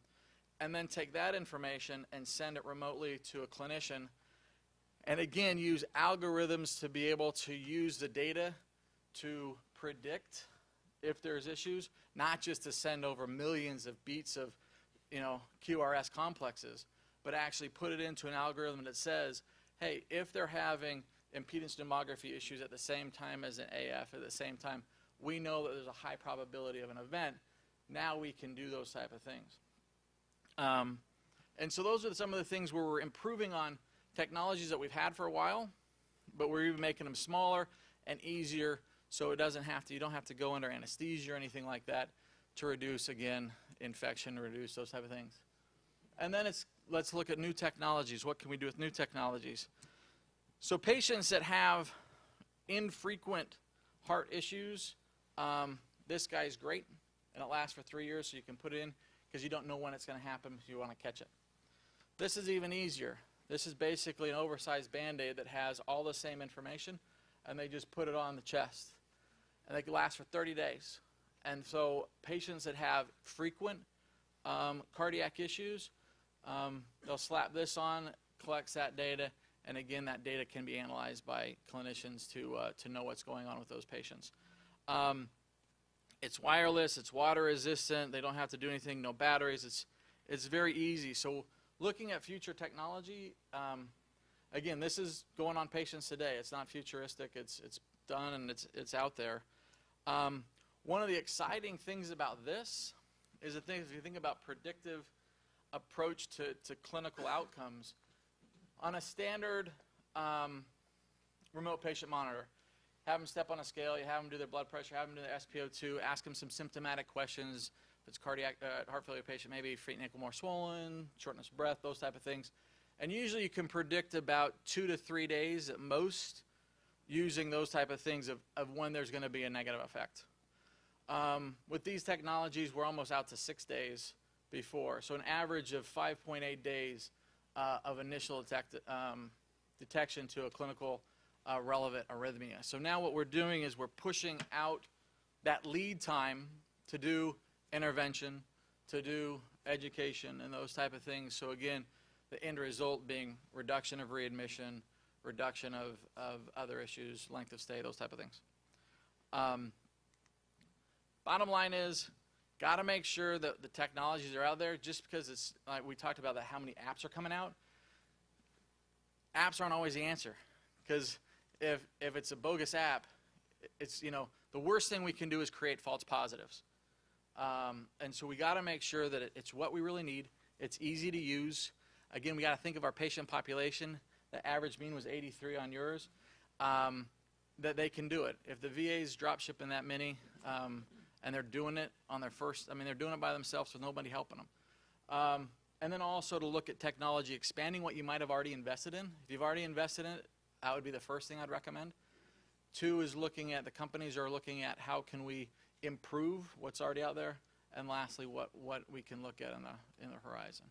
and then take that information and send it remotely to a clinician and again, use algorithms to be able to use the data to predict if there's issues, not just to send over millions of beats of, you know, QRS complexes, but actually put it into an algorithm that says, hey, if they're having impedance tomography issues at the same time as an AF at the same time, we know that there's a high probability of an event. Now we can do those type of things. Um, and so those are some of the things where we're improving on technologies that we've had for a while, but we're even making them smaller and easier so it doesn't have to, you don't have to go under anesthesia or anything like that to reduce, again, infection, reduce those type of things. And then it's, let's look at new technologies. What can we do with new technologies? So patients that have infrequent heart issues, um, this guy's great, and it lasts for three years, so you can put it in because you don't know when it's going to happen if you want to catch it. This is even easier. This is basically an oversized band-aid that has all the same information, and they just put it on the chest. And they can last for 30 days. And so patients that have frequent um, cardiac issues, um, they'll slap this on, collects that data, and again, that data can be analyzed by clinicians to, uh, to know what's going on with those patients. Um, it's wireless, it's water resistant, they don't have to do anything, no batteries, it's, it's very easy. So looking at future technology, um, again, this is going on patients today. It's not futuristic. It's, it's done and it's, it's out there. Um, one of the exciting things about this is the thing, if you think about predictive approach to, to clinical outcomes, on a standard um, remote patient monitor, have them step on a scale, you have them do their blood pressure, have them do their SpO2, ask them some symptomatic questions, if it's cardiac uh, heart failure patient, maybe feet and ankle more swollen, shortness of breath, those type of things. And usually you can predict about two to three days at most using those type of things of, of when there's going to be a negative effect. Um, with these technologies, we're almost out to six days before. So an average of 5.8 days uh, of initial detect, um, detection to a clinical uh, relevant arrhythmia. So now what we're doing is we're pushing out that lead time to do intervention, to do education and those type of things. So again, the end result being reduction of readmission, reduction of, of other issues, length of stay, those type of things. Um, bottom line is, got to make sure that the technologies are out there. Just because it's like we talked about that, how many apps are coming out. Apps aren't always the answer, because if if it's a bogus app, it's you know the worst thing we can do is create false positives. Um, and so we got to make sure that it, it's what we really need. It's easy to use. again, we got to think of our patient population. The average mean was 83 on yours. Um, that they can do it. If the VA's drop shipping that many, um, and they're doing it on their first, I mean, they're doing it by themselves with nobody helping them. Um, and then also to look at technology, expanding what you might have already invested in. If you've already invested in it, that would be the first thing I'd recommend. Two is looking at the companies are looking at how can we improve what's already out there, and lastly, what what we can look at in the in the horizon.